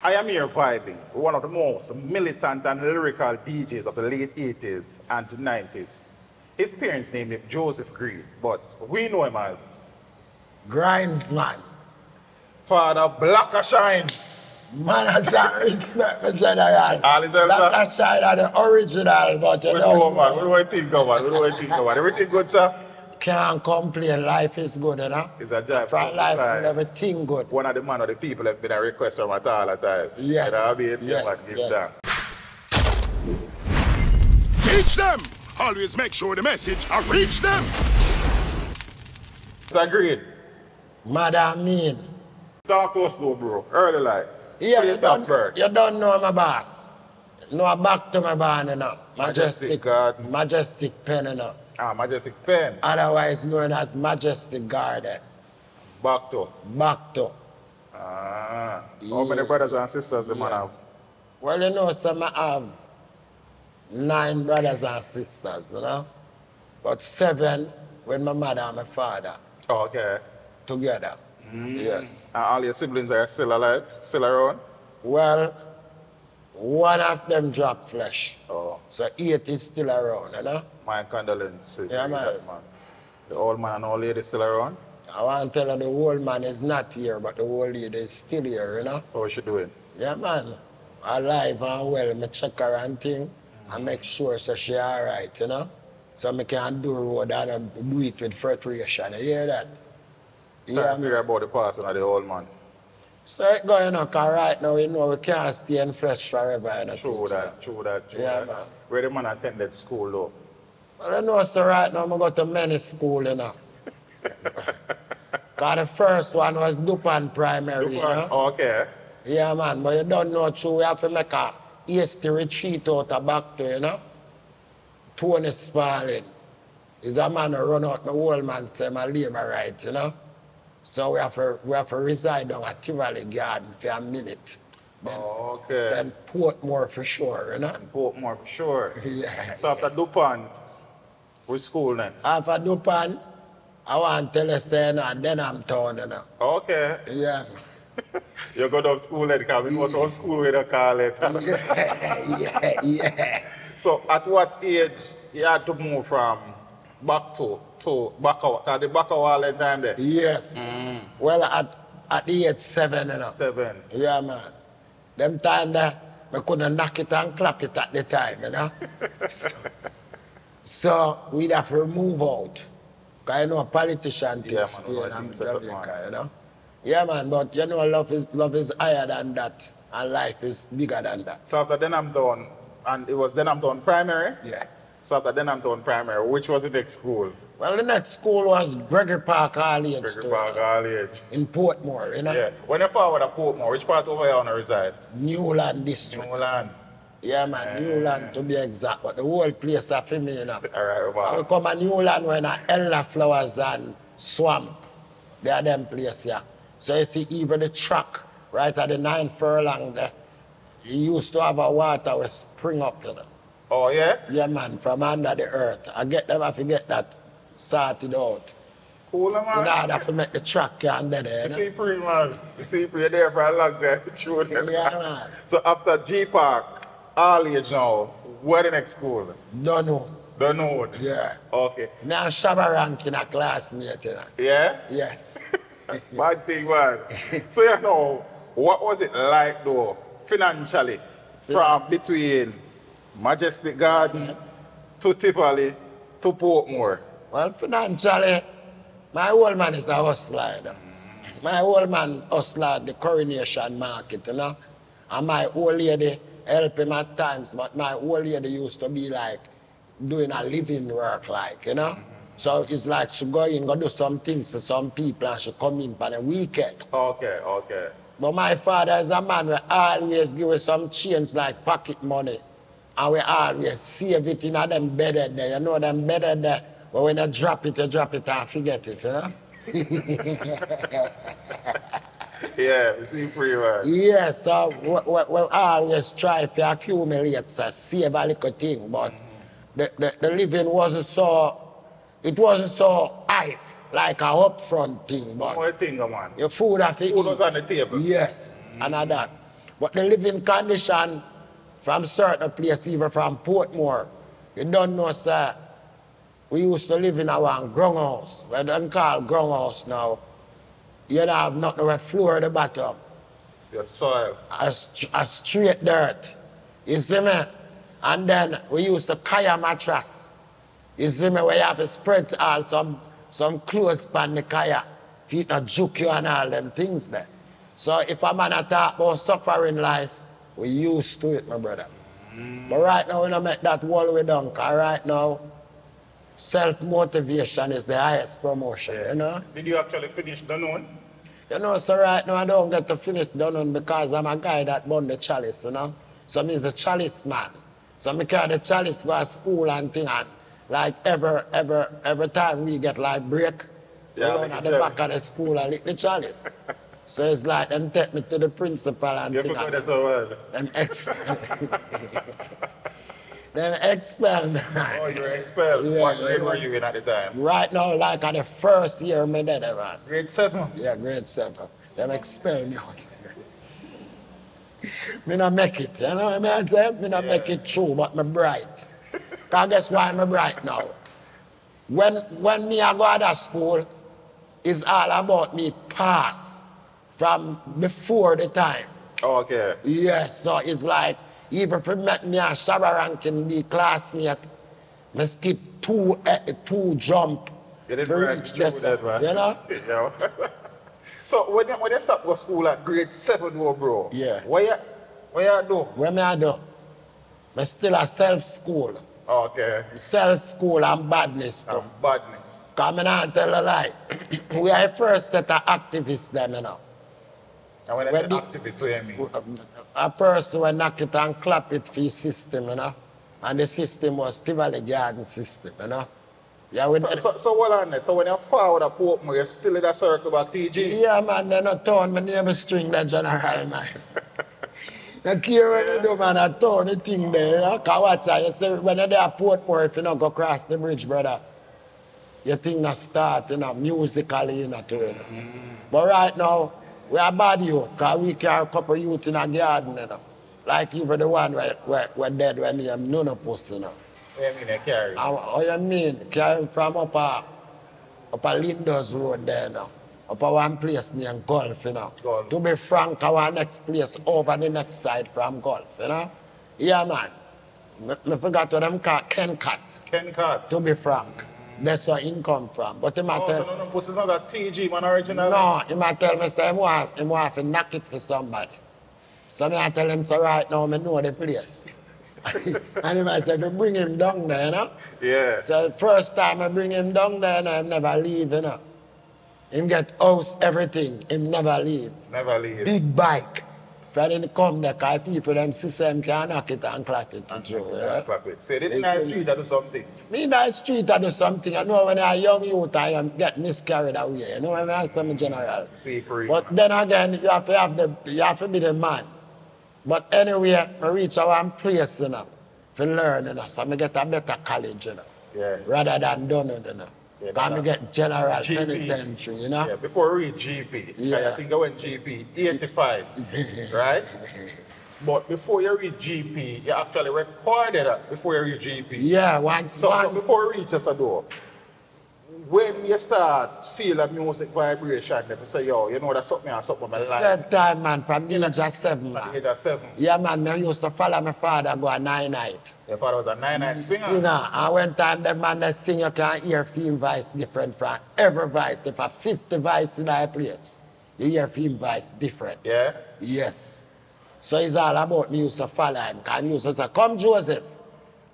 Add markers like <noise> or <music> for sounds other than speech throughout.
I am here vibing with one of the most militant and lyrical DJs of the late 80s and 90s. His parents named him Joseph Green, but we know him as Grindsman. Father Blacker Shine. Man has that respect for general. All is Black sir? Shine are the original, but you We don't know, man. We know what you think, man. We know what you think, man. Everything good, sir? Can't complain. Life is good, you know. It's a job. From life, Side. everything good. One of the man or the people have been a request from at all the time. Yes, You know what I mean? Yeah, yes, man, give yes. thanks. Teach them. Always make sure the message I reach them. It's agreed. Madam mean. Talk to us though, bro. Early life. Yeah, you yourself don't, you don't know my boss. No, back to my barn, you know. Majestic Majestic, Garden. Majestic pen, you know. Ah, Majestic Pen. Otherwise known as Majestic Garden. Back to. Back to. Ah. How many brothers and sisters the man have? Well, you know, some I have nine brothers and sisters, you know. But seven with my mother and my father Oh, okay. together. Mm. Yes. And all your siblings are still alive? Still around? Well, one of them dropped flesh. Oh. So eight is still around, you know. My condolences. Yeah, man. that, The old man and old lady still around? I want to tell you the old man is not here, but the old lady is still here, you know. How is she doing? Yeah, man. Alive and well, me check her and thing, and make sure so she all right, you know. So me can do road and do it with filtration. You hear that? Sorry, Yeah, to figure about the passing of the old man. So it going on, cause right now, you know, we can't stay in flesh forever, you know. True things, that, true that, true Yeah, that. man. Where the man attended school though? Well, I know, so right now, i'm go to many school, you know. Cause the first one was DuPont Primary, you know. Oh, okay. Yeah, man, but you don't know true. We have to make a hasty retreat out of back to, you know. Tony Spaulding is a man who run out the whole man say my labor right, you know. So we have to we have to reside on a Tivoli garden for a minute. Then, Oh, okay. then Portmore for sure, you know. Portmore for sure. <laughs> Yeah. So after DuPont, which school next? After DuPont, I want to you know, Denham Town, you know. Okay. Yeah. <laughs> You go to school then, because it was on school where they call it. <laughs> yeah, yeah. so at what age you had to move from back to, to Bakawa? Because the Bakawa all the time there. Yes. Mm. Well, at, at the age seven, you know. Seven. Yeah, man. Them time there, we couldn't knock it and clap it at the time, you know. <laughs> so, so we'd have to move out. Because you know, a politician Yeah, man, in Jamaica, you know. Yeah, man, but you know, love is love is higher than that, and life is bigger than that. So after Denham Town, and it was Denham Town Primary? Yeah. So after Denham Town Primary, which was the next school? Well, the next school was Gregory Park College Gregory Park College. in Portmore, you know, Yeah. When you forward to Portmore, which part over here on the reside? Newland District. Newland. Yeah, man, eh. Newland to be exact, but the whole place are for me, you know. All right, We boss. come a Newland when a Ella Flowers and Swamp. They are them place here. So you see even the track right at the nine furlong there, you used to have a water will spring up, you know. Oh, yeah? Yeah, man, from under the earth. I get them, I forget that sorted out. Cool, In man. order to make the track can there, You you know. see, pre man. Eh? You see, pre you're there for a long time. <laughs> True. Yeah, man. So after G Park, all age now, where the next school? Don't know. Don't know. Yeah. Okay. And Shabba ranking a classmate, you know. Yeah? Yes. <laughs> Bad thing, man. so you know, what was it like though, financially, from between Majestic Garden to Tivoli to Portmore? Well, financially, my old man is a hustler. You know. My old man hustler the coronation market, you know. And my old lady help him at times, but my old lady used to be like doing a living work, like, you know. So it's like she go in, go do some things to some people and she come in for the weekend. Okay, okay. But my father is a man who always give us some change like pocket money. And we always save it in them bedded there. You know them bedded there. But when you drop it, you drop it and forget it, you know? <laughs> Yeah, see, pre man. yes, so we, we, we always try to accumulate, so save a little thing. But the, the, the living wasn't so, it wasn't so hype, like a upfront thing. But One thing, man. your food have to Food was on the table. Yes, and all that. But the living condition from certain place, even from Portmore, you don't know, sir. We used to live in our ground house. We don't call ground house now. You don't have nothing with floor at the bottom. Your soil. A, a straight dirt. You see me? And then we use the kaya mattress. You see me? We have to spread all some some clothes on the kaya. Feet not juke you and all them things there. So if a man talk about suffering life, we used to it, my brother. But right now we don't make that wall we done. Cause right now, self-motivation is the highest promotion, you know? Did you actually finish the noon? You know, so right now I don't get to finish done because I'm a guy that burn the chalice, you know. So me's a chalice man. So me carry the chalice for school and thing and like ever, ever, every time we get like break, Yeah, lick run at the chalice. back of the school and lick the chalice. so it's like them take me to the principal and You thing forgot and that so well. them ex <laughs> <laughs> them expel me. <laughs> Oh, you were expelled. Yeah, what grade yeah. were you in at the time? Right now, like at the first year me dead, man. Grade seven. Yeah, grade seven. Them expel me <laughs> me not make it, you know what I mean? Say? Me not make it true, but me bright. Cause guess why I'm me bright now? When when me I go to school, it's all about me pass from before the time. Oh, okay. Yes, so it's like even if you met me a Shabba ranking be classmate, me skip two eh, two jump You to reach this, that, man. you know? <laughs> Yeah. <laughs> so when you, when you start go school at grade seven, though, bro. Yeah. What you what you do? What me I do? Me still a self school. Oh, okay. Self school and badness too. Um, badness. Cause me not tell a lie. <clears throat> we are the first set of activists them, you know. And when I When say the- activist, what you mean? A person will knock it and clap it for the system, you know. And the system was Tivoli Garden system, you know. Yeah, we So, so, so what on there? So when you forward a Portmore, you're still in that circle about TG? Yeah, man, they not turn me name string the general, man. <laughs> The care what you do, man, I turn the thing there, you know. Cause watch out, you see, when you're there at Portmore, if you don't go across the bridge, brother, your thing not start, you know, musically, you know, too, you know. But right now, we are bad youth, cause we carry a couple youth in a garden, Like you know. Like even the one where, where, where dead when you have nonopus, you know. What do you mean you carry? How you mean? Carry from up a, up a Lindos Road there now. Up a one place near Gulf, you know. To be frank, our next place over the next side from Gulf, you know. Yeah, man. Me forgot what them call Ken Cat, Ken to be frank. That's where he come from. But he might Oh, tell, so no, no, pussy is not a TG man original? no, he might tell me, say, he want, he want to knock it for somebody. So me I tell him, so right now, me know the place. <laughs> and he might say, if you bring him down there, you know. Yeah. So the first time I bring him down there, and him never leave, you know. Him get house, everything, him never leave. Never leave. Big bike. From him come there, cause people them system can knock it and clap it to through, yeah. It. So you did in the street that do something. Me in the street I do something, I know when I young youth I am get miscarried away, you know what I mean? Some general. See free. But then again, you have to have the, you have to be the man. But anyway, I reach a one place, you know, for learn, you know, so I get a better college, you know. Yeah. rather than done it, you know. Yeah, Because that- me get general GP. penitentiary, you know. Yeah, before we read GP, Yeah. I think I went GP 85, <laughs> right? But before you read GP, you actually recorded it before you read GP. Yeah, once, So, so before you reach us a door, when you start feel that music vibration, if you say, yo, you know that's something or something I like. third time, man, from the age of seven, the man. age of seven, Yeah, man, me used to follow my father go a nine night. your father was a nine night singer. Singer. And when time the man that sing, you can hear film voice different from every voice. If a 50 voice in a place, you hear film voice different. Yeah? Yes. So it's all about me used to follow him. Because he used to say, come Joseph.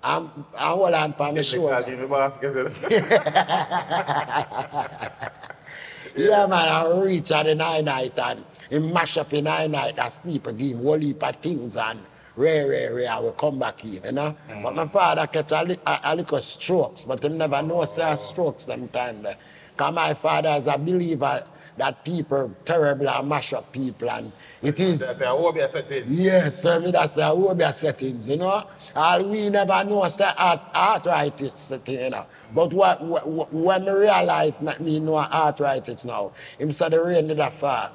I'm, I'm hold on for my shoulder. Technically. Yeah, man, I reach at the nine night and he mash up in nine night as people give him whole heap of things and rare, rare, rare, I will come back in, you know. But my father catch a, li- a, a little strokes, but he never know say strokes them time there. Cause my father is a believer that people terrible and mash up people and it is That's a hobby I. Yes, sir, me that's a Wobia settings, you know. All we never know is the art, arthritis setting, you know. But what, what, when me realize that me know arthritis now, him said the rain did a fall.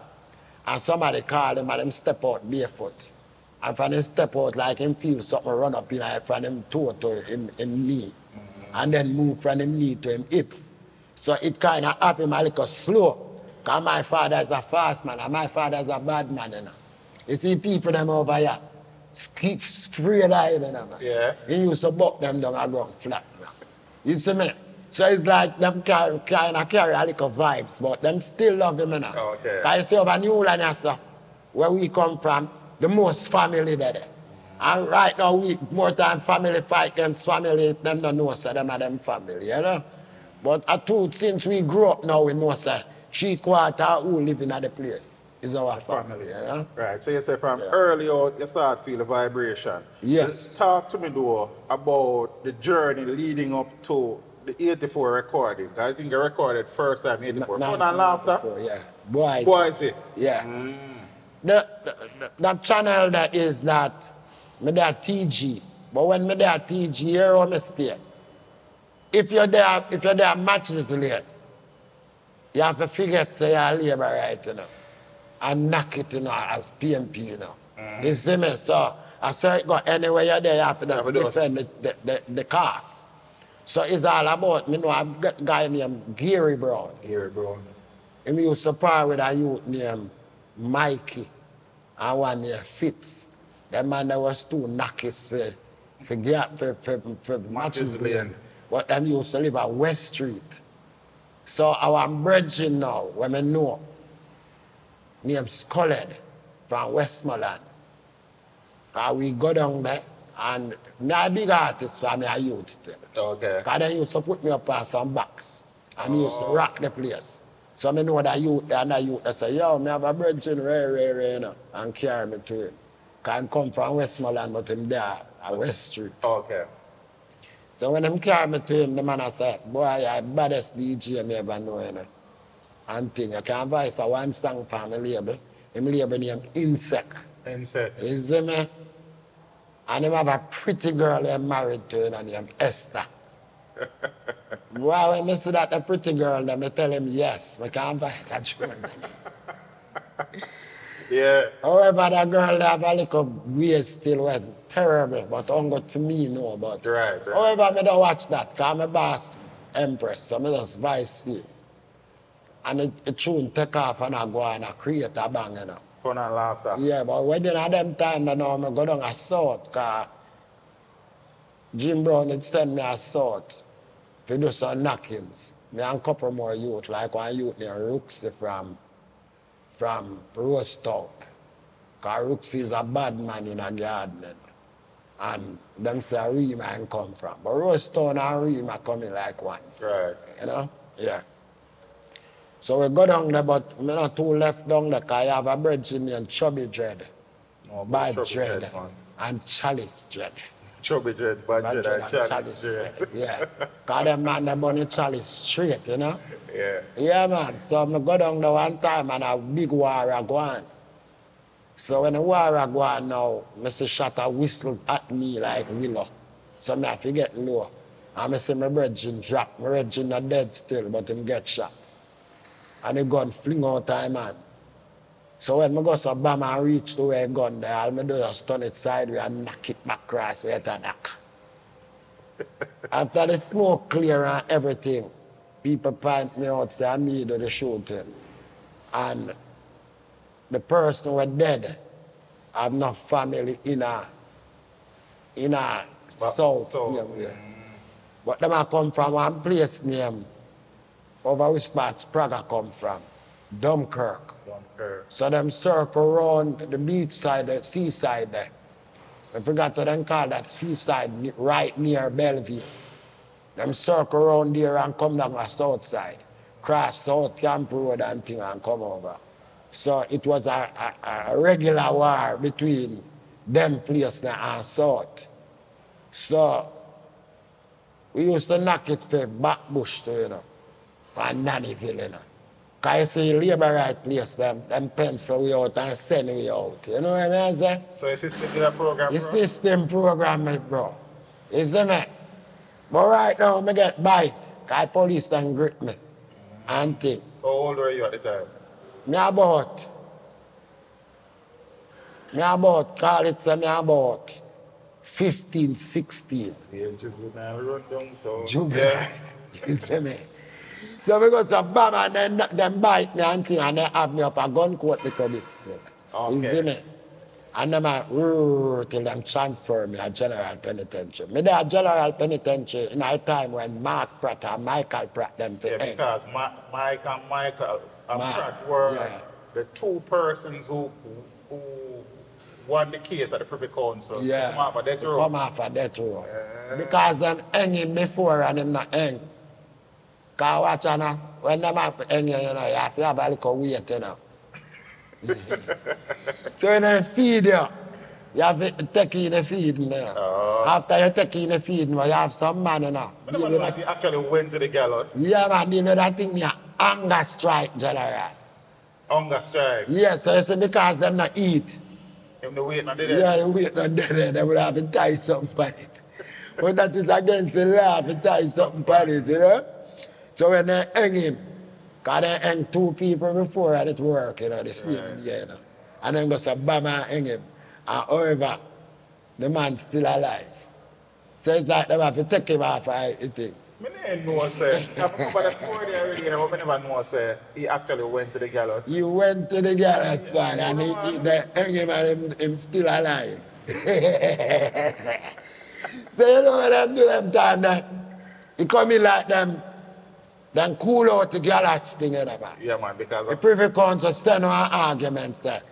And somebody call him and him step out barefoot. And from him step out like him feel something run up in like from him toe to him, him knee. And then move from him knee to him hip. So it kind of happened a little slow. Because my father is a fast man and my father is a bad man. You, know. you see people them over here, keep spray. You know, man. Yeah. He used to buck them down and ground flat. man. You see me? So it's like them carry, kind of carry a little vibes, but them still love him. Know. Oh, Okay. Because you see over New sir, where we come from, the most family there. And right now, we more time family fight against family, them don't know, so them are them family, you know? But I told since we grew up now, we know, sir, three quarter who living at the place is our family, you know? Right. So you say from Yeah. early out you start feel the vibration. Yes. Just talk to me though about the journey leading up to the 84 recording. I think I recorded first time 84. Fun and laughter. 1994, Yeah. Boys. Boys it. Yeah. Mm. The, the, the, the channel that is that me there TG. But when me there TG, here how me stay. If you're there, if you're there matches late, you have to figure forget say you're labor right, you know. And knock it, you know, as PMP, you know. Uh-huh. You see me? So I say it go anywhere you're there, you have to have to do us. defend the, the, the, the cause. So it's all about, me know a g- guy named Gary Brown. Here, bro. Him used to par with a youth named Mikey and one named Fitz. That man that was too knackies for, for, get, for, for, for matches Lane. lane. But them used to live at West Street. So our brethren now, when I know, named Sculled from Westmoreland. And we go down there and me a big artist for me a youth still. Okay. Because they used to put me up on some box. And me used to oh. rock the place. So I know that youth and that youth, they say, yo, me have a brethren rare, rare, rare, you know, and carry me to him. Because I come from Westmoreland, but him there at West Street. Okay. So when him carry me to him, the man I say, boy, you baddest DJ me ever know, you know. And thing, you can't voice a one song for my label. Him label name Insect. Insect. You see me? And him have a pretty girl he married to, and named Esther. <laughs> Well, when I see that a pretty girl, then I tell him yes, we can voice a German. Yeah. However, that girl they have a little weird still went terrible, but only to me know about it. Right, right. However, I don't watch that, because I'm a boss empress, so I just vice feel. And it, it tune take off and I go and I create a bang, you know. Fun and laughter. Yeah, but when at them time, I know I go down a south, because Jim Brown had send me a south to do some knockings. Me and a couple more youth, like one youth named Rooksy from, from Rose Town. Because Rooksy is a bad man in a garden. And them say Rima come from. But Rose Town and Rima coming like once. Right. You know? Yeah. So we go down there, but me not too left down there, because I have a bridge named Chubby Dread. Oh, no, Bad Chubby Dread. Dread, and Chalice Dread. Chubby Dread, Bad Bad Dread, Dread and and Chalice Chalice Dread. Dread. Yeah. <laughs> Because them man, they bunny Chalice straight, you know? Yeah. Yeah, man. So I go down there one time and a big war a go on. So when the war a go on now, Mr. see shot a whistle at me like willow. So me have to get low. And I see my brethren drop. My brethren not dead still, but him get shot. And the gun fling out time man. So when I go so bam and reach to where the gun there, all me do is turn it sideways and knock it back across where it a knock. <laughs> After the smoke clear and everything, people point me out, say I me do the shooting. And the person was dead. I have no family in a in a But- south so- way. But them a come from one place named over which parts Praga come from. Dunkirk. Dunkirk. So them circle around the beach side, the seaside there. I forgot to them call that seaside right near Bellevue. Them circle around there and come down the south side. Cross South Camp Road and thing and come over. So it was a, a, a regular war between them place and South. So we used to knock it for Backbush too, you know, and you know. Cause you see labor right place, them, them pencil we out and send we out. You know what I mean? Say? So is this the program, The bro? system program, me, bro. See me? But right now, me get bite. Cause police done grip me. And thing. How old were you at the time? Me about Me about, call it, say me about 15, 16. Yeah, juvenile run downtown. Juvenile. Yeah. <laughs> You see me? So we go to bam and then them bite me and thing and they have me up a gun little bit still. You Okay. see me? And them a "Rrrr," till them transfer me a general penitentiary. Me there a general penitentiary in a time when Mark Pratt and Michael Pratt them Yeah, end. because Ma- Mike and Michael and Mike, Pratt were yeah. the two persons who who won the case at the Privy Council. Yeah. Come off of death row. Come off of death row. Because them hang him before and him not hang. Cause watch you know, when them have hang eh, you, you know, you have to have a little weight, <laughs> so when they feed you, you have to take in the feeding there. After you take in the feeding, you have some man, you know. I Give never you that- that actually went to the gallows. yeah, man, you know that thing, yeah, hunger strike, general. Hunger strike. Yeah, so you see, because them not eat. Him the waiting on the Yeah, the weight not there, they would have to tie something. But that is against the law to tie something it, you know? So when they hang him, because they hang two people before and it work, you know, the same Right. yeah, you know. And then go say, bam, and hang him. And however, the man's still alive. So it's like they have to take him off of the thing. Me didn't know. I remember that story already, you know, but me never know, say, he actually went to the gallows. You went to the gallows man and he, he, they hang him and him, him still alive. <laughs> so you know what them do them time that he come in like them, then cool out the gallows thing you know, man. Yeah, man, because The privy council stand on arguments there,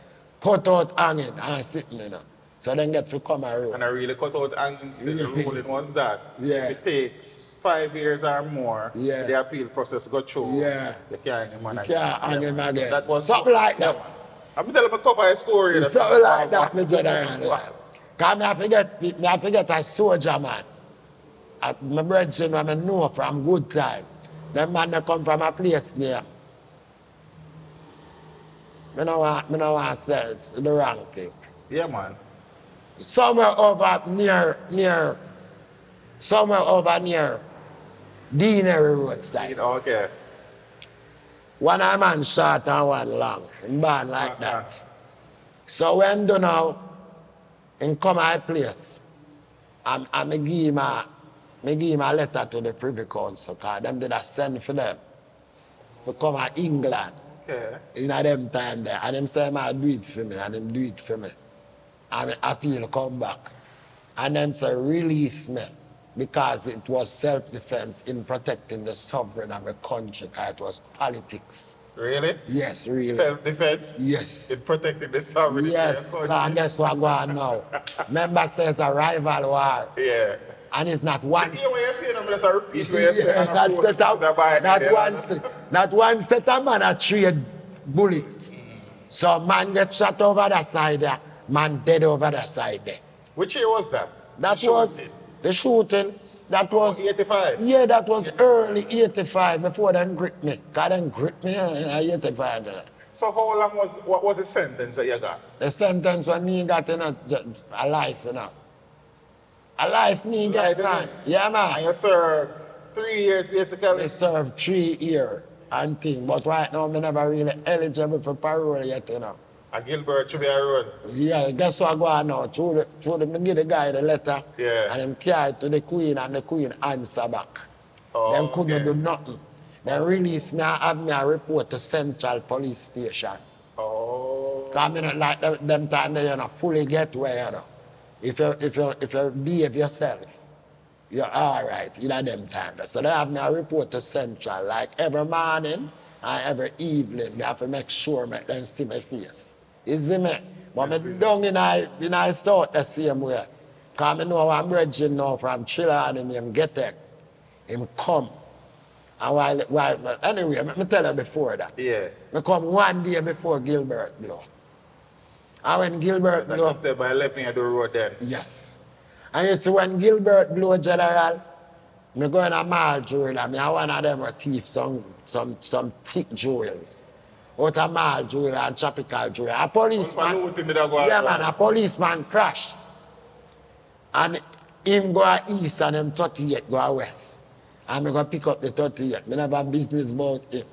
put out hanging ah, and sitting you know. So then get to come around. and I really cut out hanging still. <laughs> The ruling was that Yeah. if it takes five years or more, Yeah. the appeal process go through, Yeah. you can't hang him man can't hang him So that was Something like that. I'm telling you, cover a story. It's something like that, me general. Because me have to get, me have to get a soldier man. At my brethren, I know from good time. Them man they come from a place near. Me no want, me no want to say it's the wrong thing. Yeah, man. Somewhere over near, near, somewhere over near Deanery Road side. Okay. One a man short and one long. In band like Uh-uh. that. So when do now, in come my place, and, and me give him a, me give him a letter to the Privy Council, because them did a send for them, to come to England, Okay. in a them time there, and them say, man, do it for me, and them do it for me. And me appeal come back. And them say, release me, because it was self-defense in protecting the sovereign of the country, it was politics. Really? Yes, really. Self-defense? Yes. In protecting the sovereign Yes, of the because country? guess what going on now? <laughs> Member says a rival war, Yeah. And it's not one. You hear saying? I'm just repeat what you're saying. <laughs> Yeah, not, set of, not, one not one set of man a trade bullets. So man get shot over the side there, man dead over the side there. Which year was that? That The was shooting? the shooting. That was 85. yeah, that was early 85 before them grip me. God them grip me in 85. there. So how long was, what was the sentence that you got? The sentence when me got in a, a life, you know. A life me get, man. Yeah, And man. you served three years basically? They serve three year and thing, but right now me never really eligible for parole yet, you know. At Gilbert Trivia Road. Yeah, guess what I go on now? Through the, through the, me give the guy the letter, Yeah. and him carry it to the queen, and the queen answer back. Oh, them couldn't okay. do nothing. They release me and have me a report to Central Police Station. Oh. Cause me not like them, them time they you know, fully get where you know. If you if you if you behave yourself, you're alright, you know them time. So they have me a report to Central like every morning and every evening. They have to make sure make them see my face. You see me? But me down in I in I south the same way. Cause me know I'm bridging now from Chilla and him get there. Him come. And while, while anyway, let me tell you before that. Yeah. Me come one day before Gilbert blow. And when Gilbert That's blow, up there by left of the road then. yes. And you see when Gilbert blow general, me go in a mall jewel and me a one of them a thief some some some thick jewels. Out of mall jewel and tropical jewel. A policeman. Salute him, did I go Yeah man, a policeman crash. And him go a east and him 38 go a west. And me go pick up the 38. Me never business about him.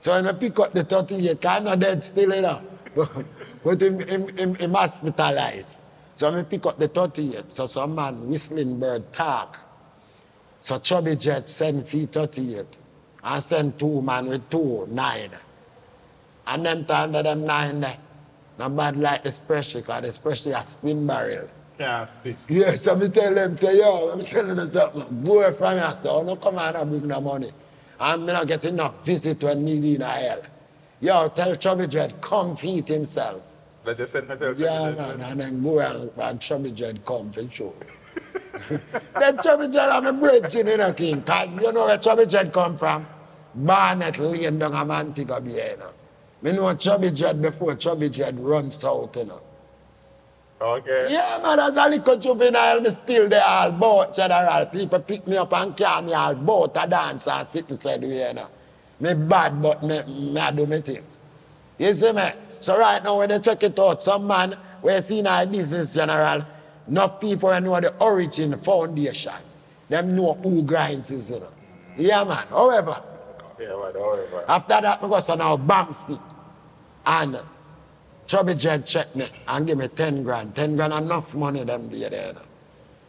So when I pick up the 38, cause I'm not dead still, you know. <laughs> But, him, him, him, him hospitalized. So I pick up the 38. So some man whistling bird talk. So Chubby Jet send fee 38. And send two man with two, nine. And them time that them nine there. Not bad like the spreadsheet, because the spreadsheet a spin barrel. Can't stick. Yes, so me tell them, say, yo, I'm telling them something. Go from here, so oh, no come out and bring no money. And me not get enough visit when me in a hell. Yo, tell Chubby Jet, come feed himself. Let us send me Yeah, man, and then go and, Chubby Jet come for sure. <laughs> then Chubby have a bridge in the king. Cause you know where Chubby Jet come from? Barnett Lane down a Montego Bay, you know. Me know Chubby Jet before Chubby Jet runs south, you know. Okay. Yeah, man, as a little juvenile, me still there all boat general. People pick me up and carry me all boat a dance and sit beside me, you know. Me bad, but me, me I do me thing. You see me? So right now when they check it out, some man we see in our business general, not people who know the origin foundation. Them know who grinds is, you know. Yeah, man. However, Yeah, but however. after that, I go to now Bamsi. And Chubby Jet check me and give me 10 grand. 10 grand enough money them there. know.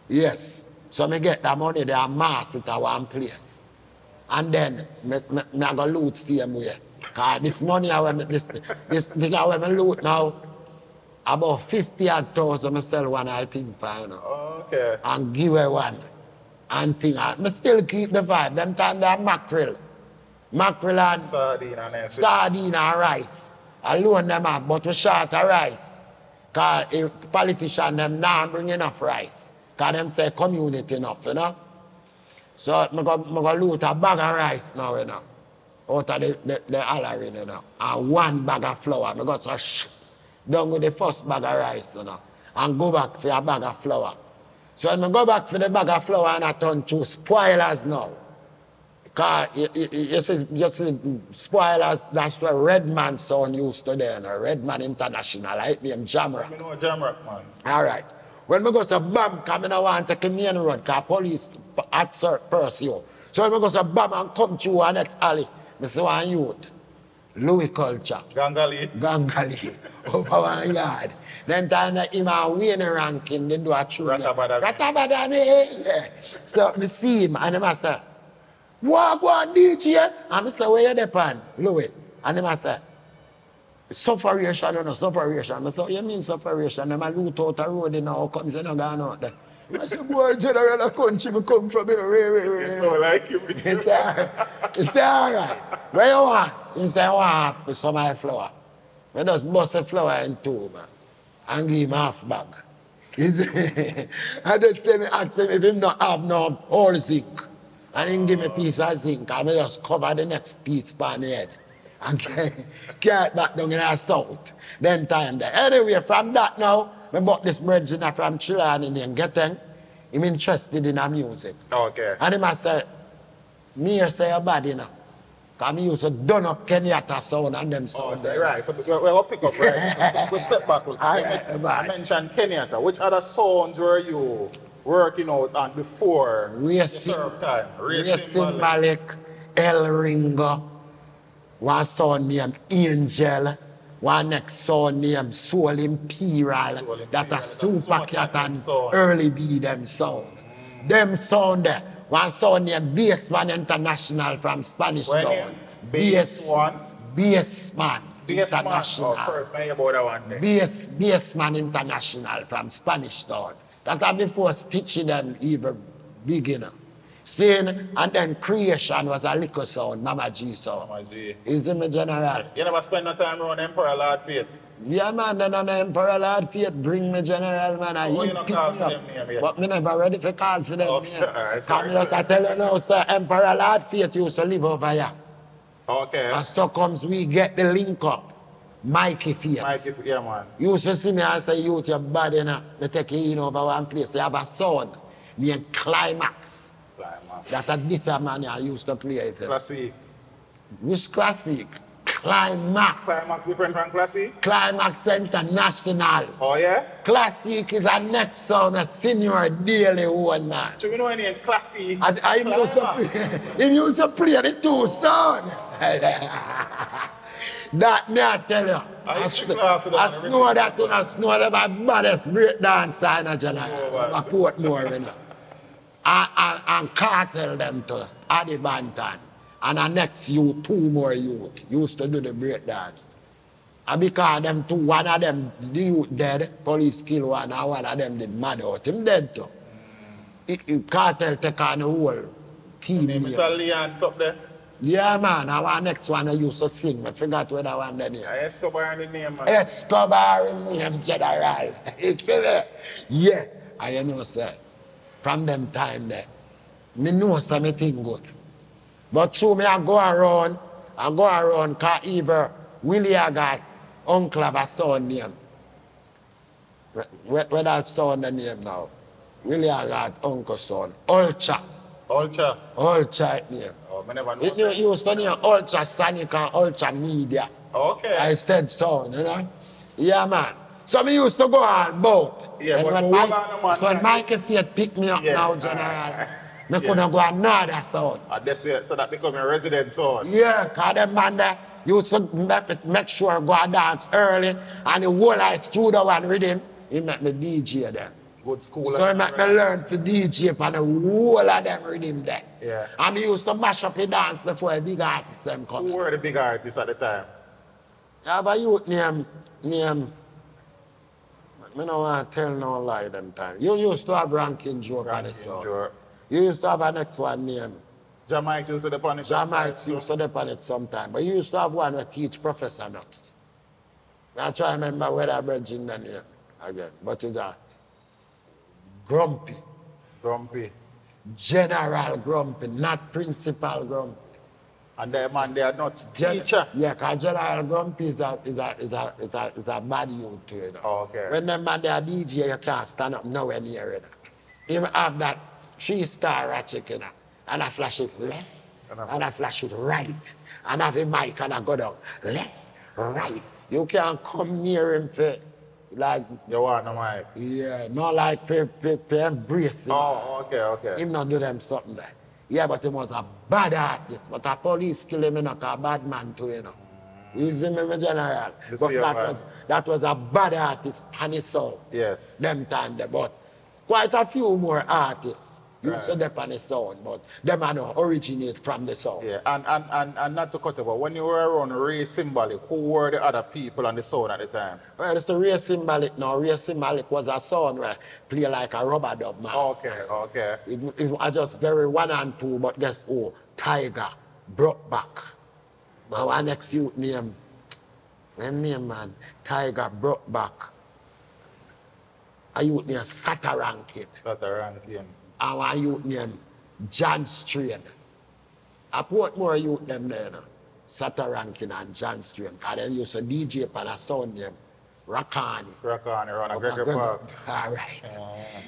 Yes. So me get that money there and mass it at one place. And then me, me, me I go loot same way. Cause this money I me, this this thing I me loot now about 50 odd thousand me sell one I think for you know Okay. and give away one. And thing I still keep the vibe. Them time they mackerel. Mackerel and Sardine and sardine and rice. Alone them have, but we short of rice. Cause the politician them not bring enough rice. Cause them say community enough, you know. So me go, me go loot a bag of rice now, you know. Oh, Out of the, the, the hollering, you know. And one bag of flour. Me go so shh, down with the first bag of rice, you know. And go back for a bag of flour. So when I go back for the bag of flour and I turn to spoilers now. Cause you, you, you see, you see spoilers, that's where Redman son used to there, you know, Redman International, right? Name Jamrock. I know Jamrock, man. All right. When we go to BAM, come in, I want to take a main road, because police at pursue. So when we go to BAM and come through our next alley, I see one youth, Louie Culture, Gangalee. Gangalee, over one yard. Then time that him and Wayne ranking, they do a true. Ratabadami. Yeah. So I see him and I say, go on DJ? And I say, where you depend, Louis? And I say, sufferation or no sufferation. I say, what you mean sufferation? I'm a loot out a road and now comes and gone out there. I say, boy, general a country me come from, you know, re, re, re, re. So like you. He say, he say, all right, where you want? He say, I want with some of flour. I just bust the flour in two, man, and give him half bag. He <laughs> say, I just tell me, ask him if him not have no all zinc. And he give me a piece of zinc, and I just cover the next piece on the head. And <laughs> carry it back down in the south. Then time there. Anyway, from that now, I bought this in from Chilani and getting him interested in our music. Okay. And him I say, me say a bad, you know. Because me used to done up Kenyatta sound and them Oh, sounds. so, right. So we- we'll pick up, right? So, we step back. Look. <laughs> All You right, men- mentioned Kenyatta. Which other sounds were you working out on before Racing, time? Racing Malik, El Ringo, one son named Angel, one named Soul Imperial, Soul that Imperial, a super Super cat Cat and early B them sound. Them sound there. One son named Bassman International from Spanish What Town. Bass one? Bassman Yes, man. International. Oh, first, man, you about one. BS, BSman International from Spanish Town. That are before stitching them even beginner. Seeing and then creation was a little sound, Mama G sound. Mama G. Is it me general? You never spend no time around Emperor Lord Faith. Yeah man, then on Emperor Lord Faith bring me general man. I why you not call me for them name yet? But me never ready for call for them Okay, name. <laughs> sorry, just I tell you now, sir, Emperor Lord Faith used to live over here. Okay. And so comes we get the link up. Mikey Faith. Mike, if, yeah, man. You used to see me and say, youth, your body, you know. They take you in over one place. They have a son named Climax. That a this man I used to play it. Classic. Which classic? Climax. Climax different from Classic? Climax International. Oh, yeah? Classic is a next son, a senior daily one man. Do you know any? Classic? And I used to play, <laughs> he used to play the two son. <laughs> That me I tell you. I I, sn- I snow that a snow them my baddest break dance in a general. Oh, man. a Portmore, you know. And, cartel them to Adi Banton. And the next youth, two more youth, used to do the break dance. And because them two, one of them, the youth dead, police kill one, and one of them did mad out. Him dead too. It, it, cartel take on the whole team. Mr. Leon up there. Yeah, man. One next one I used to sing. I forgot where that one then is. Ah, Escobar in the name, man. Escobar in the name general. You see there? Yeah. You know, sir, from them time there, me know something good. But through me, I go around, I go around, cause either Willie I got uncle have a son name. Where, where that son the name now? Willie I got uncle son. Ultra. Ultra. Ultra name. Oh, I never know. It used to name Ultra Sonic and Ultra Media. Okay. I said so, you know? Yeah, man. So me used to go on boat. Yeah, and but when Mike, on, man. so when Michael Faith picked me up Yeah. now, General, <laughs> me Yeah. couldn't go another sound. Ah, that's it. So that become a resident zone. Yeah, cause them man there used to make, make sure I go and dance early, and the whole I studio and rhythm, he make me DJ then. Good school. So he make me learn to DJ for the whole of them rhythm there. Yeah. And me used to mash up the dance before a big artist them come. Who were the big artists at the time? I have a youth name, name, I don't want to tell no lie them time. You used to have ranking joke on. Sure. You used to have a next one name. Jamaica used to the punish. Jamites used to dip on it sometime. But you used to have one that teach Professor Nuts. I try to remember where that bridge in the name again. But it's a grumpy, Grumpy. general grumpy, not principal grumpy. And um, the man, they are not Gen- teacher. Yeah, because General Grumpy is a, is a, is a, is a, is a bad youth too, you know. Oh, okay. When them man they are DJ, you can't stand up nowhere near it. Even have that three star ratchet, you know, and I flash it left, And I- and I flash it right, and have a mic and I go down left, right. You can't come near him for like, You want no mic. yeah, not like for, for, for embrace him. Oh, okay, okay. Him not do them something there. Yeah, but he was a bad artist. But a police kill him, you know, a bad man too, you know. He's see me, general. But that man. was, that was a bad artist and his soul. Yes. Them time there. But quite a few more artists used Right. to dep on the sound, but them are not originate from the sound. Yeah, and, and, and, and not to cut it, but when you were around Ray Symbolic, who were the other people on the sound at the time? Well, it's the real symbolic now. Real symbolic was a sound where play like a rubber dub master. Okay, okay. It, it was just very one and two, but guess who? Tiger, brought Brokeback. My one next youth name, them name man, Tiger, Brokeback. A youth named Satarankin. That a ranking. And one youth named John Strain. I put more youth them there, you know. Satarankin and John Strain. Because they used to DJ upon a sound name, Rakani. On around a Gregor. Park. <laughs> All right.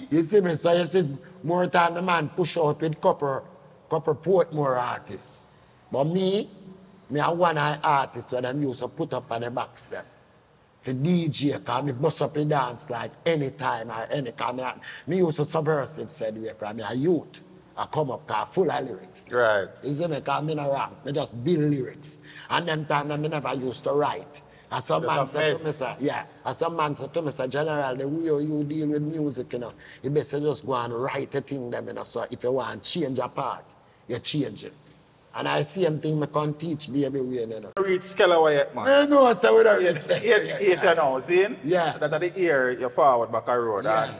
You see me, so you see more time the man push out with couple, couple Portmore artists. But me, me a one eye artist where them used to put up on the box them. For DJ, cause me bust up a dance like anytime or any time. Me, me used to subversive said way from me a youth. I come up cause full of lyrics. Right. You see me, cause me no rap, me just build lyrics. And them time me never used to write. And some man said to me, say, yeah, and some man said to me, say, General, the way you deal with music, you know, you better just go and write a thing them, you know, so if you want to change a part, you change it. And I same thing me can't teach baby way, you know. Reach Skelaway yet, man. I know, so we don't reach eight, yeah, eight yeah. now, see? Yeah. That are the ear you forward back a road. Yeah. And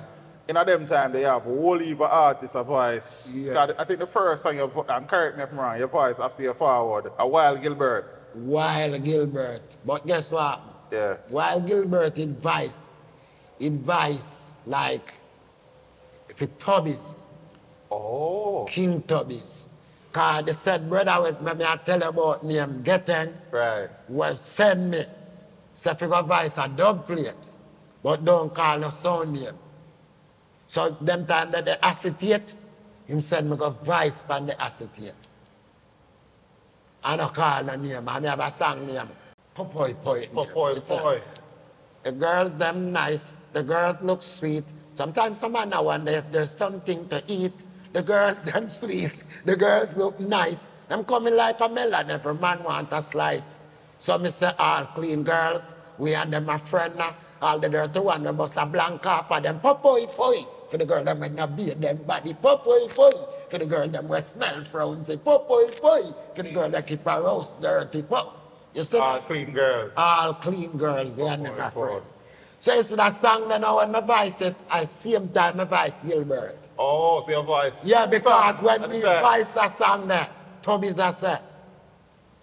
in a them time, they have a whole heap of artists a voice. Yeah. I think the first song, you and correct me if I'm wrong, your voice after you forward, a Wild Gilbert. Wild Gilbert. But guess what? Yeah. Wild Gilbert advice, advice like, if it Tubbies, Oh. King Tubbies. Cause they said, brother, with me, me I tell you about name getting, Right. well, send me. Say, if you go voice a dub plate, but don't call no sound name. So them time that they acetate, him send me go voice from the acetate. I don't call no name, I never sang name. Popoy poy. Popoy, boy. the girls, them nice. The girls look sweet. Sometimes some man now wonder if there's something to eat. The girls, them sweet. The girls look nice. Them coming like a melon. Every man want a slice. So me say all clean girls, we and them a friend now. All the dirty one, we bust a blank off for them. Popoy, poy. For the girl them when not beat them body. Popoy, poy. For the girl them we smell frownzy. Popoy, poy. For the girl that keep a roast dirty pop. You see? All clean girls. all clean girls, they are Popoy, never poy. afraid. So you see that song then when my voice it, I same time my voice Gilbert. Oh, so your voice. Yeah, because Songs when me the voice that song there, Tommy's a say,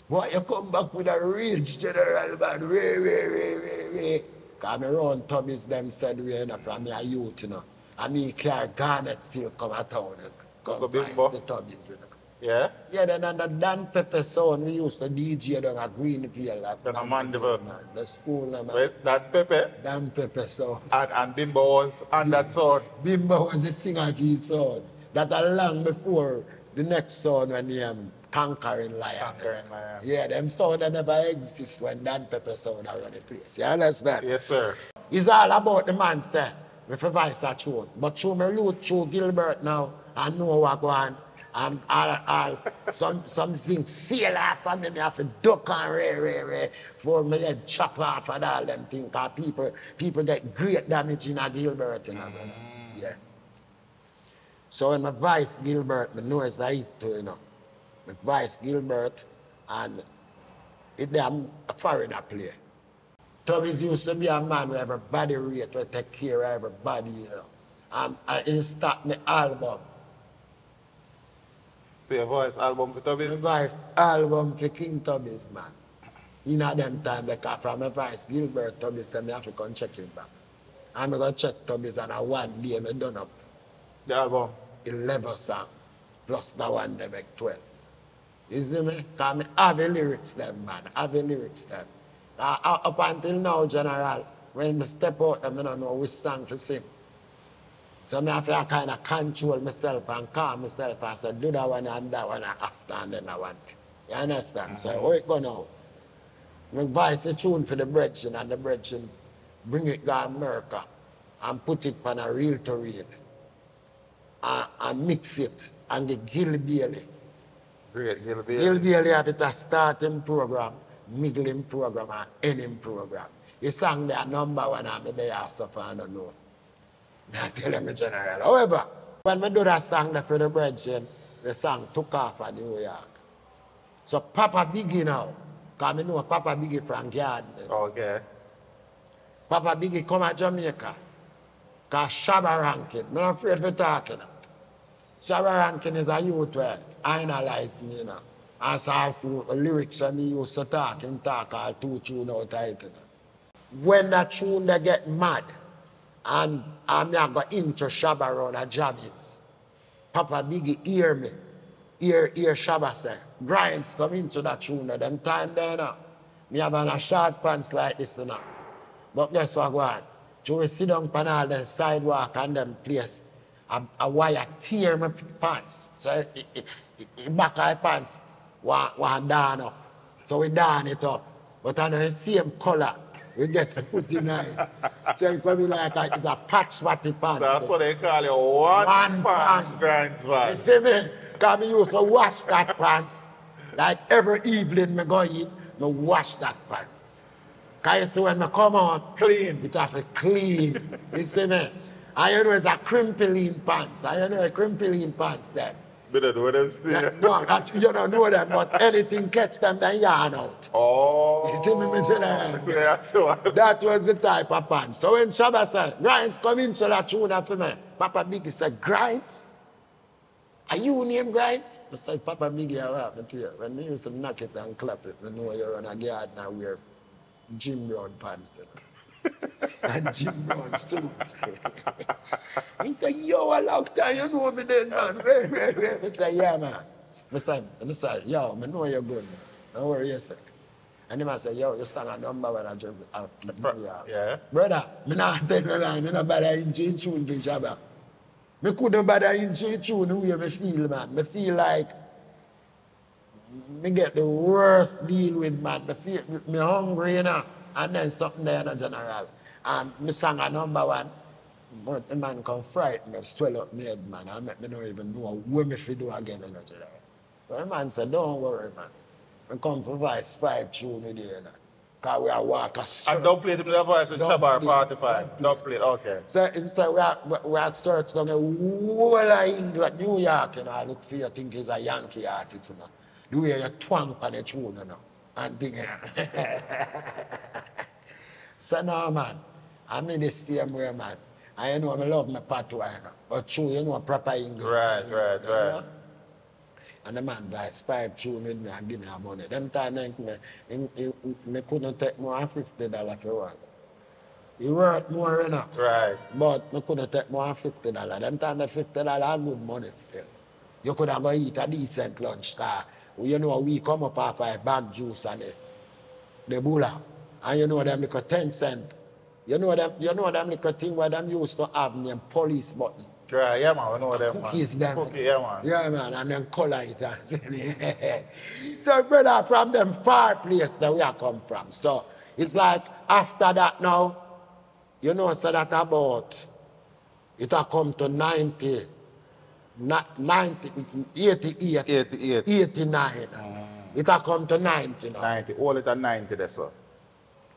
boy, you come back with a rage general man, ray, ray, ray, ray, ray. Cause me run Tommy's them said we enough from me a youth, you know. I mean, Clark Garnett still come a town and come Bimbo. the Tommy's, you know. Yeah? Yeah, then on the Dan Pepper sound, we used to DJ down at Greenfield. Like, Down at Mandeville. The school, no, man. Wait, that Pepe Dan Pepper sound. and, and Bimbo was on that sword. Bimbo was the singer of his sound. That a long before the next sound when he um, Conquering Lion. Conquering Lion. Yeah, them sound that never exist when Dan Pepper sound around the place. You understand? Yes, sir. It's all about the man sir. with a voice a tune. But through me root through Gilbert now, I know what go on. And all, all, some, some things seal off of me, me have to duck and ray, ray, ray, for me to chop off and all them things. Cause people, people get great damage in a Gilbert, you know, brother. Yeah. So when my voice Gilbert, me know it's a hit too, you know. My voice Gilbert, and it them a foreigner play. Tommy's used to be a man with every body rate, to take care of everybody, you know. Um, and he start my album. So your voice album for My voice album for King Tommy's, man. In a them time, because from my voice, Gilbert Tommy's, tell me I have to come check him back. I'm going to check Tommy's and a one day, me done up The album. 11 song, plus the one they make 12. You see me? Because me have the lyrics them, man. I have the lyrics them. Uh, uh, up until now, General, when me step out, I don't know which song to sing. So have to kind of control myself and calm myself and say, do that one and that one after and then that one. You understand? So mm-hmm. how it go now? Me voice a tune for the brethren and the brethren bring it to America and put it on a reel to reel and, and mix it and get Gil Bailey. Great, Gil Bailey. Gil Bailey have it a starting program, middling program, and ending program. He sang there number one and me there suffer and don't know. I tell him general. However, when we do that song there for the brethren, the song took off at New York. So Papa Biggie now, because I know Papa Biggie from Gardner. Okay. Papa Biggie come to Jamaica. Cause Shabba Rankin, I'm not afraid for talking. Shabba Rankin is a youth where analyze me, know. As the lyrics and he used to talk and talk all two tune out of it. When that tune they get mad and I'm not go into Shabba around a jammies. Papa Biggie hear me. Hear, hear Shabba say, Grinds come into that tune at them time there now. Me have on a short pants like this know. But guess what go on? Joey sit down on all them sidewalk and them place. A, a wire tear my pants. So it, it, it, it back of pants one, one down up. So we down it up. But on the same color, we get to put in it. so it could be like a, it's a patch watty pants. So that's what they call you one, One pants pants. You see me? Because me used to wash that pants. Like every evening me go in, me wash that pants. Because you see when me come out, Clean. it have to clean. you see me? I you know it's a crimpeline pants. I you know a crimpeline pants there. We don't know them still. That, no, that, you don't know them, but anything catch them, then yarn out. Oh. You see me, me you? So that's what. That was the type of pants. So when Shabba said, Grinds, come in so that tune for me. Papa Biggie said, Grinds? Are you name Grinds? I said, Papa Biggie, I have it here. When me used to knock it and clap it, I know you're on a garden and wear Jim Brown pants. You know? And Jim Brown suit. he said, yo, a long time you know me then, man. I said, yeah, man. I said, I said, yo, I know you're good. Don't worry yourself. And him I say, yo, you sang a number when I New York. Yeah. Brother, me not take no line, me not bother into tune to Shabba. Me couldn't bother into tune the way me feel, man. Me feel like me get the worst deal with, man. Me feel, me hungry, you know. And then something there in general. And me sang a number one. But the man come frighten me, swell up my head, man. I make me not even know what me fi do again in general. But the man said, don't worry, man. We come for five through me there. You know. Cause we are walk a And don't play the voice with Don't Shabar play, 45. Don't play, okay. So him say we are we- are search down the whole of England, New York, you know, I look for you think he's a Yankee artist, you know. The way you twang on the tune, you know. And thing. so no man, I'm in the same way, man. I you know I love my patois. But true, you know proper English. Right, right, you right. know? And the man buys five tune with me and give me a money. Them time I think me, me couldn't take more than fifty dollars for work. You work more, know. Right. But I couldn't take more than fifty dollars. Them time the fifty dollars good money still. You could have go eat a decent lunch car. You know we come up after a bag juice and the, the bula. And you know them little ten cent. You know them you know them little thing where them used to have name police button. Right, yeah, man. We know them, man. Cookies them. Cookie, yeah, man. Yeah man, and then color it and. <laughs> So brother from them far place that we are come from. So it's like after that now, you know, so that about it will come to 90, na- 90 88, 88. 89. Ah. It will come to 90 now. 90. All it at 90 there, sir.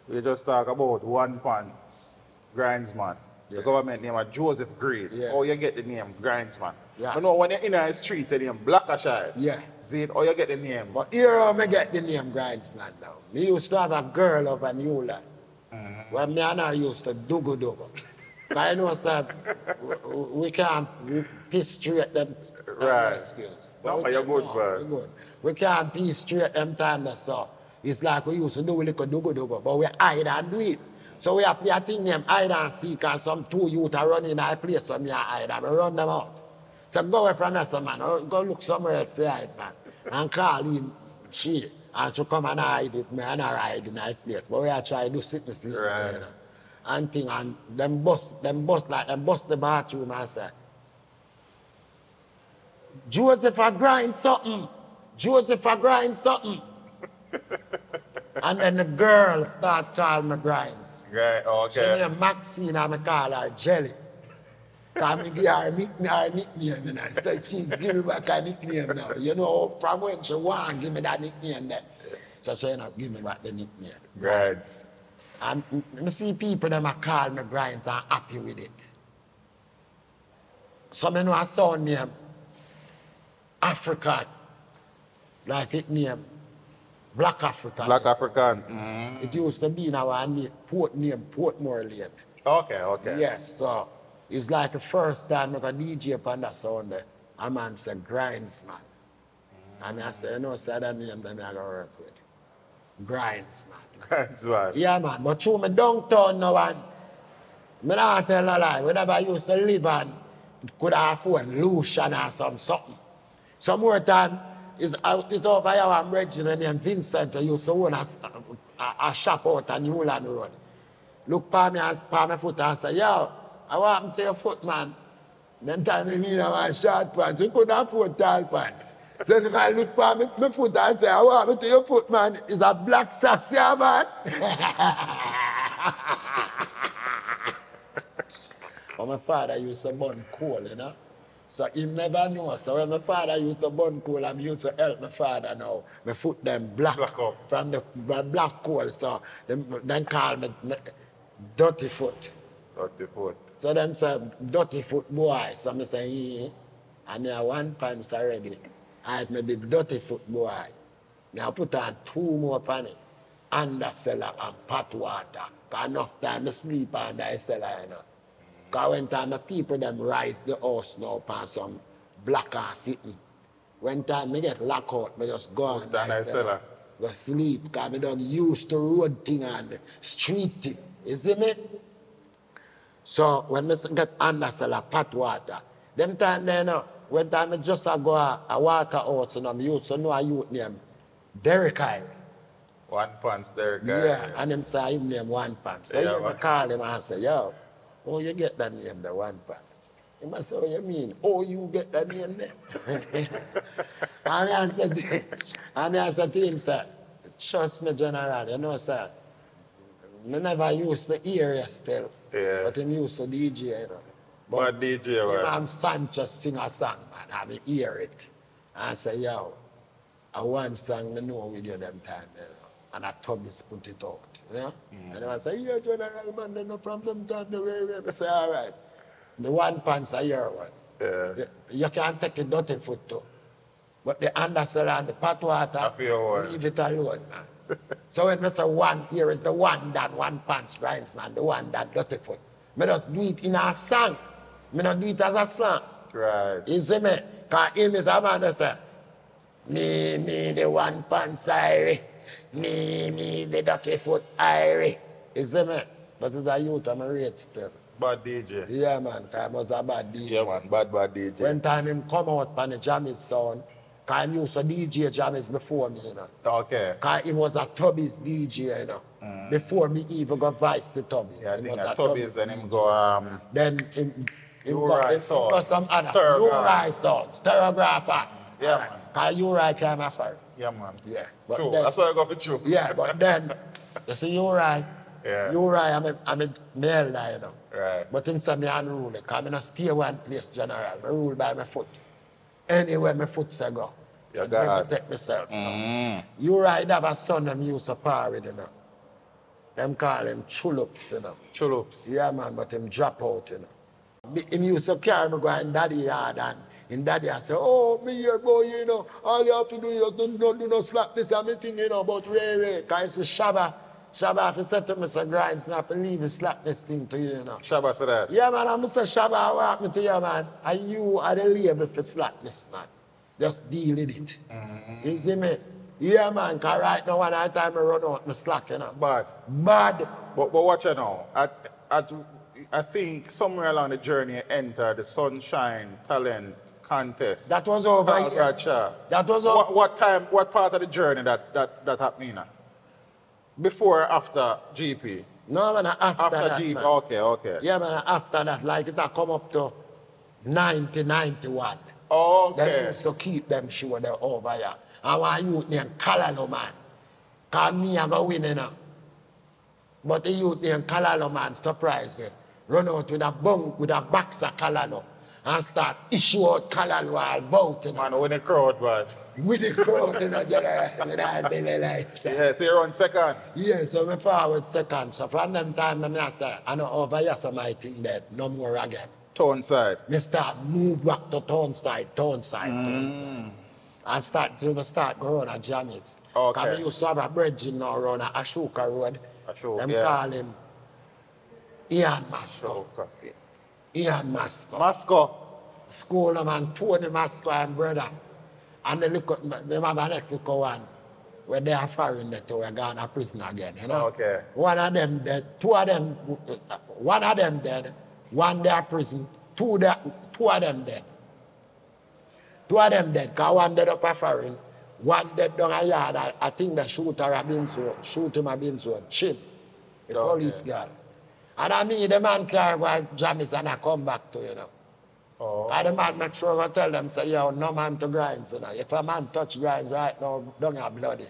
We just talk about one pants, Grindsman. The government name is Joseph Grace. Yeah. How you get the name Grindsman? Yeah. You know when you're in a street, the name Blackashire. Yeah. See it? How you get the name? But here I get the name Grindsman now. Me used to have a girl of a new land. Mm-hmm. Well, me and her used to dugu dugu. But I know that we- we can't we piss straight them. Right. Excuse. No, we you're good, no, bro. we good. We can't piss straight them time that so. It's like we used to do a little dugu dugu, but we hide and do it. So we have play a thing named hide and seek and some two youth are running in a place so me a hide and we run them out. So go away from us, man. Or go look somewhere else to hide, man. And call in she. And she come and hide it, me and I hide in that place. But we are trying to do sickness. Right. And thing, and them bust, them bust like, them bust the bathroom and say, Joseph, I grind something. Joseph, I grind something. <laughs> and then the girl start calling me grinds. Right, oh, okay. She okay. name Maxine and I call her Jelly. Cause me give her a nickname, you know. So she give me back a nickname now. You know, from when she want, give me that nickname there. So she not give me back the nickname. Right. And me see people them a call me grinds and happy with it. So me know a son name African. Like it name Black African. Black African. Mm. It used to be in our port name, Portmore Lane. Okay, okay. Yes, so it's like the first time I got DJ upon that sound there. A man said Grinds man. And I said, you know, say that name that I gotta work with. Grinds man. That's right. Yeah man, but through me downtown now and me not tell a lie, whenever I used to live and could afford Lucian or some something. Some more time is uh, out it's over here I'm Regina and Vincent who used to own a, a, a shop out on Newland Road. Look pa me and pa my foot and say, yo, I want to your foot man. Then time me need my short pants. You couldn't afford tall pants. So if I look for me, my foot and say, I want me to your foot man. Is a black socks here, man. <laughs> but my father used to burn coal, you know. So he never knew. So when my father used to burn coal, I'm used to help my father now. My foot them black, Black up. from the black coal. So them then call me, dirty foot. 30 foot. So them say dirty foot boy. So I say, yeah. And have one pants already. I me the dirty foot boy. I put on two more penny. Under cellar and pot water. Cause enough time me sleep under the cellar, you know. Cause when time the people them rise the house now upon some black and sitting. When time me get locked out, me just go down the cellar. Go sleep. Cause me don't used to road thing and street thing. You see me? So when me get under cellar pot water, them time then uh, when time I just a go a, a water out, so me used to know a youth name Derek I. One pants there, guy. Yeah, and him say him name One Pants. So Yeah, you man. call him and say, yo, oh you get that name, the One part. You must say, what you mean? Oh, you get that name there? <laughs> and I said, and I said to him, sir, trust me, General, you know, sir, me never used to hear you still. Yeah. But him used to DJ, you know. But DJ, him man. and Sanchez sing a song, man, and me hear it. And I say, yo, And one song me know with you them time, you know. And I Thomas put it out, you know. Mm. And I say, yeah, General man, they know from them time the way I say, all right. The one pants a year one. Yeah. You, you can take a dirty foot too. But the undersell and the pot water, I feel what? leave it alone, man. <laughs> so when say one, here is the one that one pants grinds, man, the one that dirty foot. Me just do it in a song. Me not do it as a slang. Right. You see me? Because him is a man that say, me, me, the one pants. Me, me, the dirty foot irie. You see me? That is it's a youth I'm a rate still. Bad DJ. Yeah, man, 'cause I was a bad DJ. Yeah, man. Bad, bad DJ. When time him come out on the Jammies sound, cause him used to DJ Jammies before me, you know. Okay. Cause he was a Tubby's DJ, you know. Before me even got vice to Tubby's. Mm. Yeah, I He think was that a Toby's and him go, um, Then him, him Uri got, him, sound. got some other Stereograph. Uri sound, sterographer. Yeah, man. Cause Uri came after. Yeah, man. Yeah. But True. then, That's how I got for true. yeah, but then, you see Uri, Yeah. Uri, I'm a, I'm a male, you know. Right. But him say me unruly, because I not stay one place general. I rule by my foot. Anywhere my foot say go. You I got never it. take myself. so. Mm-hmm. You right have a son them used to par with, you know. Them call him chulups, you know. Chulups. Yeah, man, but him drop out, you know. Him used to carry me go in daddy yard and in daddy I say, oh, me here boy, you know, all you have to do is don't, don't do no slap this and me thing, you know, about Ray Ray. Because it's a Shabba. Shabba, if you say to me, grinds, me have to leave his slap this thing to you, you know. Shabba said that. Yeah, man, I'm Mr. Shabba, what happened to you, man? And you are the label for this man. Just deal with it. Mm-hmm. You see me? Yeah, man, because right now, when I time I run out, my slack, you know. Bad. Bad. But, but watch it now. At, at, I think somewhere along the journey, you enter the Sunshine Talent Contest. That was over Carl here. Bradshaw. That was over. What, what time, what part of the journey that, that, that happened? know? Before or after GP? No, man, after, After that, GP, man. okay, okay. Yeah, man, after that, like it come up to 90, 91. They Okay. used to keep them sure they're over here. And one youth named Kalalo, man. Cause me, I go win, you know. But the youth named Kalalo, man, surprised me. Run out with a bung, with a box of Kalalo. And start issue out Kalalo all about, you. Man, when the crowd, but With the crowd, you know. You know, I really like that. yeah, so you run second. Yeah, so me forward second. So from them time, me I say, I know over here, so my thing dead, no more again. Tone side. Me start move back to town side, town side, town side. And start till me start going a Jamis. Okay. Cause me used to have a bridge in now around a Ashoka Road. Ashoka, them yeah. call him Ian Masco. Okay. Ian Masco. Masco. School them and Tony Masco and brother. And they look at them have an Mexico one. Where they are foreign that they were gone to prison again, you know? Okay. One of them dead, two of them, uh, one of them dead, one there prison, two, there, two of them dead. Two of them dead, because one dead up a foreign, one dead down a yard, I, I think the shooter have been so, shoot him have been so, chin, the Okay. police guard. And I mean, the man carry go Jamis and I come back to, you know. Oh. And the man make sure I tell them, say, yo, no man to grinds, you know. If a man touch grinds right now, don't have bloody.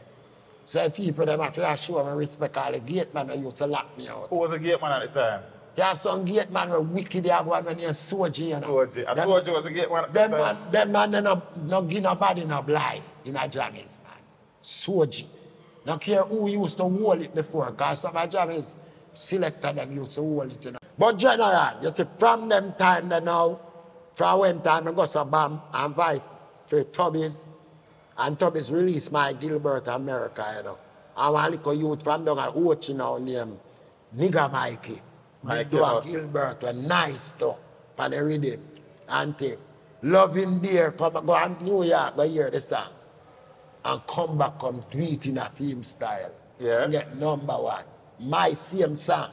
So people, them have to show me respect all the gate man who used to lock me out. Who was the gate man at the time? There are some gate man who wicked, they have one when you're Soji, you know. Soji. I Them- you was the gate man at the Them time. man, them man, they no, no give nobody no lie in a Jamis, man. Soji. No care who used to hold it before, because some of Jamis selected them used oh, to hold it, you know. But general, you see, from them time they now, from when time I got some bomb and vice for Tubbies, and Tubbies released my Gilbert America, you know. And one little youth from down at Ochi now named Nigga Mikey. Mikey Big dog Ross. Gilbert were nice though, on the rhythm. And thing. Loving dear, come go on New York, go hear the song. And come back, come do it in a film style. Yeah. Get number one. My same song.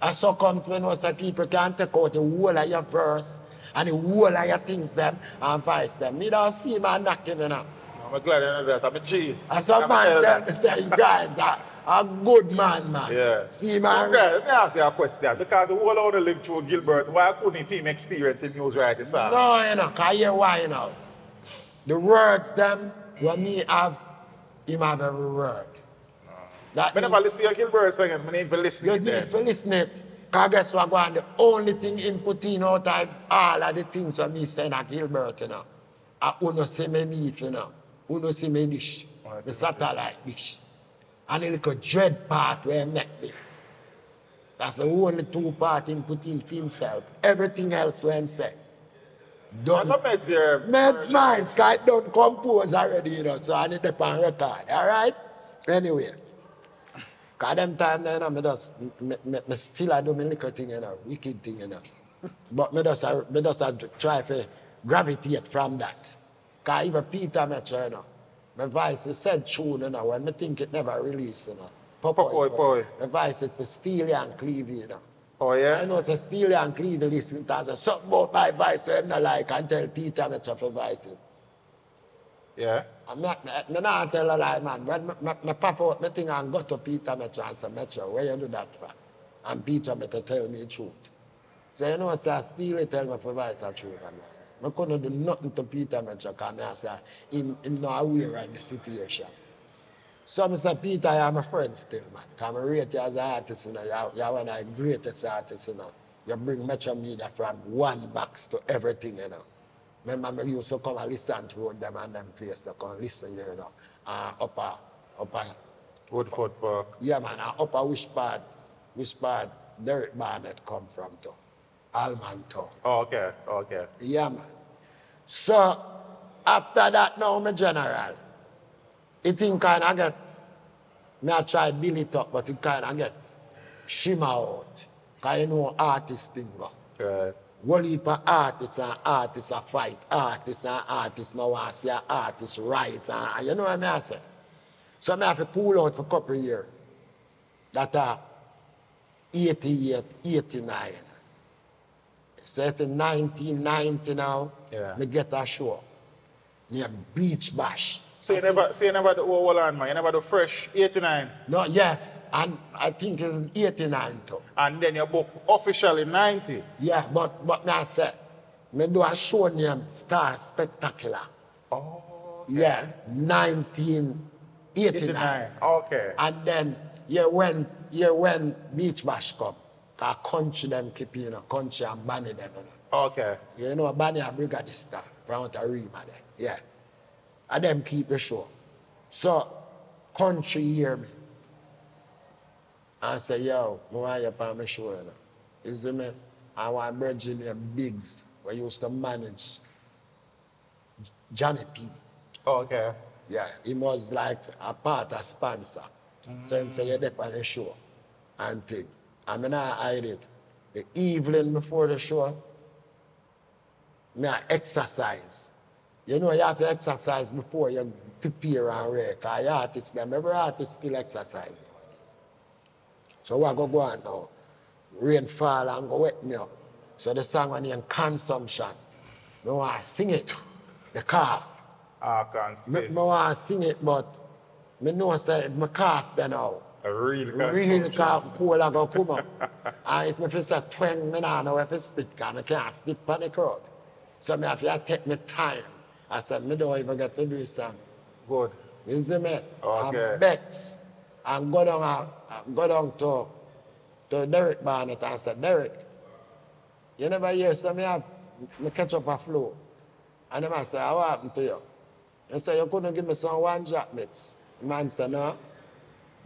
And so comes when was that people can take out the whole of your verse and the whole of your things them and vice them. Me don't see man knocking you know. I'm glad you know that. I'm a G. And some I'm man tell me say guys are a good man, man. Yeah. See man. Okay, let me ask you a question. Because the whole of the link through Gilbert, why couldn't he experience in music writing song? No, you know, cause hear why, you know. The words them, when me have, him have every word. That I never listen to your Gilbert song, eh? I need to listen you to need it. to listen it. Cause guess what, go on, the only thing in out of all of the things that me saying at Gilbert, you know. Ah, I uno see me beef, you know. Uno see me dish. Oh, The satellite dish. And the little dread part where he make me. That's the only two part him put in for himself. Everything else where him say. I'm Done. not meds here. Meds minds, cause it don't compose already, you know, so I need to on record, alright? Anyway. Cause them time then, you know, me just, me, me, me still I do my little thing, you know, wicked thing, you know. But me just, I, me just I try to gravitate from that. Cause even Peter Metro, you know, my voice is said tune, you know, when me think it never release, you know. Popoy, poy. My voice is for Steely and Clevie, you know. Oh, yeah? I know it's a Steely and Clevie listen to us. Something about my voice to him not like and tell Peter Metro for voice. Yeah. I'm not, me, me not tell a lie, man. When me, me, me pop me thing and go to Peter Metro and say, Metro, where you do that for? And Peter Metro tell me the truth. So you know, say, Steely tell me for voice the truth and lies. I couldn't do nothing to Peter Metro because me I say, him, him not aware of the situation. So I say, Peter, you're my friend still, man. Because I rate you as an artist, you know. You're, you're one of the greatest artists, you know. You bring Metro Media from one box to everything, you know. Remember, I used to come and listen to them and them place to come listen, you know. Uh, upper, upper, Woodford Park. yeah, man, uh, upper which part, which part Derek Barnett come from, to? Allman Town. Oh, okay. Okay. Yeah, man. So, after that, now, my general, it thing kind of get, me I try build it up, but it kind of get shimmer out. Because you know artist thing, go. Right. One heap of artists and artists a fight, artists and artists now to see a artist rise and you know what I mean I say? So I have to pull out for a couple of years. That are 88, 89. So it's in 1990 now, Yeah. me get a show. Near Beach Bash. So you never, so you never do oh, hold on, man. You never do fresh 89, No, yes, and I think it's 89 too. and then your book officially 90. Yeah, but but I say, me do a show named Star Spectacular. Oh, Yeah, 1989. 89. Okay. And then yeah, when yeah, when Beach Bash come, cause country them keep you know, country and banny them. You know, Okay. you know banny a brigadista from out of Rima there. Eh? Yeah. And them keep the show. So country hear me. I say, yo, I want you on my show, you know. You see me? I want named Biggs, we used to manage Johnny P. Oh, okay. Yeah, he was like a part of sponsor. So him say, you're there on the show and thing. I mean, I hide it. The evening before the show, me I exercise. You know, you have to exercise before you prepare and ready. Because your artists, them, every artist still exercise nowadays. So what go go on now? Rain fall and go wet me up. So the song when named Consumption. Want to sing it. The cough. Ah, I can't spit. me want to sing it, but me know say my cough then now. A real Really consumption. cough cold I go come up. <laughs> and if me feel say twang, me nah know if I spit, because I can't spit on the crowd. So me have to take me time. I said, me don't even get to do song. Good. You see me? Okay. And Bex. And go down, ah, and, and go down to, to Derek Barnett and say, Derek, you never hear so me have, me catch up a flow. And the man say, how happened to you? He say, you couldn't give me some one drop mix. The man said, no.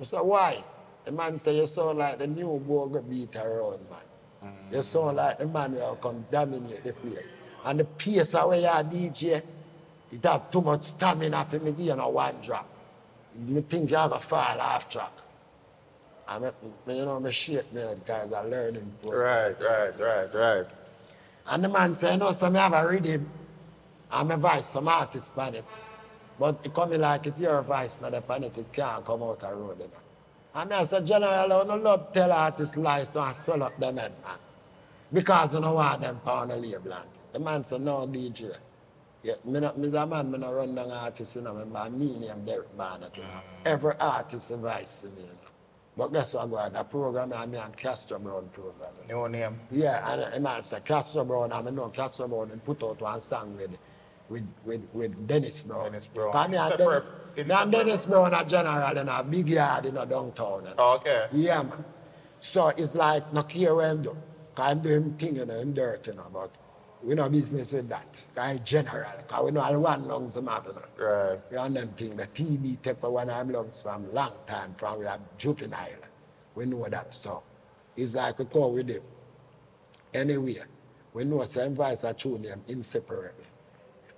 I said, why? The man said, you sound like the new Boga beat around, man. You sound like the man will come dominate the place. And the pace of where you are DJ, it have too much stamina for me give you know, one drop. Me think you have a fall off track. I mean, you know, me shake me because I'm learning process. Right, right, right, right. And the man say, no, so me have a rhythm. I'm a voice, some artists on it. But it coming like if your voice not upon it, it can't come out a road. You know? And I said, General, I don't love tell artists lies to and swell up them head, man. Because you don't want them pound the label. The man said, no, DJ. Yeah, me not, me a man, me not run down artists, you know, me, but me name Derek Barnett, you know. Mm. Every artist a voice to me, you know. But guess what, God, the program, I mean, Castro Brown program. you know. New name. Yeah, and, and man say Castro Brown, I mean, know Castro Brown and put out one song with with with, with Dennis Brown. Dennis Brown. Cause me and Dennis, me and Dennis Brown are general in a big yard in a downtown. you know. Oh, okay. Yeah, man. So it's like, not care what him do. Cause him do him thing, you know, him dirty, you know, but We no business with that. It's general. Cause we know all one lungs them have, you know. Right. You understand thing, the TB take one of lungs from long time from we have juvenile. We know that so. It's like a call with him. Anyway, we know same voice are tune them inseparable.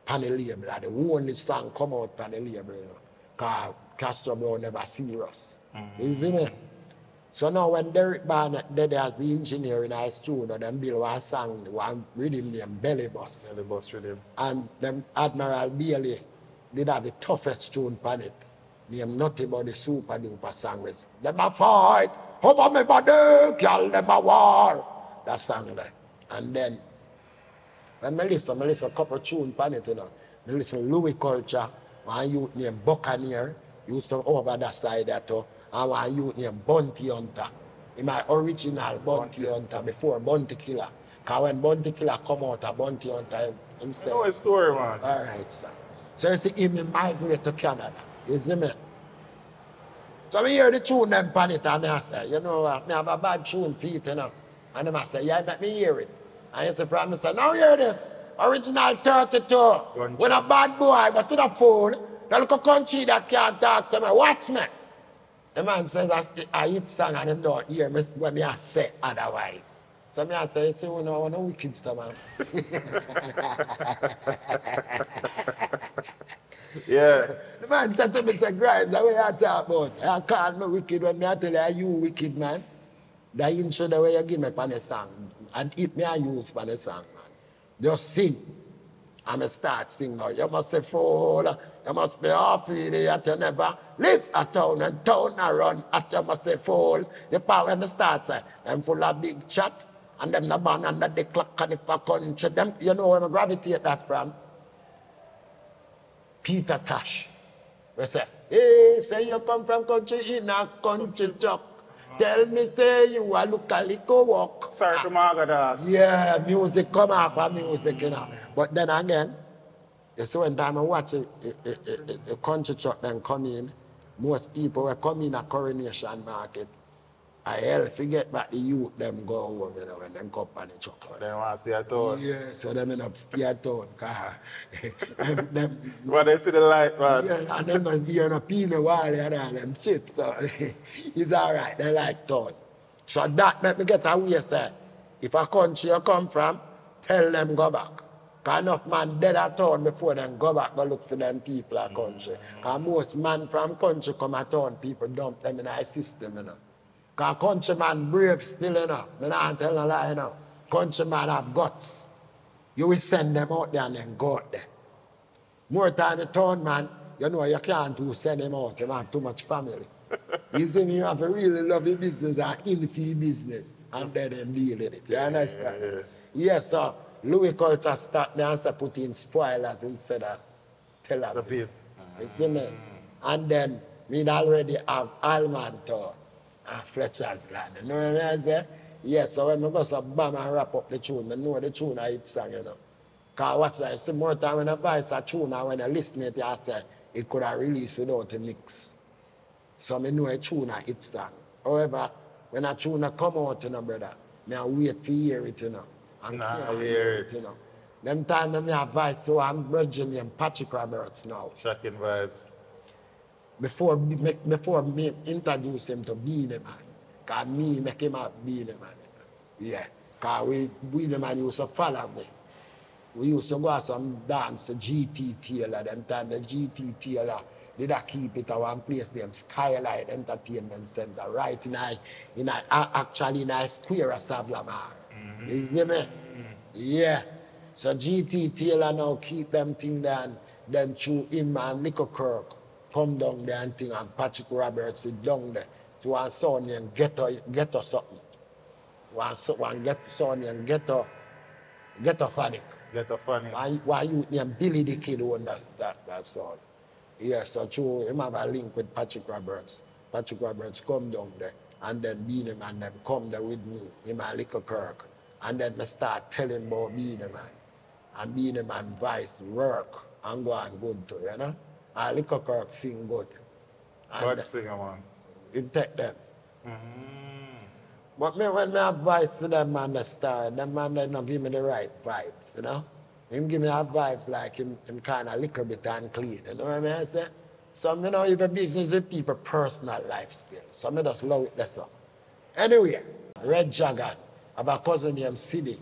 Pan the label, and the only song come out pan the label, you know. Cause Castro Brown never serious. You see me? Mm. So now when Derek Barnett did as the engineer in our studio, them build one song, one rhythm named Belly Bus. The boss with him. And them Admiral Bailey did have the toughest tune on it. Name nothing but the super duper song them a fight over me body, girl, them a war. That song there. And then when me listen, me listen a couple tune on it, you know. Me listen Louie Culture, one youth named Buccaneer, used to over that side there too. One youth named Bounty Hunter. In my original Bounty Hunter before Bounty Killer. Cause when Bounty Killer come out, a Bounty Hunter himself. know his story, man. All right, sir. So you see him migrate to Canada. You see me? So me hear the tune them pan it and I say, you know what, me have a bad tune for it, you know. And them I say, yeah, let me hear it. And you say, from me say, now hear this. Original 32. When a bad boy, but to the fool, the little country that can't talk to me, watch me. The man says the a hit song and him don't hear me when me I say otherwise. So me I say, you see, we know, we wicked stuff, man. <laughs> Yeah. The man said to me, say, Grimes, the way I talk about. I call me wicked when me I tell you, "Are you wicked, man. The intro the way you give me on the song. And it me I use for the song, man. Just sing. I'm a start sing now. You must be fool. You must be off idiot. You never live a town and town a run. At you must say, fool. The power when me start say, I'm full of big chat. And them the man under the clock and if I country. Them, you know where I gravitate that from? Peter Tosh. We say, hey, say you come from country in a country truck. Tell me, say you a look a little walk. Sorry for Margaret. Yeah, music come of music, you know. But then again, you see when time I watch a, a, a, a, a country truck then come in, most people will come in a coronation market. I hell forget back the youth them go home, you know, when them come on the truck. Then want to see a tour. Yeah, so them in upstairs town, car. them, them, But they see the light, man. yeah, and them must be on a peanut wall and all them shit. So <laughs> it's all right. They like town. So that make me get away, say. If a country you come from, tell them go back. Cause enough man dead at town before them go back go look for them people at country. Cause most man from country come at town, people dump them in our system, you know. Cause countryman brave still, you know. Me not tell a lie, you know. Country man have guts. You will send them out there and then go out there. More time the town man, you know you can't do send them out, you have too much family. <laughs> you see me, you have a really lovely the business and in the business and then them deal with it. You understand? Yes, sir. Louie Culture start me and say put in spoilers instead of Tel The Aviv. You see me? And then we already have Allman Town Ah, Fletcher's land. You know what I say? Yes, so when I go so bam and wrap up the tune, I know the tune I hit song, you know. Cause what's that? See more time when I voice a tune and when I listen it, I say it could have released without a mix. So me know a tune a hit song. However, when a tune come out, you know, brother, me I wait for hear it, you know. And Nah, can't hear it. you know. Them time them have voice, so I'm named Patrick Roberts now Shocking vibes. Before me- before me introduce him to Beenie Man. Cause me make him a Beenie Man. Yeah. Cause we Beenie Man used to follow me. We used to go some dance to GT Taylor. Them time the GT Taylor did I keep it at one place named Skyline Entertainment Center, right in I in actually in a square of Savlamar. You see me? Mm-hmm. Yeah. So GT Taylor now keep them thing down. Then through him and Nico Kirk come down there and thing and Patrick Roberts is down there. To one son and ghetto ghetto something. One so one get son and ghetto ghetto fanic. Get a funny. One, one youth named Billy the Kid own that, that, that song. Yes, so true, him have a link with Patrick Roberts. Patrick Roberts come down there, and then Beenie Man them come there with me, him and Little Kirk. And then me start telling about Beenie Man. And Beenie Man voice work and go on good too, you know? And Little Kirk sing good. And God singer, man. it take them. Mm-hmm. But me, when me advice to them man the star, them man they not give me the right vibes, you know? Him give me a vibes like him, him kind of little bit unclean, you know what I mean? I say? So, you know, if a business with people personal lifestyle. So, me just love it that's all. Anyway, Red Dragon, have a cousin named Sidney,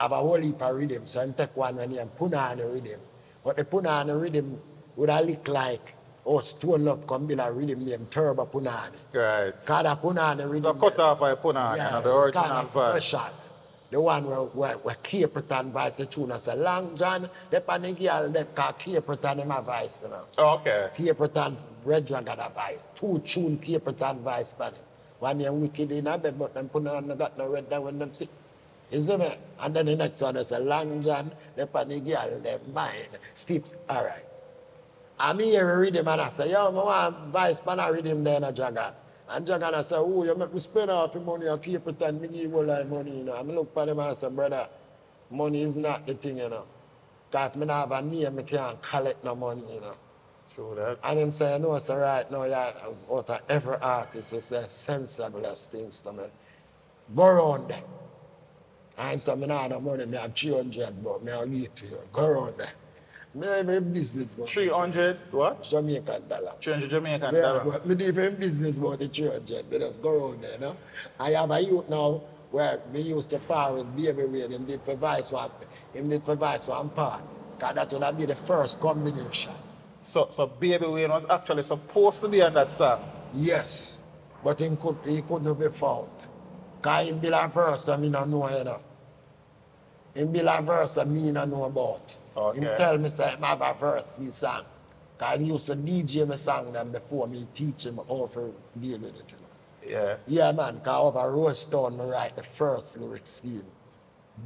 have a whole heap of rhythm, so I take one when named Punani rhythm. But the Punani rhythm would have look like, oh, Stone Love come build a rhythm named Turbo Punani. Right. Cause the Punani rhythm. So cut off a punani, Yeah, know, the original kind of special. The one where, where, where Capleton vice the tune as a long John, the panic girl, they call Capleton in my vice, you know. Oh, okay. Capleton, Red Dragon a vice. Two tune Capleton vice, man. One name wicked in a bed, but them put on got no red down when them sick. You see me? And then the next one is a long John, the panic girl, them mine. Steve, all right. I'm here read him and I say, yo, I want vice man, I read him there in a dragon. And dragon I say, oh, you make me spend all the money, I keep it and me give all the money, you know. I look at him and I say, brother, money is not the thing, you know. Because me not have a name, I can't collect no money, you know. True that. And him say, no, sir, right now, yeah, out of every artist, it's a sensiblest things to me. Go around there. And so, me not have no money, me have 300, but me I'll give it to you. Go around there. Me a business, but 300, what? Jamaican dollar. 300 Jamaican Yeah, dollar. but me in business about the 300, me just go around there, no? I have a youth now where me used to par with baby with him did for vice one, him did for vice one part. Cause that would have been the first combination. So, so Baby Wayne was actually supposed to be on that song. Yes, but him could, he couldn't be found. Cause him a verse that me not know, you know. Him a verse that me not know about. Him Okay. tell me say him have a verse he sang. Cause he used to DJ me song them before me teach him how to deal with it. You know. Yeah. Yeah, man, cause over Rose Stone, me write the first lyrics for him.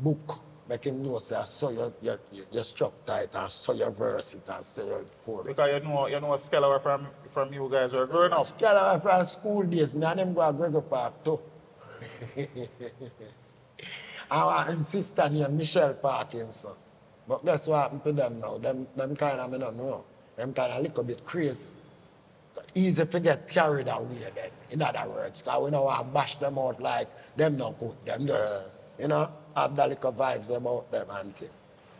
Book. Make him know say I saw your, your, your structure it and saw your verse it and saw your chorus. Because you know, you know Skeller from, from you guys were growing up. Scala from school days, me and him go to Gregor Park too. <laughs> Our sister named Michelle Parkinson. But guess what happened to them now? Them, them kind of, me don't know. Them kind of little bit crazy. Easy to get carried away then, in other words. Because we don't want to bash them out like them not good. Them just, you know, have the little vibes about them and thing.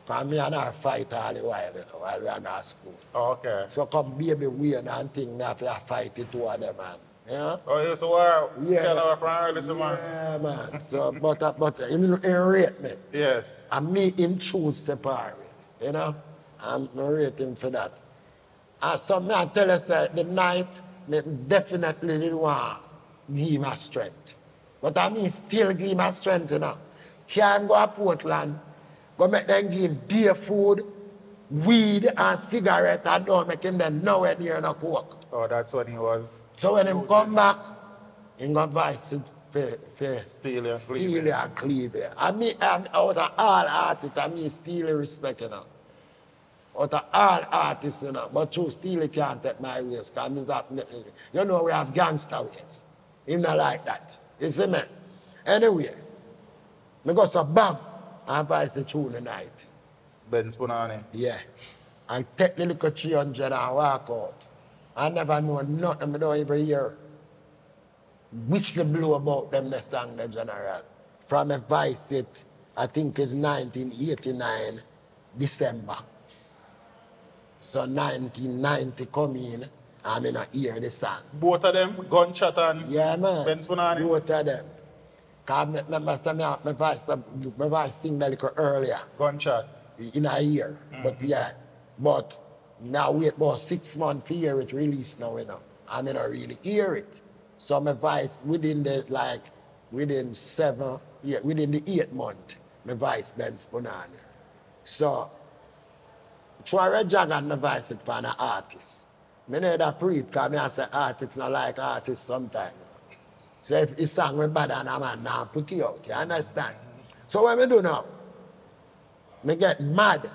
Because me and her fight all the while, you know, while we are at school. Oh, okay. So come baby Wayne and thing, me have to fight it two of them, man. Know? Oh, you so war Yeah. Skeller from early to man. Yeah, man. So, but, uh, but uh, him him rate me. Yes. I me, him choose to party. You know? And I rate him for that. And so me I tell you, say, the night, me definitely didn't want give him a strength. But I mean, still give him a strength, you know. Can't go to Portland, go make them give him beer food, weed and cigarette, and don't make him then nowhere near no coke. Oh, that's when he was So when him come back, he got vice to fa- fa- Steely and Steely and Clevie. I mean, and out of all artists, I mean, Steely respect, you know. Out of all artists, you know. But true, Steely can't take my ways, because you know, we have gangster ways. Him not like that. You see me? Anyway, me go so bam, and vice the tune tonight. Benz Punani. Yeah. I take the little 300 and walk out. I never know nothing, I don't even hear whistle blow about them, the song, the general. From a vice it, I think it's 1989, December. So 1990 come in, I'm in a hear the song. Both of them, gunshot and Yeah, man. Benz Punani. Both of them. Me, must have me, my voice, my voice thing a little earlier gunshot. in a year. Mm. But yeah, but now wait about six months to hear it release now, you know. I mean, I really hear it. So my voice within the like within seven, yeah, within the eight month, my voice Benz Punani. So try a jag and my voice it for an artist. Me know that pre because me I say artist not like artists sometimes. So if it's song we bad and a man now put it out, you understand? So what me do now? me get mad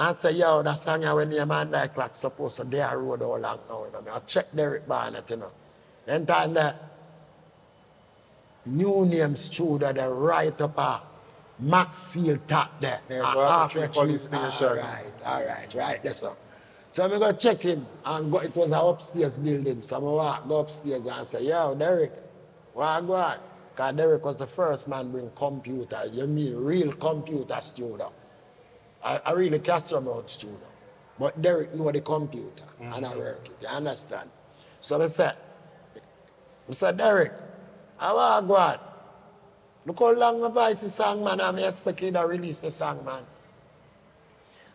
and say, yo, that song here when the man like clock supposed to dare road all long now, you know. I check Derek Barnett, you know. Then time that new name studio they right up a Maxfield top there. Yeah, a go after half three a police station. All right, all right, right, that's all. So I go check him and go, it was an upstairs building. So I walk, go upstairs and say, yo, Derek, what go on? Because Derek was the first man bring computer. You mean real computer studio. I, I really Castro Brown studio. But Derek know the computer and I mm-hmm. work it. You understand? So I said, I said, Derek, how are go on? Look how long my voice is song, man. I'm expecting to release the song, man.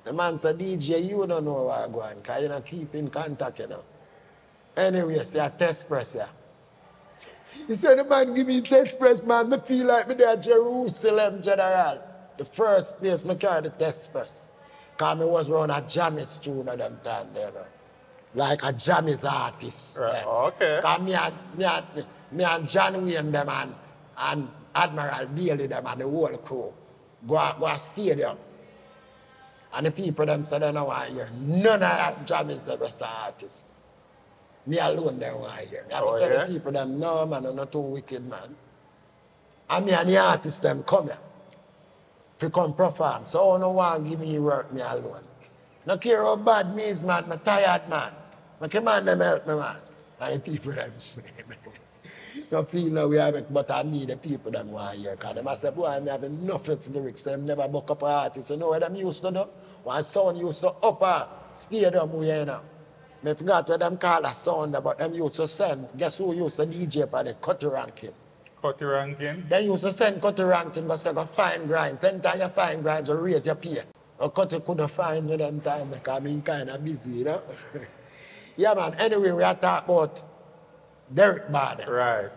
The man said, DJ, you don't know what I go on, because you don't keep in contact, you know. Anyway, say a test press, yeah. He said, the man give me test press, man. Me feel like me there Jerusalem General. The first place me carry the test press. Because me was around a Jammy's tune at them time there. Like a Jammy's artist. Right, then. okay. Because me and, me and, me and John Wayne them and, and Admiral Bailey them and the whole crew go, go a stadium. And the people them say they don't want to hear none of that Jammy's the best artist. Me alone they want to hear. I Oh, tell yeah? the people them, no man, I'm not too wicked man. And me and the artists them come here. To come perform. So don't want to give me work me alone. No care how bad me is man, I'm tired man. I command them help me man. And the people them <laughs> no feel no way I make, but I need the people them want hear. Because them I say, boy, I have enough of lyrics. Them never book up an artist. You know what them used to do? One sound used to up a stadium we you know. Me forgot what them call a sound, but them used to send. Guess who used to DJ for the cut ranking? Cut your ranking. They used to send cut ranking, but say go find grinds. Then time you find grinds, you raise your pay. Or cut you couldn't find me them time because I'm kind of busy, you know. <laughs> yeah, man. Anyway, we are talking about Derek Barnett. Right.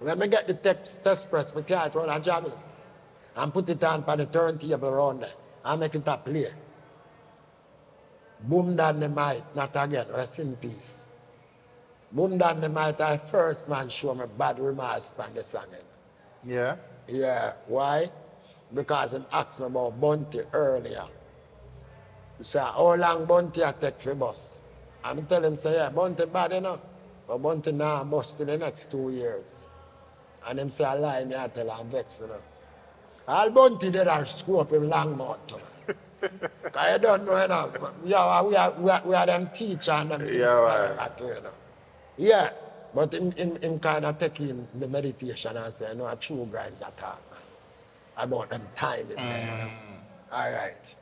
Let me get the text, test press, we can't run a jammies. And put it on for the turntable around there. And make it a play. Boom down the mic, not again, rest in peace. Boom down the mic, I first man show me bad remarks on the song. Yeah. Yeah, why? Because he asked me about Bunty earlier. He said, how long Bunty a take for bus? And I tell him, say, yeah, Bunty bad enough. But Bunty now bus in the next two years. And him say, I lie, me I tell him, I'm vexed, you know. All Bunty did screw up him long mouth. you <laughs> know. Cause you don't know, you know. We are, we are, we are, we are them teacher and them Yeah, inspire right. at you know. Yeah, but him, him, him kind of taking the meditation and say, no, a true grinds attack, man. About them time in there. All right.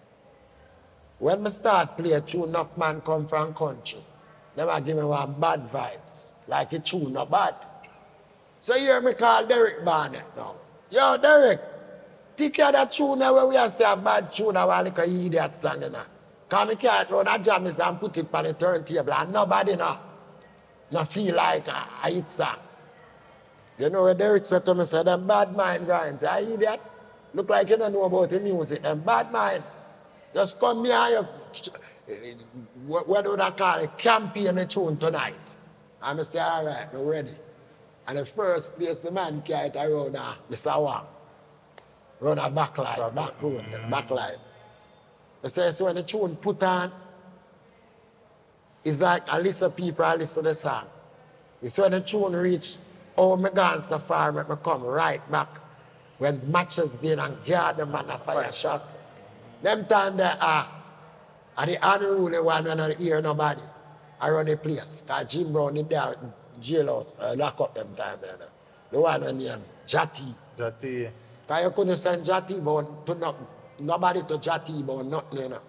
When me start play a tune, enough man come from country. Them a give me one bad vibes. Like a tune not bad. So here me call Derek Barnett now. Yo, Derek, take care of that tune now where we are say a bad tune now while like a idiot song, you know. Cause me can't run a jam and put it on the turntable and nobody know. No feel like a, a hit song. You know what Derek said to me, said, them bad mind grinds. I idiot. Look like you don't know about the music. Them bad mind. Just come here, you, what, what do they call it? Campaign the tune tonight. And I say, all right, we're ready. And the first place the man carried around uh, Mr. Wang. Run a backlight, back road, backlight. I say, so when the tune put on, it's like a list of people I listen to the song. It's when the tune reach, oh, me gone so far, me come right back. When matches been and guard the man a fire shot. Them time they are, are the unruly one when I hear nobody. I run the place. Cause Jim Brown in there, jailhouse, uh, lock up them time there. The one when named Jati. Jati. Cause you couldn't send Jati Bone to no, nobody to Jati Bone, nothing, you know.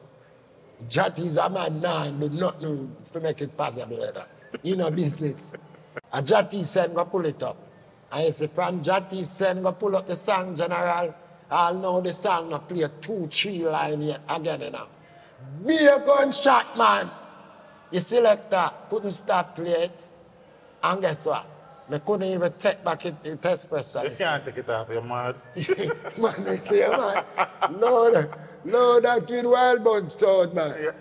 Jati is a man now do nothing to make it possible. You know, you know business. A Jati send go pull it up. I say from Jati send go pull up the song general. I'll know the song no play two, three line yet again, you know. Be a gunshot, man. The selector couldn't stop play it. And guess what? <laughs> Me couldn't even take back it, the test press. You can't take it off, you're mad. man, they say, man, Lord, Lord, that with wild bun sound, man. Yeah.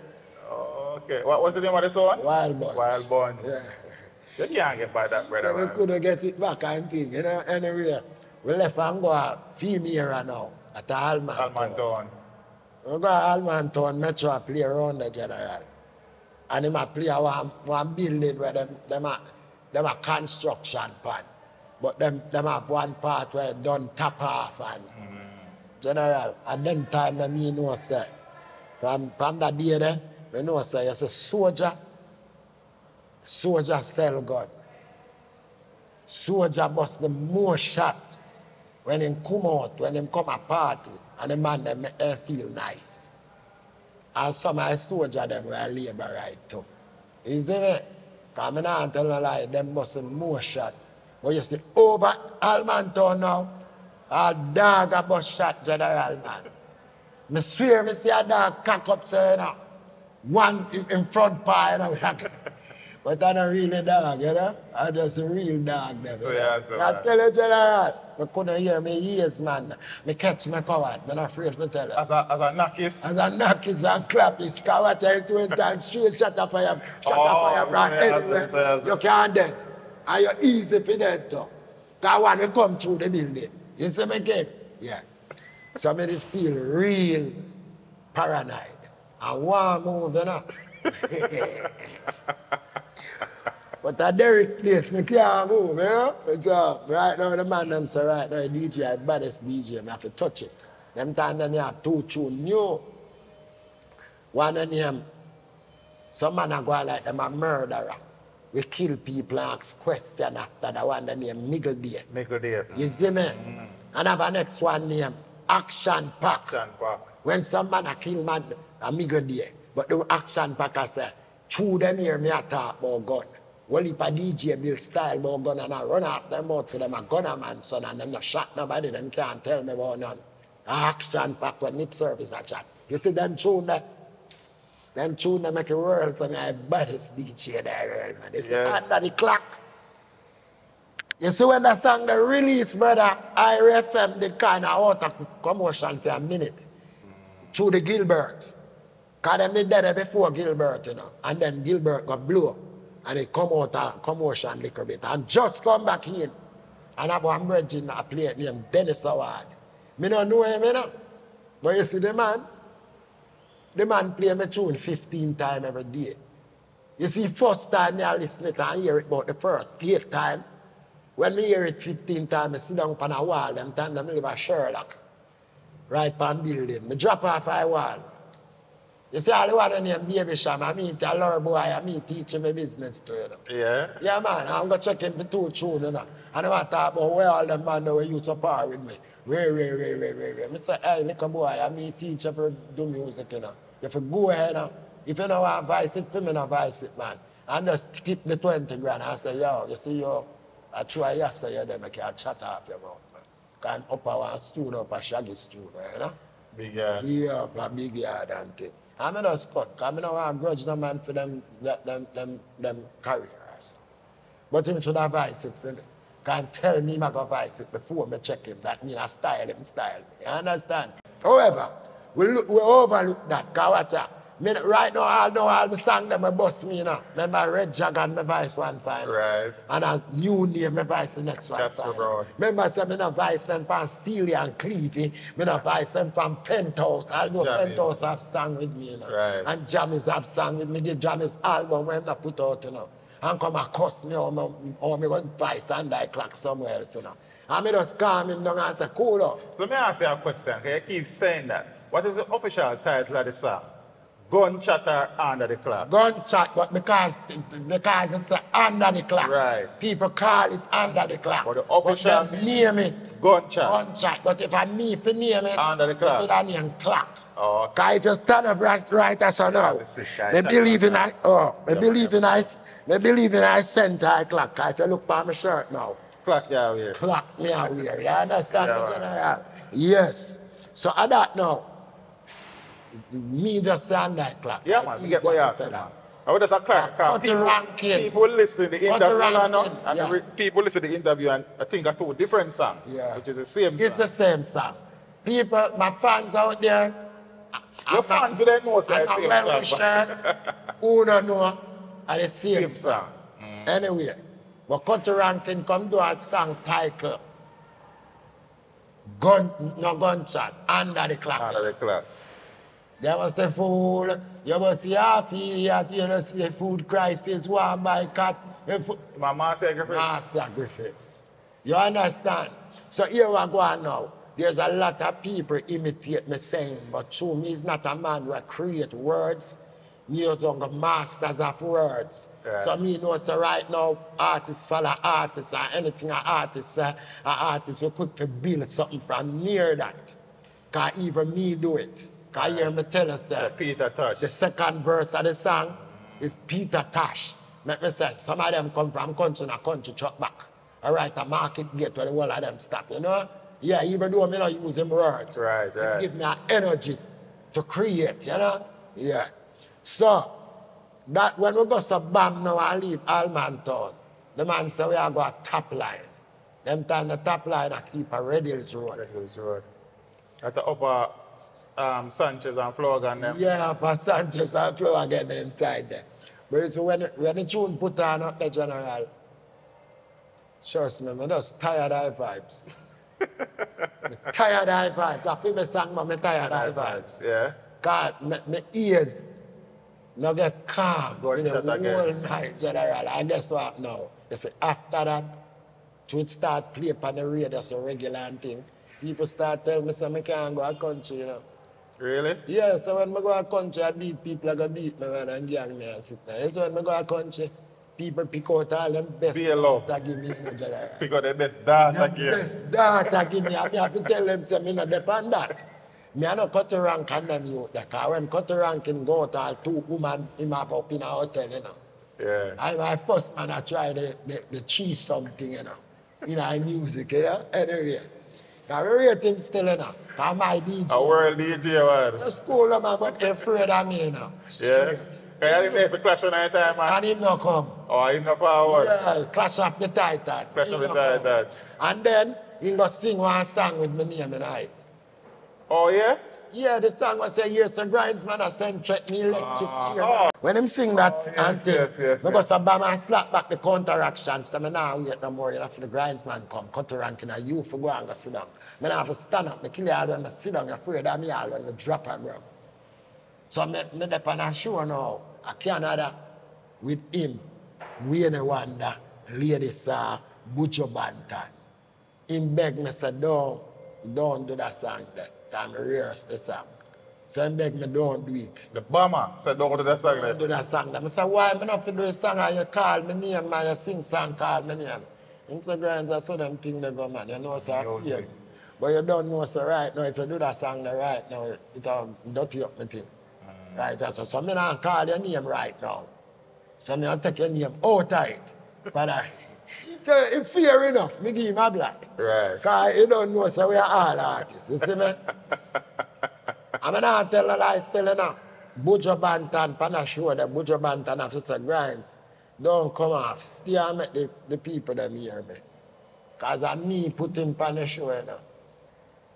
Oh, okay. What was the name of the song? Wild bun. Wild Bun. Yeah. You can't get by that, brother. We man. couldn't get it back and thing, you know, anyway. We left and go a female now at the Allman. Allman Town. We go to Allman Town Metro play around the general. And him a play a one, one building where them, them a, them a construction pan. But them, them have one part where done tap off and general. And then time that me know say, from, from that day there, me know say, you say soldier, soldier sell gun. soldier bust the more shot when him come out, when him come a party, and the man them make them feel nice. And some of the soldier them were labor right too. You see me? Because I not tell no lie, them bust more shot. But you see, over Allmantown now, a dog a bust shot general man. Me swear me see a dog cock up so you know. One in- front paw, you know. But I'm not really dog, you know. I'm just a real dog. Them, So, you yeah, so I that- tell you, General, me couldn't hear me ears, man. Me catch my coward. Me not afraid to tell you. As a, as a knockis. As a knock is and clap is coward, I two times straight shut up fire, shut Oh, up fire from yeah, anywhere. yeah, yeah, yeah. You can't dead. And you're easy for dead too. Cause when you come through the building, you see me again? Yeah. So me dey feel real paranoid. And one move, you know. <laughs> <laughs> But a Derek place, me can't move, you know? It's, uh, right now, the man them say right now, the DJ, baddest DJ, me have to touch it. Them time them have two tune new. One of them, some man a go on like them a murderer. We kill people and ask question after the one the name Day. Make a day. You see me? And have a next one name Action Pack. Action pack. When some man a kill man, a migo day. But the action pack a say, through them here me a talk about gun. Well, if a DJ build style about gun and I run out them out to them a gunner man son and them not shot nobody, them can't tell me about none. Action pack when nip service a chat. You see them tune there? Them tune they make a world so I baddest DJ there, man. They say Yeah. under the clock. You see when the song the release, brother, IRIE FM did kind of out of commotion for a minute. To the Gilbert. Cause them did that before Gilbert, you know. And then Gilbert got blow. And he come out of commotion a little bit. And just come back in. And have one brethren that play it named Dennis Howard. Me don't know him, you know. But you see the man, the man play me tune 15 times every day. You see, first time me I listen it and hear it about the first eight time. When me hear it 15 times, I sit down on a wall, them time I live a Sherlock. Right on building. Me drop off a wall. You see, all the one named Baby Cham, I meet a lawyer boy, I meet teach him a business to you. know. Yeah. Yeah, man, I'm gonna check him for two tune, you know. And I want to talk about where all the man know used to par with me. Where, where, where, where, where, where. I say, hey, little boy, I mean teach you for do music, you know. If you go ahead, you know. If you know want vice it, for me no vice it, man. And just keep the 20 grand and say, yo, you see, yo, I try yesterday, then I can chat off your mouth, man. I'm up one stool, up a shaggy stool, you know. Big uh, Yeah, a big yard and thing. I'm in a spot, I want to grudge no man for them, them, them, them careers. But him should advise it for me. Can tell me I go vice it before me check him. That mean I style him, style me. You understand? However, we look, we overlook that. Out. Me, right now, I know all the song that my boss me, you know. Remember Red Dragon, my vice one fine. Right. And a new name, my vice the next one. That's fine. right. Remember, say, me not vice them from Steely and Clevie. Me not vice them from Penthouse. Although Jammies. Penthouse have sung with me, you know. Right. And Jammies have sung with me. The Jammies album when I put out, you know. And come and cuss me or me, or me want vice and I clock somewhere else, you know. And me just calm him down and say, cool up. Let me ask you a question. Can you keep saying that? What is the official title of the song? Gun chatter under the clock. Gun chat, but because because it's under the clock. Right. People call it under the clock. But the official them name it. Gun chat. Gun chat. But if I me for name it, Under the clock. It name clock. Oh. Cause it just stand up right, right as I know. the sick guy, They believe in. I oh, they believe in I they believe in I center I clock. 'Cause If you look by my shirt now, Clock you out here. clock me out here. You understand Yeah, me, man. General? Yes. So at that now, me just say the clock. Yeah, man. You get what you to have say to that. I would just a clock. Uh, cause cut the people, people listen to the interview and, and yeah. people listen to the interview and I think I two different songs. Yeah. Which is the same It's song. the same song. People, my fans out there. Your I'm fans not- don't know it's the same song. well who don't know are the same, Same song. song. Anyway, but cut the ranking come to a song title. Gun, no gunshot, under the clock. Under the clock. There was the fool. You must see half idiot. You know, see the food crisis, one by cat. The My said, Griffith, Master Griffiths. You understand? So here we go on now. There's a lot of people imitate me saying, but true, me is not a man who create words. New Jungle masters of words. Right. So me know so right now artists follow artists or anything an artist say, an artist will quick to build something from near that. Cause even me do it. Cause hear me tell you say, Peter Tosh. the second verse of the song is Peter Tosh. Let me say, some of them come from country and country truck back. All right, a market gate where the whole of them stop, you know? Yeah, even though me not use them words. Right, it right. give me an energy to create, you know? Yeah. So, that when we go to BAM now and leave Allman Town, the man say we are go a top line. Them time the top line I keep a Redhills Road. Red Hills Road. At the upper um, Sanchez and Flourgon them. Yeah, for Sanchez and again inside there. But it's when, when the tune put on up the general, trust me, I'm just tired of high vibes. <laughs> Tired eye vibes. I feel me song, but me tired high vibes. Yeah. God, my, my ears no get calm Go in the shut again. whole night, general. And guess what now? You see, after that, to start play on the radio, so regular and thing, people start telling me, me can't go to country, you know. Really? Yeah, so when I go to country, I beat people, I go beat me man, and gang me and sit there. So when I go to country, people pick out all them best that give me the general. <laughs> Pick out the best dance The again. best data give me, I have to tell them, say, me not depend that. Me I no cut the rank on them youth, like, I when cut the rank in go to all two woman in my up in a hotel, you know. Yeah. I my first man I try the, the, the cheese something, you know. In our music, you know. Anyway. I rate him still, you know. Cause my DJ. A world DJ man. The school of man, but they afraid of me, you know. Yeah. Straight. Can you didn't have to clash on any time, man? And him not come. Oh, him not forward. Yeah, Clash of the Titans. Clash Him of the. Titans. And then he go sing one song with my name in it. Oh, yeah? Yeah, the song was say yes, of grinds, man, I send check me electric ah. chair. oh. When him sing that Oh, yes, and thing, yes, yes, because I bam and slap back the counteraction, so me now wait no more, see the grinds man come, cut the rank in a you for go and go sit down. Now have to stand up, me kill you all when I sit down, afraid of me all when I drop a ground. So me, me dep on show now, a Canada, with him, Wayne Wonder, Lady Saw, Buju Banton. Him beg me say, don't, don't do that song that I rehearse the song. So him beg me don't do it. The bomber said don't go to that song Don't do that song. I say, why me not fi do a song and you call me name, man, you sing song, call me name. Him say, Grimes, I saw them thing they go, man. You know, so I. But you don't know, so right now, if you do that song there right now, it'll dirty up my thing. Mm. Right, so, so me not call your name right now. So me I'll take your name out of it. But I, so if fair enough, me give him a black. Right. Because you don't know, so we are all artists, you see me? <laughs> I'm not tell a lie still enough. Buju Banton, Pana show the Buju Banton after grinds. Don't come off. Stay and make the, the people them hear me. Because I me put him on the show, you know.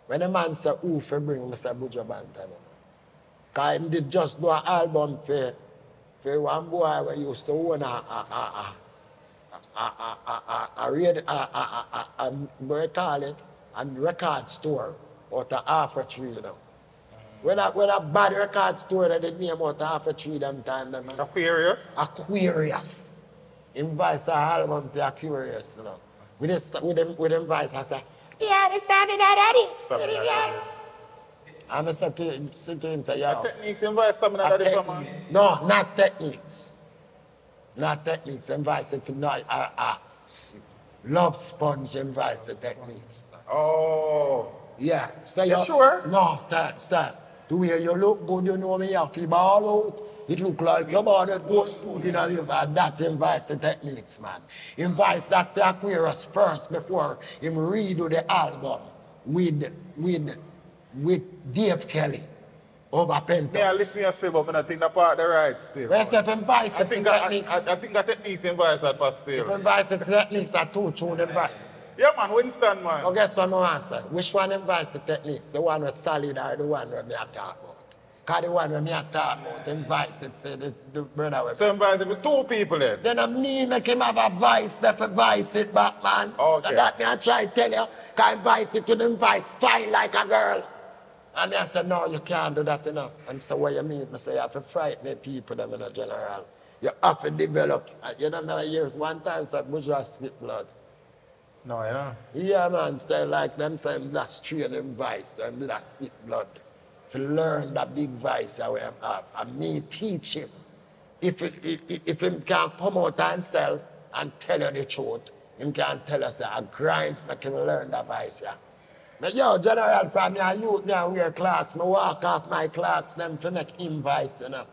When the man say, who for bring Mr. Buju Banton, you know. Because him did just do an album for, for one boy who used to own a, a, a, a, a, a, a, a, a, radio- a, a, a, a, a, what you call it, a record store out of half a tree, you know. When a, when a bad record store that they name out of half a tree them time, them, man. Aquarius. Aquarius. Invice a album for Aquarius, you know. With this, with them, with them voice, I say, yeah, this time already. Stop it, Yeah. I'm say to him, to him, say, yo. Techniques invite something a that from man. No, not techniques. Not techniques. Invice it for not a, a love sponge invice the techniques. Oh. Yeah. So You sure? No, sir, sir. The way you look good, you know me, you to ball out. It look like your body goes in a river. That invites the techniques, man. Invites that for Aquarius first before him redo the album with, with, with Dave Kelly over Penta. Me, I listen yourself, but I think that part the right still. Rest of invites I the think that, techniques. I, I, I think that techniques invites that for If still. invites the techniques are two tune invite. Yeah, man, Winston, man. Oh, guess what I answer? Which one invites the techniques? The one with solid or the one where me a talk about? Cause the one where me a talk about invites it for the, the brother with So it with two people then. Then I me make him have a voice that for voice it back, man. Okay. And that me I try to tell you, can invite it to the invites fine like a girl. And I said, no, you can't do that, you know. And so what you mean? I say, you have to frighten the people, them in a general. You have to develop. uh, You know, me years one time said, bourgeois spit blood. No, you know. Yeah, man, say like them say that's straight in vice and that's spit blood. to learn that big vice that we have. And me teach him. If, it, if, if him can come out himself and tell you the truth, him can tell us that a grinds make him learn that vice, Yeah. But yo, general, from me, a youth now wear clocks. Me walk off my clocks them to make him voice, you know.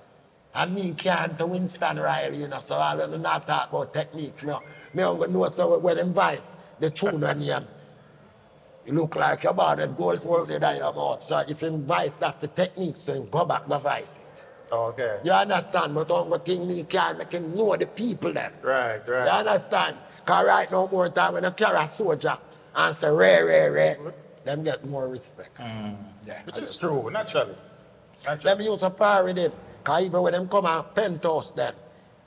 And me can't to Winston Riley, you know, so I don't not talk about techniques. Me, me don't know so when them voice, the tune on him. You look like your body goes further than your mouth. So if him voice that the techniques, then go back the voice it. Okay. You understand? But don't go think me can make him know the people them. Right, right. You understand? Because right now, more time when you carry a soldier and say, rare, rare, rare, them get more respect. Mm. Yeah. Which is true, naturally. Naturally. Let me use a power with them. Because even when them come and penthouse them,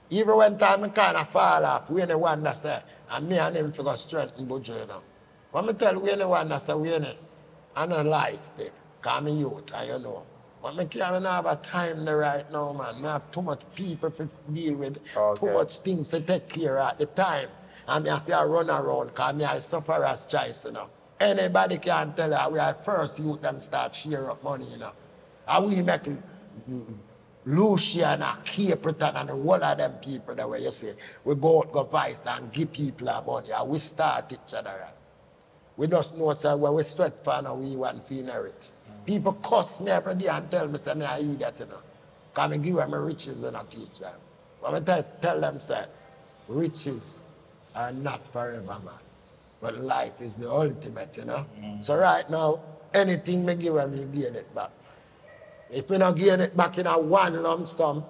even when time I kind of fall off, we the one that say, and me and him figure strengthen budget, you know. When me tell we the one that say, we the, I know lie still, because I'm a youth, and you know. But me can't have a time there right now, man. Me have too much people to deal with, Okay. too much things to take care of at the time. And me have to run around, because me I suffer as choice, you know. Anybody can tell you, we are first youth them start share up money, you know. And we make Lucian and Capleton and the whole of them people that way you say, we go out, go vice and give people our money and we start each other. We just know say when we sweat for now, we want to inherit. People cuss me every day and tell me, say, I eat that, you know. I give them my riches and I teach them. But I tell, tell them, say, riches are not forever, man. But life is the ultimate, you know. So right now, anything me give me gain it back. If we not gain it back in a one lump sum,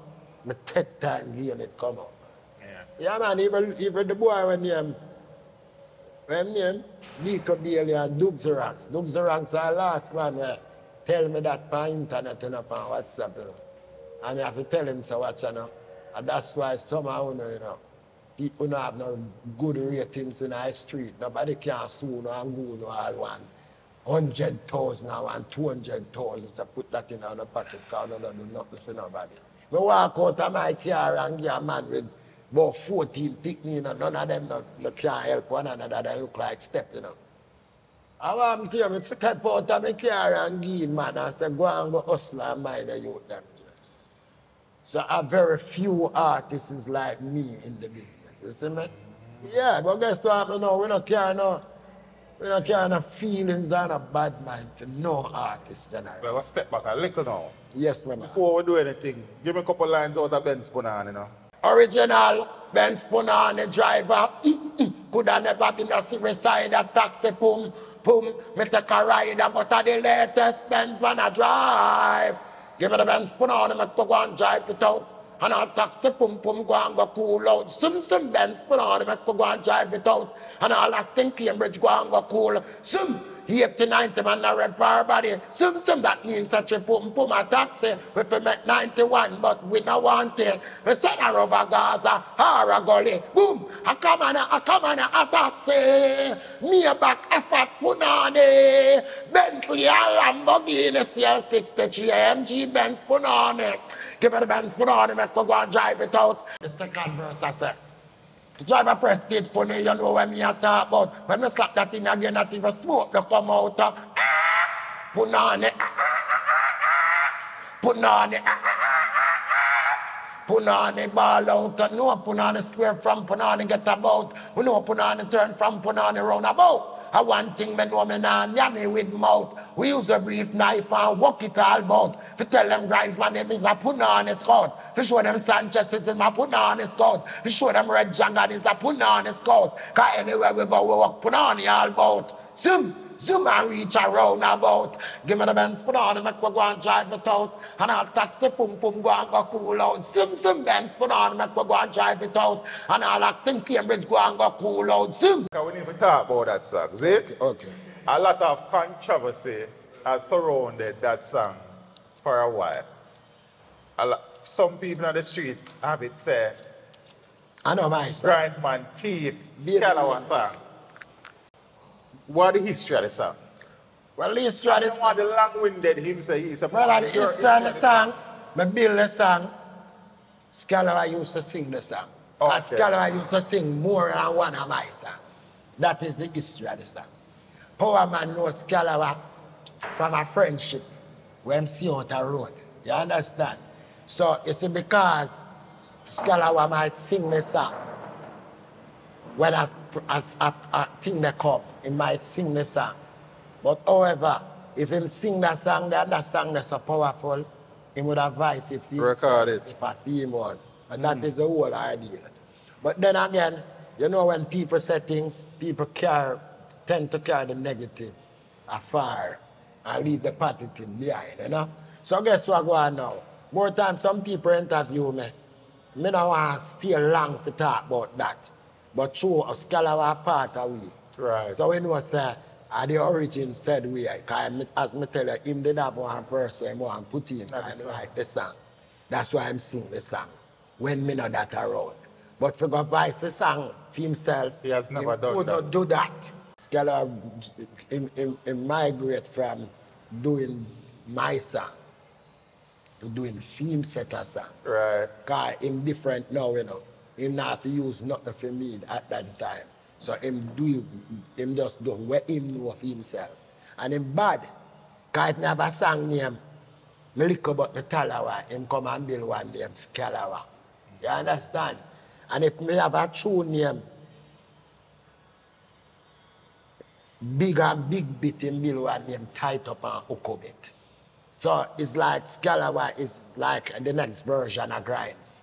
me take time gain it come out. Yeah. Yeah, man, even, even the boy when him, when him, Nico Bailey and Doug Zorax. Doug Zorax are last man where tell me that on internet and up on WhatsApp, you know. And I have to tell him to watch, you know. And that's why somehow, you know, you know people don't have no good ratings in our street. Nobody can sue no and go no all one. Hundred thousand or one two hundred thousand to put that in on a pocket because no do nothing for nobody. Me walk out of my car and get a man with about 14 picnic and none of them no, no can help one another. They look like step, you know. I want to step out of my car and give man and say, go and go hustle and mind the youth them. So a very few artists is like me in the business. You see me? Yeah, but guess what happen now? We don't care no, we don't care no feelings and a bad mind for no artist generally. Well, let's step back a little now. Yes, my man. Before we do anything, give me a couple lines out of Ben Spunan, you know. Original Benz Punani driver. <clears throat> Could have never been a suicide a taxi pum pum. Me take a ride but a the latest Benz man a drive. Give me the Benz Punani, me go go and drive it out. And a taxi pum pum go and go cool out. Some some Benz Punani, me go and drive it out. And all that thing Cambridge go and go cool. Some 80, 90 man a red for our body. Some, some that means such a pum pum a taxi. We fi make 91, but we no want it. We send her over Gaza, or a gully. Boom, a come on, a a come on, a taxi. Me back effort punani. Bentley a Lamborghini CL63 AMG Benz punani. Give me the Benz punani, make we go and drive it out. The second verse I say. To drive a prestige pony, you know what me a talk about. When me slap that in again, not even smoke to come out. Uh, ass, punani, ass, punani, ass, punani ball out. Uh, No punani square from punani get about. We know punani turn from punani round about. A want thing me know me nah with mouth. We use a brief knife and walk it all about. To tell them grinds my name is a punani scout. To show them Sanchez is my punani scout. To show them Red Jangan is a punani scout. Cause anywhere we go we walk punani all about. Zoom, zoom and reach around about. Give me the Benz punani make we go and drive it out. And I'll taxi pum pum go and go cool out. Zoom, zoom Benz punani make we go and drive it out. And I'll acting Cambridge go and go cool out. Zoom. Because we need to talk about that song, see? Okay. A lot of controversy has surrounded that song for a while. A lo- some people on the streets have it say, I know my son. Grindsman thief, Baby. Scalawa song. What the history of the song? Well, this try this. One of the long-winded him say he's a Well, the history of the song, me build the song. Scalawa used to sing the song. Okay. And Scalawa used to sing more than one of my songs. That is the history of the song. Power man knows Scalawa uh, from a friendship when I'm see out the road. You understand? So you see, because Scalawa might sing the song. When I, as a, a thing they come, he might sing the song. But however, if him sing that song, that, that song that's so powerful, he would advise it for Record it. for one. And that hmm. is the whole idea. But then again, you know when people say things, people care, tend to carry the negative afar and leave the positive behind, you know? So guess what go on now? More time some people interview me. Me don't want to stay long to talk about that. But true, a scholar part of we. Right. So we was say at the origin said we cause me- as me tell you, him did have one him want put in so. write the song. That's why I'm sing the song. When me know that around. But for God voice the song for himself, He has never him done would that. not do that. Scholar him, him, him migrate from doing my song to doing theme setter song. Right. Cause him different now, you know. Him not use nothing for me at that time. So him do him just do what him know of himself. And him bad. Cause if me have a song name, me lick about the Talawa, him come and build one name Scalawa. You understand? And if me have a true name, big and big bit him build one name tight up and hook it. So it's like Scalawa is like the next version of Grinds.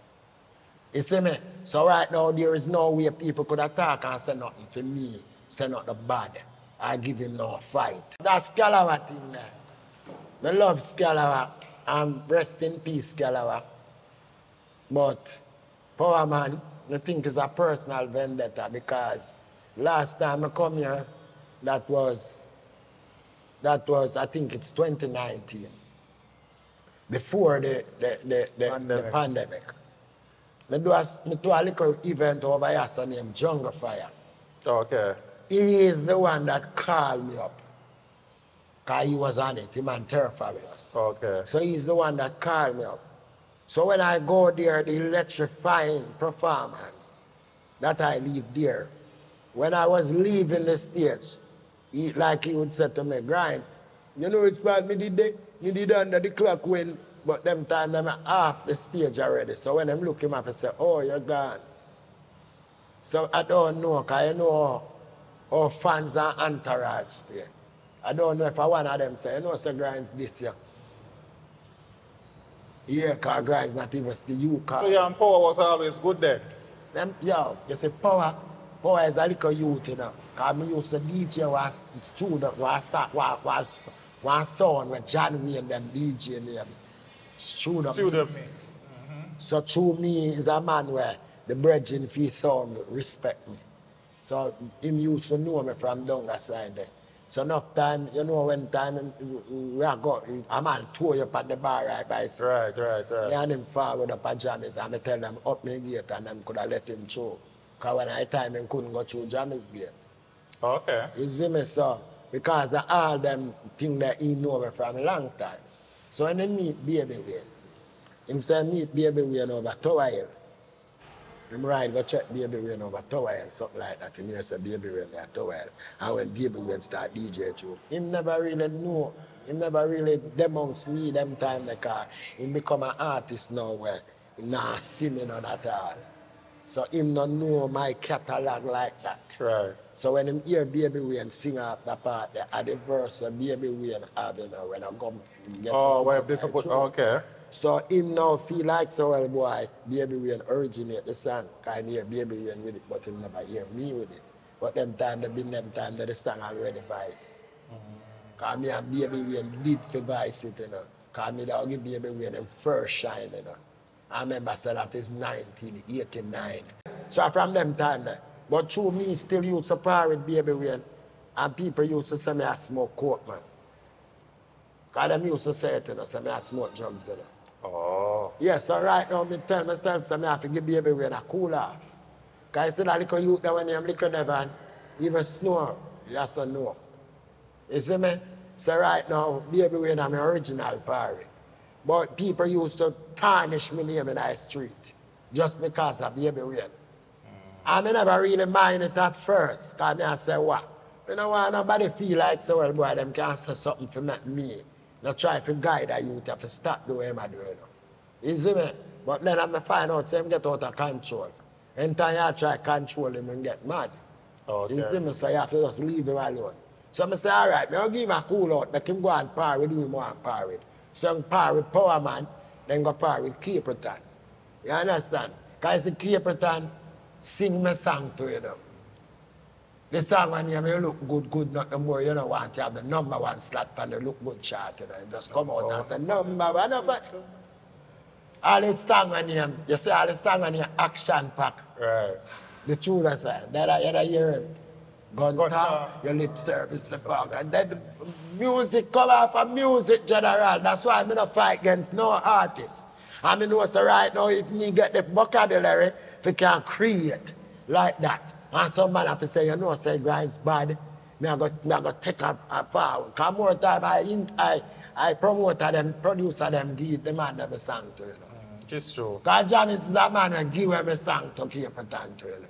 You see me? So right now there is no way people could attack and say nothing to me, say nothing the bad. I give him no fight. That's Scalawa thing there. I love Scalawa and rest in peace Scalawa. But Power Man, I think is a personal vendetta because last time I come here, that was that was I think it's 2019. Before the the the, the, Pandemic. the pandemic. Me do, a, me do a little event over here named Jungle Fire. Oh, okay. He is the one that called me up. Because he was on it, him and Terror Fabulous. Oh, okay. So he's the one that called me up. So when I go there, the electrifying performance that I leave there, when I was leaving the stage, he, like he would say to me, Grinds, you know it's part me did there? Me did under the clock when, but them time them off the stage already. So when them look him up, I say, oh, you're gone. So I don't know, because you know how fans and entourage stay. I don't know if I one of them say, you know, say Grinds this year. Yeah, because Grinds not even still you, cause So your power was always good then? them, yo, you see, power, power is a little youth, you know. Because me used to DJ was student, was, was, was, was sound with John Wayne, them DJ name. Student. Studio mix. mix. Mm-hmm. So through me is a man where the brethren feel sound respect me. So him used to know me from down that side there. So enough time, you know when time we are go, a man tore you up at the bar right by his Right, right, right. me and him forward up at Jammy's and I tell them up my gate and them could have let him through. Because when I time him couldn't go through Jammy's gate. Okay. You see me, so because of all them thing that he know me from a long time. So when he meet Baby Wayne, him say meet Baby Wayne over Tower Hill. Him ride go check Baby Wayne over Tower Hill, something like that. Him hear say Baby Wayne at Tower Hill. And when Baby Wayne start DJ through, him never really know. Him never really demongst me them time because he become an artist now where he not see me none at all. So him not know my catalog like that. Right. So when him hear Baby Wayne sing that part, there, the verse of Baby Wayne have, you know, when I come Oh, to difficult. my throat. Okay. So him now feel like so well boy, Baby Wayne originate the song. Cause him hear Baby Wayne with it, but him never hear me with it. But them time they been them time that the song already vice. Cause me and Baby Wayne did for vice it, you know. Cause me that give Baby Wayne them first shine, you know. I remember say that is 1989. So from them time. Eh, but through me still used to par with Baby Wayne. And people used to say me I smoke coke, man. Cause them used to say it, you know, say me I smoke drugs, you know. Oh. Yes, so right now, me tell myself, so me have to give baby when I cool off. Because I see that little youth that when I'm little never even snore, you have to know. You see me? So right now, baby when I'm original party. But people used to tarnish me name in the street just because of baby Wayne. Hmm. And I never really mind it at first. Because I say, what? You know why nobody feel like so well, boy, them can say something to make me You try to guide a youth to stop doing what I'm doing. You see me? But then I'm find out him get out of control. Anytime you try to control him and get mad. Okay. You see me? So you have to just leave him alone. So I say, all right, I'll give him a cool out, make him go and par with want to par with. So I'm par with Power Man, then go par with Capleton. You understand? Because the Capleton sing my song to you know. The song when you may look good, good, not the more you don't want to have the number one slot on the look good chart, you know. You just come out and say number one. But all the song when you, you see all the song when you action pack. Right. The truth is that that I I hear him. Gun Gun your lip service the fuck. And then the music come off of music general. That's why I'm not fight against no artist. I mean, what's right now if me get the vocabulary, if you can create like that. Ah, and some man have to say, you know, say grinds bad. Me I got me I got take a, a power. Cause more time I in, I I promoter them, producer them, give the man them a song to you know. Mm, just true. Cause John is that man who give him a song to keep it on to you know.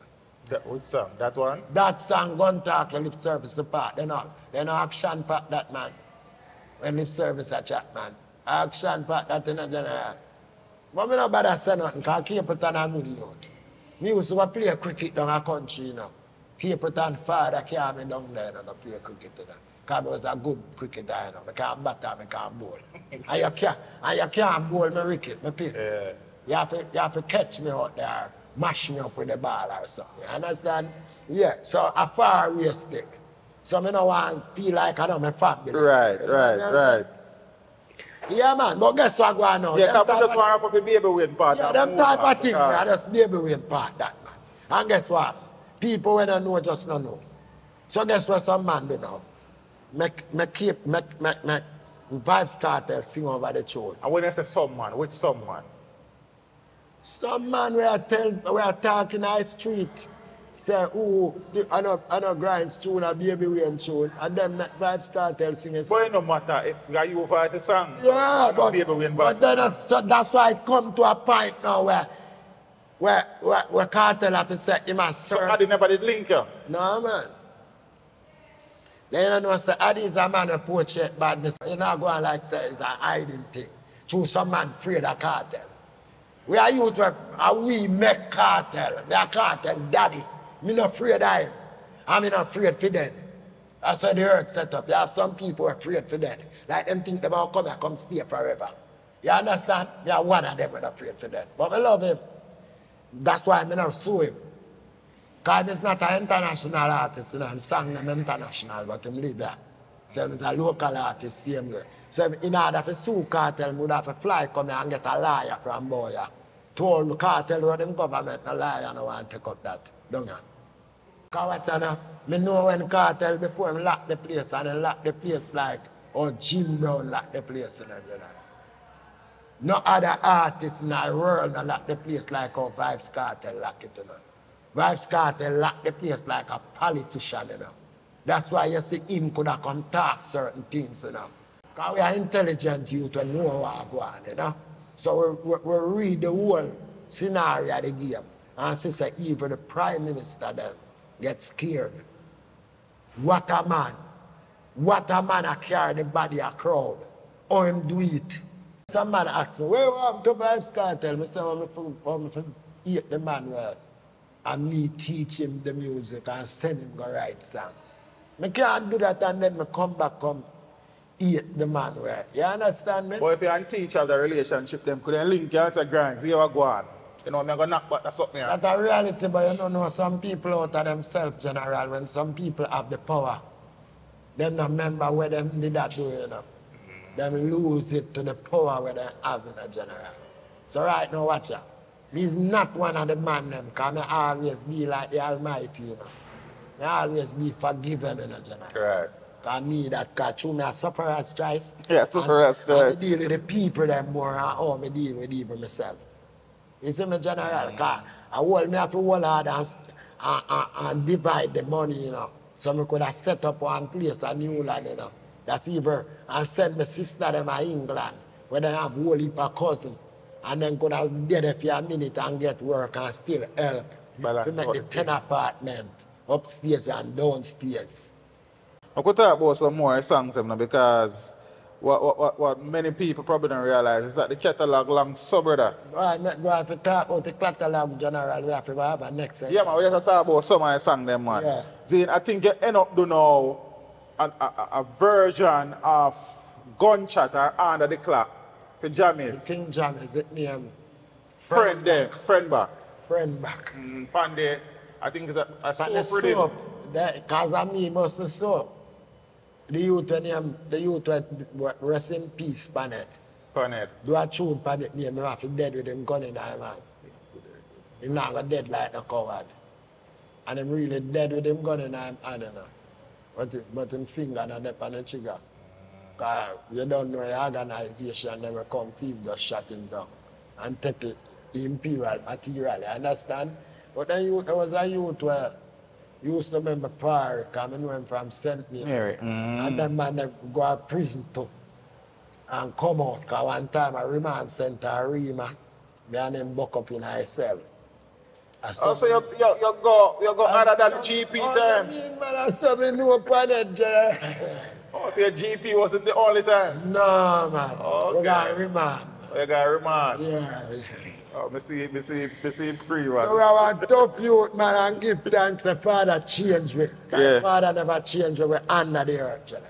That, which song? That one? That song gun talk your lip service apart. They no they no action part that man. When lip service a chat man. Action part that in a general. But me no bother say nothing cause Capleton a good youth. Me used to play cricket down a country you know. Capleton father carry me down there and go play cricket you know. Cause I was a good cricketer you know. I can't batter, I can't bowl. and you can't and you can't bowl me wicket, me pitch. Yeah. You have, to, you have to catch me out there, mash me up with the ball or something. You understand? Yeah, so a far away stick. So me no want to feel like I know my family. Right, You know right, what I'm right. Yeah, man, but guess what going on? Yeah, because just want to wrap up the baby weight part. yeah, them type of thing, I just baby weight part that man. And guess what? People when I know just not know. So guess what some man do now? Make make keep make make make Vybz Kartel sing over the tune. And when I say someone, which someone? Some man we are tell we are talking high street. Say, the- I know I know grinds tune a baby Wayne tune. And then Vybz Kartel sing a song. But it no matter if you you voice a song. so Yeah, and but, baby win but then that's, so that's why it come to a point now where where where, where Kartel have to say him a So search. Adi never did link you. No man. Then you know say Adi is a man who portrait badness. You know go on like say it's a hiding thing. Through some man afraid of Kartel. We are youth uh, we make Kartel. We are Kartel daddy. Me not afraid of him. I'm not afraid for them. That's why the earth set up. You have some people afraid for them. Like them think they will come here, come stay forever. You understand? Me are one of them who afraid for them. But I love him. That's why I'm not sue him. Because he's not an international artist, you know, I'm sang them international, but him live there. So he's a local artist, same way. So in order for sue Kartel, would have to fly come here and get a lawyer from Boya. Told Kartel where them government, a lawyer no want to take up that. Don't you? Because me know when Kartel before him lock the place and he lock the place like, or Jim Brown lock the place, know, you know. No other artist in the world no lock the place like how Vybz Kartel lock it, you know. Vybz Kartel lock the place like a politician, you know. That's why you see him could have come talk certain things, you know. Because we are intelligent youth and know what go on, you know. So we, we, we read the whole scenario of the game. And since even the prime minister then get scared. What a man. What a man a carry the body a crowd. Or him do it. Some man ask me, where am to Vybz Kartel? For, well, me for eat the man well. And me teach him the music and send him go write song. Me can't do that and then me come back come eat the man well. You understand me? But if you and teach of the relationship, them couldn't link you and say, Grind, see how I go on. You know, I'm going to knock back that something. That's a reality, but you don't know some people out of themselves, general, when some people have the power, them not remember where them did that do, you know. Mm-hmm. Them lose it to the power where they have in a general. So right now, watch out. Me's not one of the man them, because I always be like the Almighty, you know. I always be forgiven in a general. Right. Cause me that got you, me a sufferer's choice. Yeah, sufferer's And- and choice. I deal with the people them more and how oh, me deal with even myself. You see me general, car. I hold me have to hold hard and, and, and, and divide the money, you know. So me could have set up one place, a new land, you know. That's even, and send my sister them to England, where they have whole heap of cousin. And then could have get a few a minute and get work and still help. Balance to make the the ten apartment upstairs and downstairs. I could talk about some more songs them because what, what, what, what many people probably don't realize is that the catalog long so brother. Right, go have to talk about the catalog general. We have to go have a next time. Yeah man, we have to talk about some of the song them man. Yeah. Zane, I think you end up doing now a, a, a- version of Gunshot or Under the Clock for Jammies. King Jam is it name? Friend there, friend back. Friend back. Mm, Pande, I think it's a, a soap soap, that, cause of me must soap. The youth when him, the youth when rest in peace, panet. Panet. Do a tune panet name, him have to dead with him gun in him man. He not gonna dead like the coward. And him really dead with him gun in him hand, you know. But, him- but him finger not up on the trigger. Cause you don't know the organization never come to him just shut him down and take it, the imperial material, you understand? But then you, there was a youth where used to remember Park, I know him from St. Mary. Mary, mm. And then man they go to prison too. And come out, cause one time a remand center, a Rima, me and him buck up in a cell. I saw Oh, so you, you, you go, you go other than GP oh, time. you mean, man, I saw me know upon it, Jerry. Oh, so your GP wasn't the only time. No, man. Okay. We got remand. Oh, you got remand. Yeah. Oh, me see, me see, me see pre So one. we are a tough youth, man, and give thanks the Father change we. Yeah. the Father never change we. under the earth, Jerry.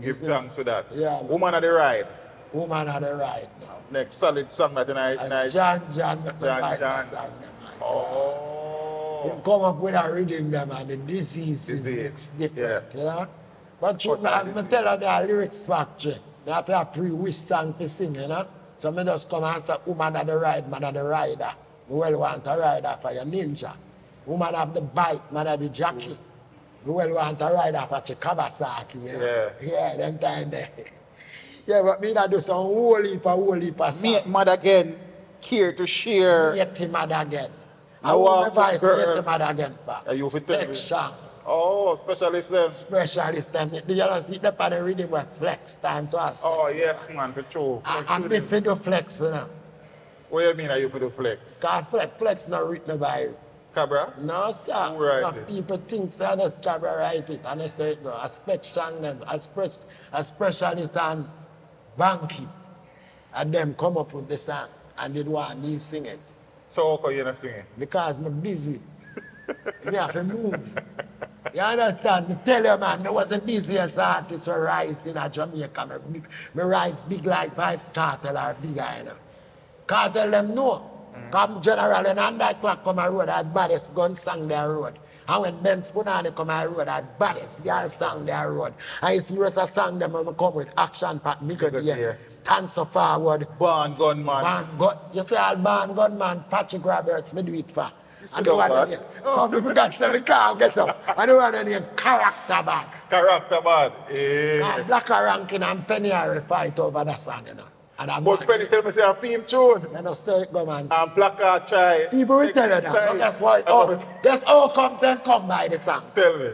Give thanks for that. Yeah, man. Woman of the ride. Woman on the right now. Next solid song that tonight. Tonight. John, John, the John, John. song. Oh. You come up with a rhythm them and the disease is Disease, it's different, you know? But you, But as me tell you, me a lyrics factory. Me have to pre-wish song to sing, you know? So me just come and say, woman of the ride, man of the rider. Me well want a rider for your ninja. Woman of the bike, man of the jockey. Me well want a rider for your Kawasaki, you know? Yeah. Yeah, them time there. <laughs> yeah, but me that do some whole heap of whole heap of Me, song. mad again. Care to share. Get him mad again. I No want one my voice for- get him mad again for. Are you fit them? Oh, specialist them. Specialist them. The yellow see the on the rhythm with flex time to us. Oh, yes, man, for. And, Flex and with if it. you flex, you know. What you mean are you for the flex? Cause flex, flex not written by Cobra? No, sir. Who write No, it? people think so just can write it. And they say, no, a special them, a, spe- a specialist on banking. And them come up with the song. And they want me sing it. So how come you not singing? because I'm busy. <laughs> me have to move. You understand? Me tell you, man, I was the busiest artist who rise in a Jamaica. Me, me rise big like Vybz Kartel or bigger, you know. Kartel them know. Come general and on that clock come a road, I baddest gun sang their road. And when Benz Punani come a road, I baddest girl sang their road. I serious a song them when me come with action pack, Miggle yeah. Thanks so forward. Born gunman. Man, God, you say all born gunman, Patrick Roberts, me do it for. See I don't want bad? any. Some people got say, can't get up. I don't want any character bad. Character bad. Eh. And Black Rankin and Penny Harry fight over that song, you know. And I'm But Penny tell me say a theme tune. Then I say, go man. And Black Card try. People will tell you that. Say- But guess what? Oh, guess all comes then come by the song. Tell me.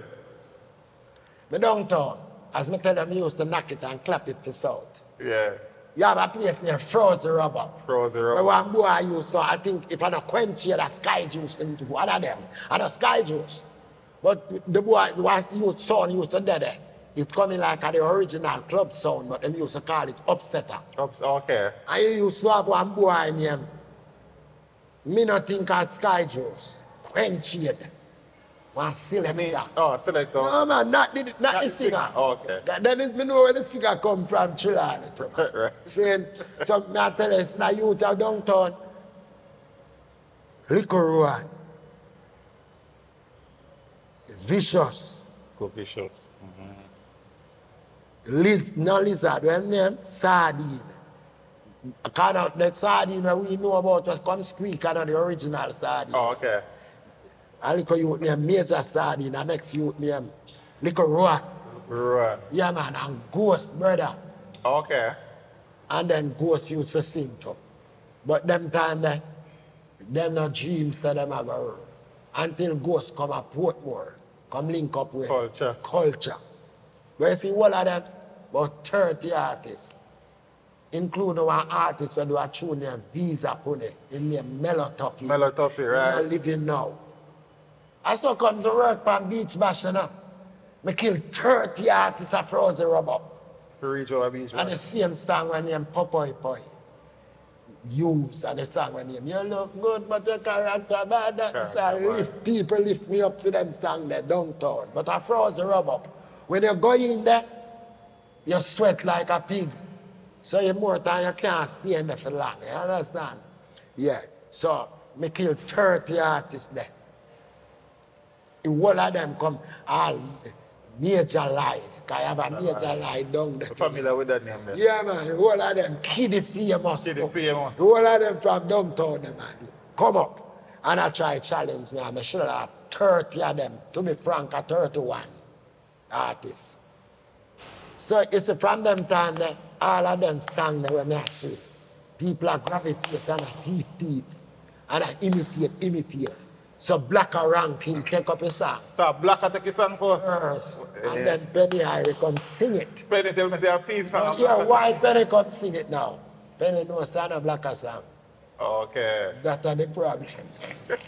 Me downtown, as me tell them, me used to knock it and clap it for south. Yeah. You have a place near Frozen Rubber. Frozen Rubber. one boy I used to, I think if I don't quench you, that sky juice into one of them. And the sky juice. But the boy, the one used son used to dead there. Eh, it coming like a, the original club sound, but them used to call it upsetter. Oops, okay. I used to have one boy named, me not think of sky juice. Quench it. One selector. Oh, selector. No man, not the, not Not the singer. singer. Oh, okay. That, then it, me know where the singer come from, Chilani. <laughs> right. Saying, so I tell you, it's not youth of downtown. Liquor Road. Vicious. Go vicious. Mm-hmm. Liz, no lizard, what name? Sardine. I kind of that sardine we know about what come squeak out of the original sardine. Oh, okay. A little youth name Major Sardine, the next youth name Liquor Road. Right. Yeah man, and Ghost brother. Okay. And then Ghost used to sing too. But them time there, them no dreams say them a go until Ghost come a Portmore, come link up with Culture. culture. Where you see all of them, about 30 artists, including one artist who do a tune named Visa Pune, in name Mellow Tuffy. Mellow Tuffy, He right. living now. And so comes the work on Beach Bash, you know. Me kill 30 artists across the rubber. For reach over beach. And the same song when name Popoy Poi. Use and the song when name You look good but your character bad. That so I bad. lift people lift me up to them song there downtown. But I froze rub up. When you go in there, you sweat like a pig. So you more time you can't stay in there for long. You understand? Yeah. So me kill 30 artists there. The whole of them come all major. Cause I have a major lie down there. Familiar with that name? Yeah, man. The whole of them kiddie famous. Too. famous. The whole of them from downtown, man. Come up. And I try challenge me. I should have 30 of them. To be frank, a 31 artists. So it's from them time that all of them sang they were me see. People are gravitate and I teeth teeth. And I imitate, imitate. So Black ranking take up a song So Black I take his song first. first. Yeah. And then Penny Harry come sing it. Penny tell me say a theme song. of Yeah, Black why Penny come sing it now? Penny no son of Black song. Okay. That are the problem. <laughs>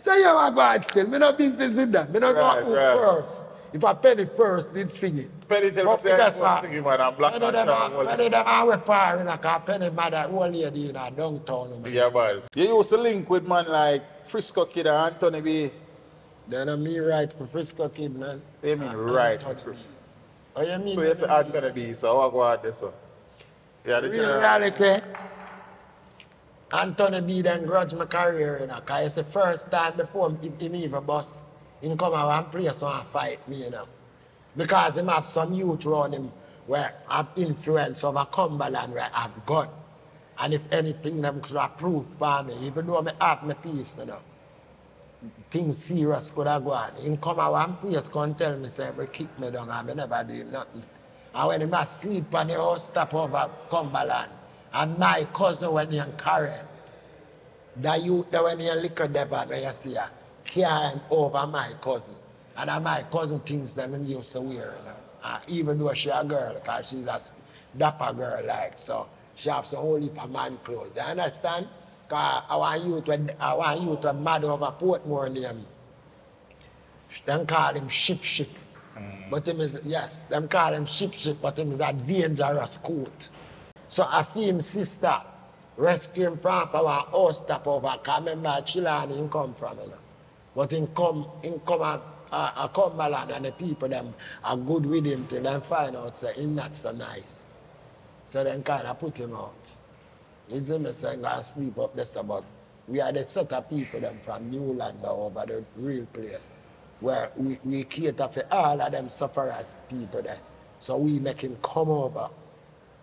so you are God still. Me no business in that. Me no Right, know who right. first. If a Penny first did sing it. Penny tell me But say I because, was singing man and Black Penny man are, and hold Penny them are with power in a. Penny mother, old lady in a downtown. man. Yeah, man. You used to link with man like Frisco Kid and Anthony B. Then uh, me right for Frisco Kid, man. They mean Uh, right. Anthony. Oh, you mean? So you say Anthony B. So I go out this one. Yeah, the general. reality, Anthony B then grudge my career, you know, because it's the first time before him, him even bust, him come and place and fight me, you know. Because him have some youth around him where have influence over Cumberland where I've got. And if anything them could proved for me, even though me have my peace, you know. Things serious could have gone. Him come out and place come tell me say we kick me down and me never do nothing. And when him a sleep on the house stop over Cumberland, and my cousin when he in Karen, the youth that when he in liquor depot where you see her, him over my cousin. And then my cousin things that them used to wear. You know? Uh, even though she a girl, because she's a dapper girl like so. She have some whole heap of man clothes. You understand? Cause I want you to I want youth when mad over Portmore name. Them call him ship ship. But him is yes, them call him ship ship, but him is a dangerous coat. So I feel him sister rescue him from our house stop over. Cause remember Chilani him come from, you know. But in come, in come a, a, a Cumberland and the people them are good with him till they find out say him not so nice. So then kind of put him out. See me saying I sleep up there, so, but we are the set of people them from Newland over the real place. Where we, we cater for all of them sufferers people there. So we make him come over.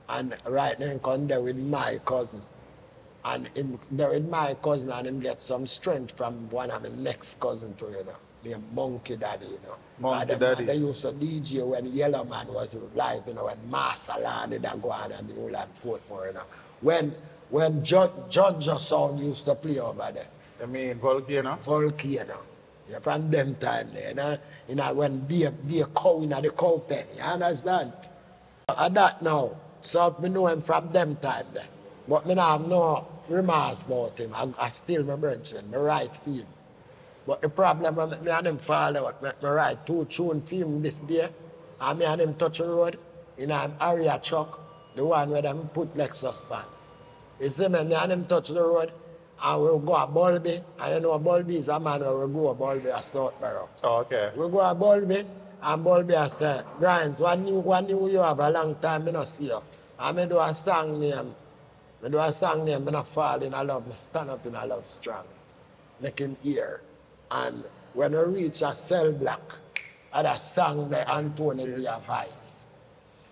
And right he come there with my cousin. And there my cousin and him get some strength from one of my next cousin to you know. Named Monkey Daddy, you know. Monkey And them- Daddy. and They used to DJ when Yellow Man was live, you know, when Master Land did go on and the whole and Portmore, you know. When when John John Sound used to play over there. I mean, Volcano. Volcano. Yeah, from them time there, you know, you know when be a, be a cow in the cow pen, you understand? At that now, so me know him from them time there. But me not have no remorse about him. I, I still my brethren, me right for. But the problem when me and him fall out, me, me write two tune film this day, and me and him touch the road in an area truck, the one where them put Lexus pan. You see me, me and him touch the road, and we'll go a Bulby, and you know Bulby is a man where we go a Bulby a Southborough. Oh, okay. We go a Bulby, and Bulby I say, Grimes, what new, what new you have a long time, me not see you. And me do a song name, me do a song name, me not fall in a love, me stand up in a love strong. Make him hear. And when I reach a cell block, I that song the Anthony Lee voice.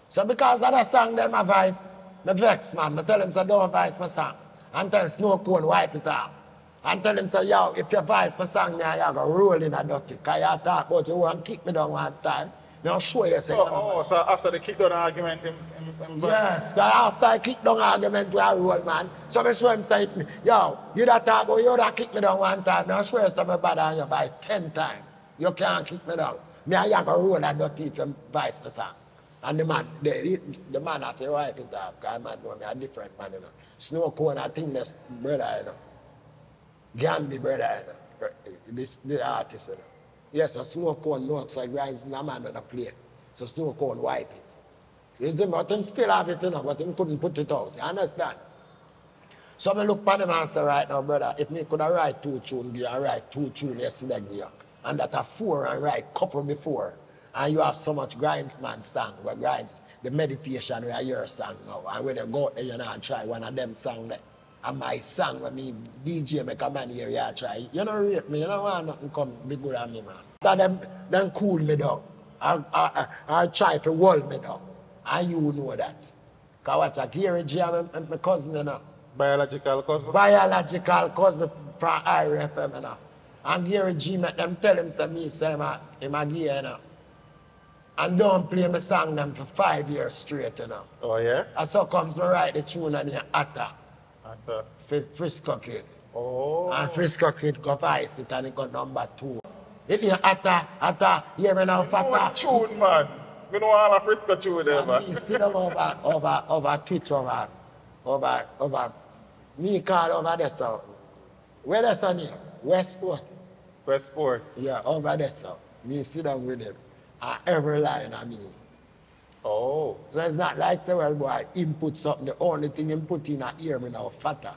So because of that song them a voice, me vex man, me tell him say don't voice my song. And tell Snow Cone wipe it off. And tell him say yo, if you voice my song, me I go roll in a dirty. Cause you talk about you want kick me down one time. I'll show you say. So, oh, oh so after the kick down argument, him, him, him Yes, cause after I kick down argument with a roll man, so me show him say, yo, you that talk about you that kick me down one time, me I show you some bad on you by ten times. You can't kick me down. Me I have a roll that dirty if you vice versa. And the man, the, the man have to wipe it off, cause man know me a different man, you know. Snow cone, I think that's brother, you know. Gandhi brother, you know. This the artist, you know. Yes, a snow cone notes like grinds in a man on a plate. So Snow Cone wipe it. You see, but him still have it, you know, but him couldn't put it out. You understand? So I look at him and say, right now, brother, if me could have write two tune and write two tune yesterday gear, and that a four and write couple before, and you have so much Grindsman song, where grinds, the meditation where your song now, and when you go there, you know, and try one of them song there. And my song when me DJ make come man here, you try. You don't rate me, you don't want nothing come be good on me, man. That them, them cool me down. I, I, I, I try to hold me down. And you know that. Because what I Gary G, I'm my, my cousin, you know. Biological cousin. Biological cousin from IRIE FM, you know. And Gary G make them tell him, say me, say him, a- him a gay, you know. And don't play my song them for five years straight, you know. Oh, yeah? And so comes me write the tune and the atta Frisco Kid. oh. And Frisco Kid go vice it and it got number two. It be atta, atta, me now, Oh, fata. tune, man. We know all the Frisco tune there, man. me sit down over, over, over Twitch, over, over, over, me call over there, so. Where that's on here? Westport. Westport. Yeah, over there, so. Me sit down with him. And every line I mean. Oh. So it's not like say, well, boy, input something. The only thing him put in a ear me now, fatter.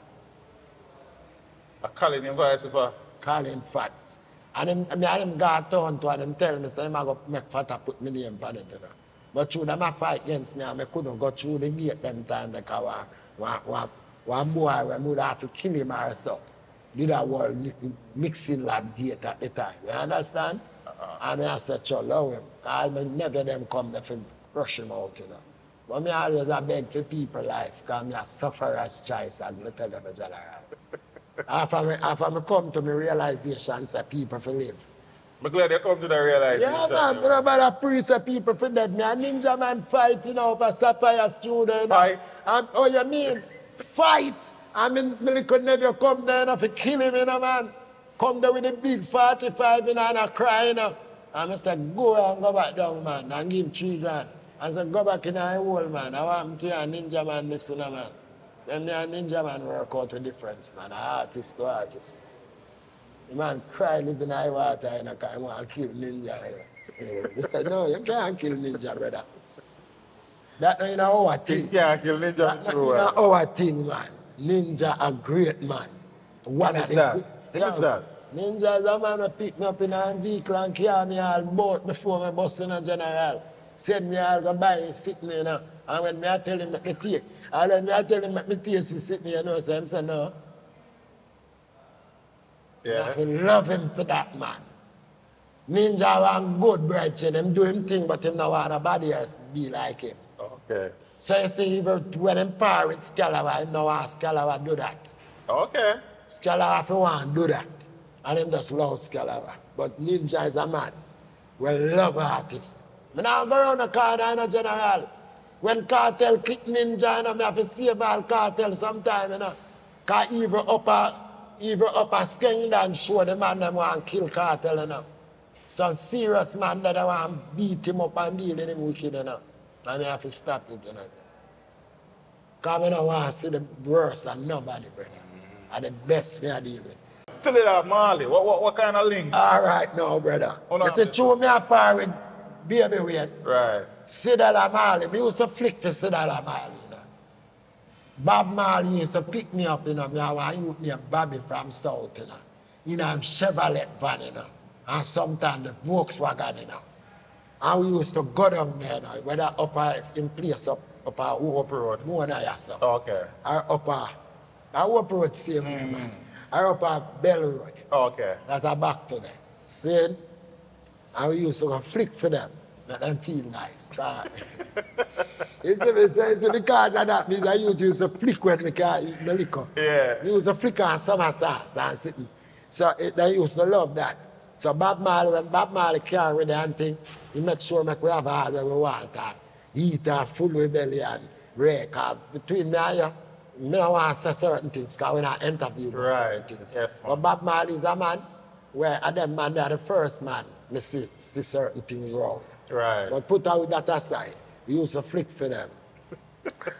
I call him voice for. Call him fats. And him, I mean, and him got down to and him tell me, say, him a go make fatter put me name on it, you know. But through them a fight against me, and I couldn't go through the gate them time because one, one, one, boy, when would have to kill him or so. Did a mi- mixing lab gate at the time. You understand? Uh-uh. And I said, sure, love him. I me never them come there for rush him out, you know. But me always a beg for people life, because me a sufferer's choice, as me tell them, general. <laughs> after, me, after me come to me realization, say people for live. I'm glad you come to the realization. Yeah, man, but about a priest of people for dead. Me a Ninjaman fighting over Sapphire student. Fight? And, oh, you mean fight? I mean, me could never come there enough to kill him, you know, man. Come there with a big 45 you know, and a cry, you know. And I said, go and go back down, man, and give him three grand. I said, go back in the hole, man. I want to a Ninjaman, listen, man. Then me and Ninjaman work out the difference, man. Artist to artist. The man cry live in high water and I can't want to kill ninja. They said, no, you can't kill ninja, brother. That ain't our You thing. can't kill Ninja That ain't our thing, man. Ninja a great man. Who is the that? What is that? Ninja is a man who pick me up in a vehicle and carry me all boat before me bus in a general. Said me all go buy it, sit me, you know. And when me I tell him make me take, and when me I tell him make me taste it, sit me, you know, so him say no. Yeah. to love him for that man. Ninja one good brethren, him do him thing, but him not want nobody else be like him. Okay. So you see, even when him par with Scalava, him no want Scalava do that. Okay. Have to want do that. And him just love Scalava. But Ninja is a man. Well, love artist. Me now go around the corner in a general. When Kartel kick ninja, you know, me have to save all Kartel sometime, you know. Cause evil upper, evil upper skeng and show the man them want kill Kartel, you know. Some serious man that I want beat him up and deal with him wicked, you know. And me have to stop it, you know. Cause me don't want to see the worst of nobody, brother. Mm-hmm. And the best me I deal with. Cedella Marley. What, what, what kind of link? All right now, brother. Hold you on. see, true me a par with baby Wayne. Right. Cedella Marley. Me used to flick for Cedella Marley, you know. Bob Marley used to pick me up, you know. Me a youth named Bobby from South, you know. You know, I'm Chevrolet van, you know. And sometimes the Volkswagen, you know. And we used to go down there, you know, whether up a, in place up, up a Hope Road. More than yourself. Oh, okay. Or up a, a Hope Road same way, man. Or up a Bell Road. Oh, okay. that are back to them. See? And we used to go flick for them. Make them feel nice. You see me because of that, me I used to use to flick when can eat the liquor. Yeah. Used to flick on summer sauce and sitting. So it, they used to love that. So Bob Marley, when Bob Marley carry with the thing, he make sure make we have all where we want uh, and eat and full with belly and. Between me and you, me don't want to say certain things because we not interview Right. certain things. Yes. But Bob Marley is a man where and them man they are the first man me see, see certain things wrong. Right. But put out that aside. We used to flick for them.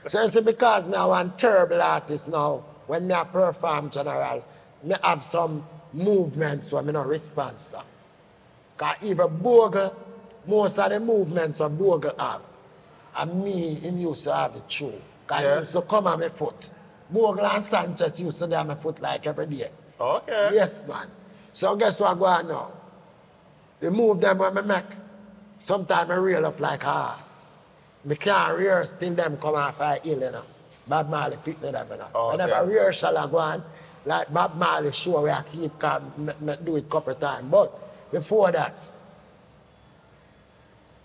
so you see, because me I one terrible artist now, when me a perform general, me have some movements where me no response to. Cause even Bogle most of the movements of Bogle have, and me, him used to have it too. Because Yeah. he used to come on my foot. Bogle and Sanchez used to do on my foot like every day. Okay. Yes, man. So guess what I go on now? The move them when I make, sometimes I reel up like a ass. Me can't rehearse till them come off a hill, you know. Bob Marley pick me them, you know. Okay. Whenever rehearsal I go on, like Bob Marley show where I keep calm, me, me do it couple times. But before that,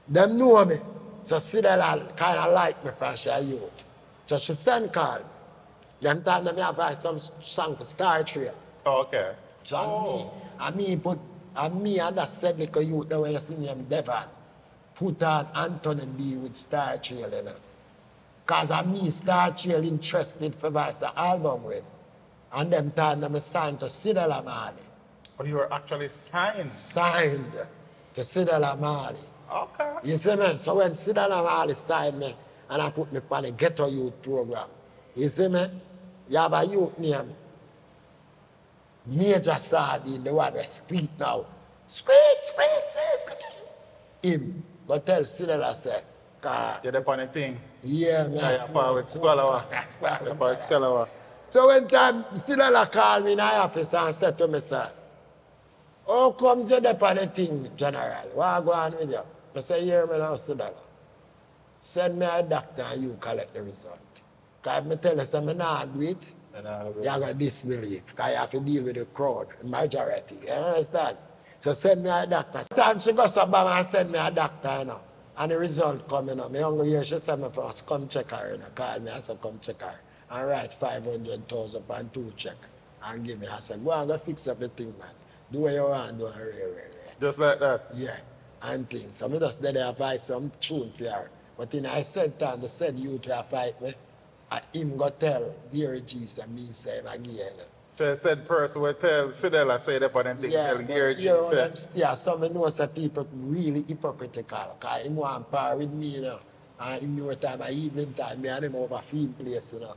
them know me. So Cedella kind of like me from she youth. So she send call me. Them time them have write some song for Star Trail. Oh, okay. So Oh. and me, and me put, and me and that said like a youth the way you see him Devon, put on Anthony B with Star Trail, you know. Cause of me, Star Trail interested for vice the album with. And them time them signed to Cedella Marley. But oh, you were actually signed. Signed to Cedella Marley. Okay. You see me? So when Cedella Marley signed me and I put me on the ghetto youth program, you see me? You have a youth name, Major Sardine, the one that speak now. Squeak, squeak, squeak, squeak. Him, but tell Cedella say, "Car, You're the funny thing. yeah, me Yeah, I you're smoke with Squalawa. <laughs> with part Squalawa." So when time Cedella called me in the office and said to me, sir, how comes you there on the thing, General? What go on with you? I say, hear me now, Cedella. Send me a doctor and you collect the result. Because me tell you, say, me not do it, And, you got disbelief. Because you have to deal with the crowd, majority. You understand? So send me a doctor. Sometimes she goes to Bama and send me a doctor, you know. And the result coming up. Me only hear she tell me first, come check her, you know. Call me, I say, come check her. And write 500,000 and two check. And give me, I say, go and go fix up the thing, man. Do what you want, do it, re, re, re. Just like that. Yeah, and things. So me just did advise some tune for her. But then I said time they said you to fight me. I him go tell Gary Jesus and me say him again. So said person will tell Cedella say that on them thing, Yeah, tell but you know, them still, some me know some people really hypocritical. Cause him want par with me, you know. And him know time, at evening time, me and him over field place, you know.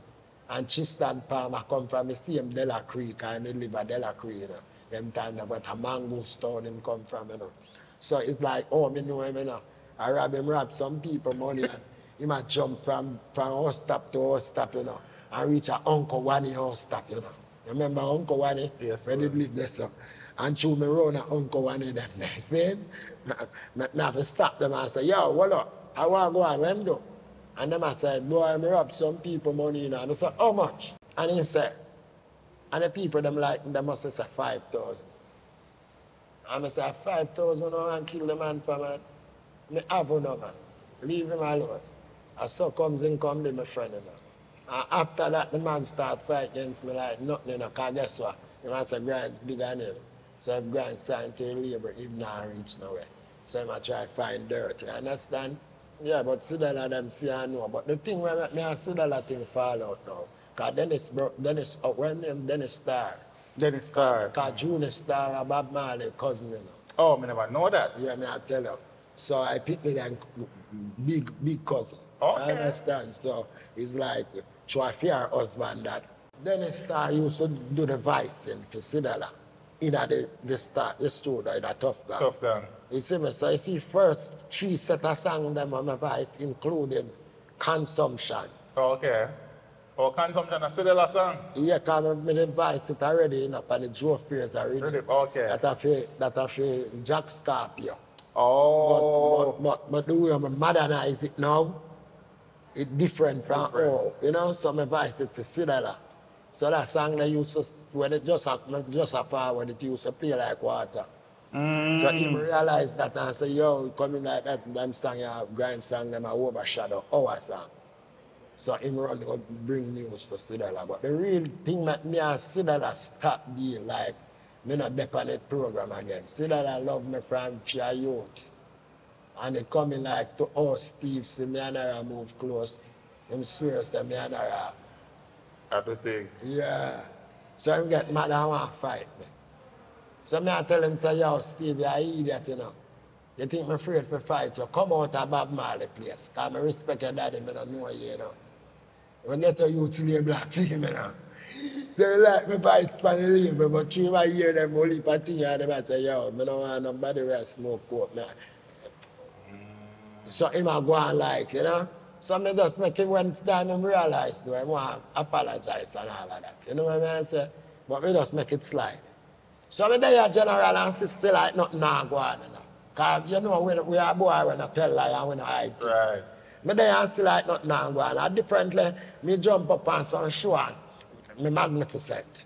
And Tristan Palmer come from the same Della Creek, and me live at Della Creek, you know. Them time that what a mango stone him come from, you know. So it's like, oh, me know him, you know. I rob him, rob some people money, and he might jump from, from house stop to house stop, you know. And reach a Uncle Wani house stop, you know. Remember Uncle Wani? Yes, Where they live there, so. And through me run a Uncle Wani them there, see? Me, me, me have to stop them and say, yo, what up? I want to go on, when do? And them I said, boy, me rob some people money, you know. And I said, how much? And he said, and the people them like, they must have said 5,000. And I say, 5,000 oh, and kill the man for man. Me have no man. Leave him alone. And so comes in, come be my friend, you know. And after that, the man start fight against me like nothing, you know, because guess what? He must say Grant's bigger than him. So if Grant signed to labor, him not reach nowhere. So I try find dirt, you understand? Yeah, but Cedella them see I know. But the thing where me and Cedella thing fall out now. Because Dennis, bro, Dennis, uh, when name Dennis Star. Then it start. Because Junior Star and Bob Marley cousin, you know. Oh, me never know that. Yeah, me I tell you. So I picked me then big big cousin. Okay. I understand. So it's like to a fair husband that Dennis Star used to do the voice in for Cedella. In the the start the studio in a tough guy. Tuff Gong. You see me? So you see first three set of song them on my voice, including consumption. Okay. Oh, consumption of Cedella song. Yeah, because me the voice it already in know, on the Joe Fears already. Really? Okay. That a for that a for Jack Scorpio. Oh. But, but, but the way I modernize it now, it different from Different. all. You know, so my voice it for Cedella. So that song they used to, when it just a, just a forward, it used to play like water. So mm. him realized that and say, yo, coming like that, them song, yeah, grind song, them a overshadow our song. So him run go bring news for Cedella. But the real thing that me and Cedella stop deal, like, me not dep on program again. Cedella love me from pure youth. And they coming like to us, Steve, see me and her move close. Him swear say me and her, Other things. yeah. So him get mad and want to fight me. So me I tell him, say, yo, Steve, you're an idiot, you know. You think me afraid to fight you? Come out of Bob Marley place. Cause me respect your daddy, me don't know you, you know. When get to youth label, I play me now. So you like me fight span the label, but three my hear them only party and them I say, yo, me don't want nobody where smoke coke, man. So him a go on like, you know. So me just make him when time him realize though, him want apologize and all of that. You know what I mean? Say, but me just make it slide. So me there general and see like nothing now go on, you know. Cause you know we, we are boy when I tell lie and we no hide things. Right. Me there and see like nothing now go on. And differently, me jump up on some show me magnificent.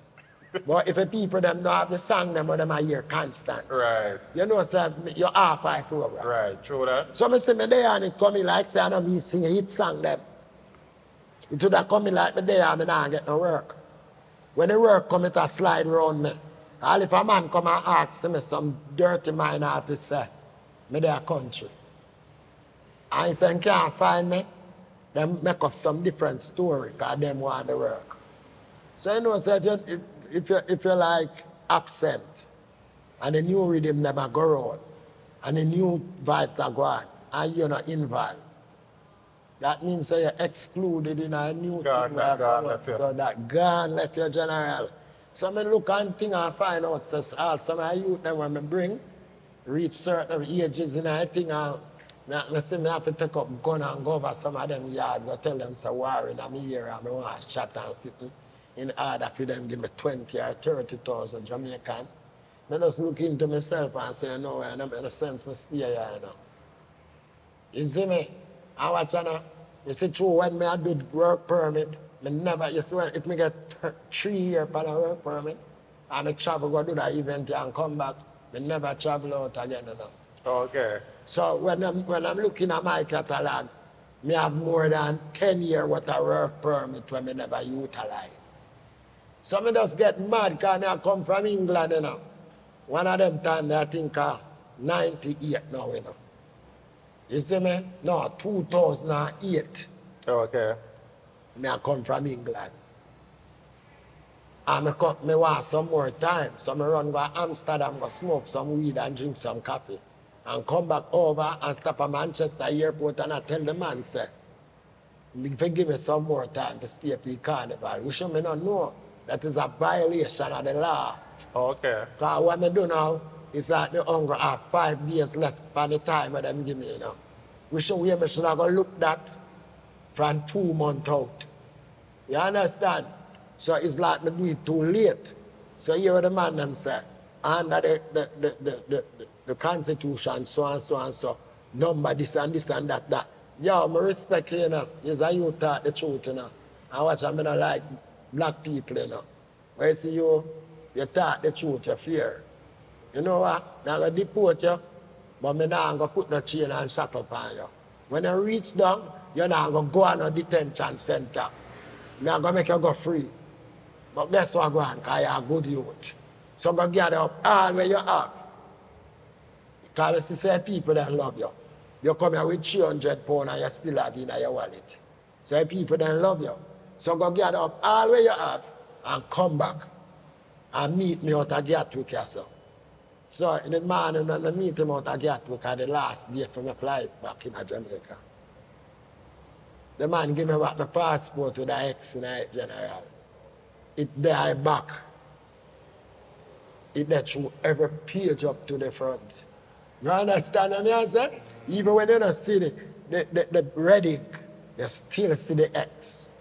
But if the people them don't have the song them or them here constant. Right. You know, say you're half I program. Right. True that. So me say me there and it coming like say I know me sing a hit song them. It would have coming like me there and me not get no work. When the work come it a slide round me. All if a man come and ask me some dirty mind artist say, me there country. And if them can't find me, them make up some different story because them want the work. So you know, so if you if, if you if you like absent and the new rhythm never go on and the new vibes are gone and you're not involved. That means that you're excluded in a new Gone, thing. come left you. So that gone left your general. So I look and think and find out says all some of youth them when I bring reach certain ages in I think and me, me see me have to take up gun and go over some of them yard, go tell them say war in me area, me want to shot and sit in order for them give me 20 or 30,000 Jamaican. Me just look into myself and say, no, I don't make sense, me stay here, you know. You see me? I watch you know. You see true when me I do work permit, me never, you see when, if me get th- three year for a work permit, and me travel go do that event and come back, me never travel out again, you know. Okay. So when I'm, when I'm looking at my catalog, me have more than 10 year worth of work permit when me never utilize. So of us get mad because I come from England, you know. One of them time I think uh, 98 now, you know. You see me? No, 2008, Oh, Okay. me I come from England. And me, come, me want some more time. So me run go to Amsterdam, go smoke some weed and drink some coffee. And come back over and stop at Manchester airport and I tell the man, say, if you give me some more time to stay for the carnival, we should me not know that is a violation of the law. Okay. Because what I do now is like the hunger have five days left by the time that them give me, you know. We should we should have go look that from two months out. You understand? So it's like me do it too late. So here the man them say, under the the, the, the, the, the, the constitution, so and so and so, number this and this and that, that. Yo, me respect you, you know. Is a you talk the truth, you know. I watch I mean, I like black people, you know. Where you see you, you talk the truth, you fear. You know what? Now I deport you, but me not gonna put no chain and shackle upon you. When you reach down, you're not gonna go on a detention center. I'm gonna make you go free. But guess what, on, because you're a good youth. So go gather up all where you have. Because you say people that love you. You come here with 300 pounds and you still have in your wallet. So people that love you. So go gather up all where you have and come back and meet me out at Gatwick yourself. So in the morning when I meet him out at Gatwick at the last day for my flight back in Jamaica. The man give me back my passport to the ex-night general. It there back. It there through every page up to the front. You understand what I say? Even when you don't see the, the, the, the you still see the X.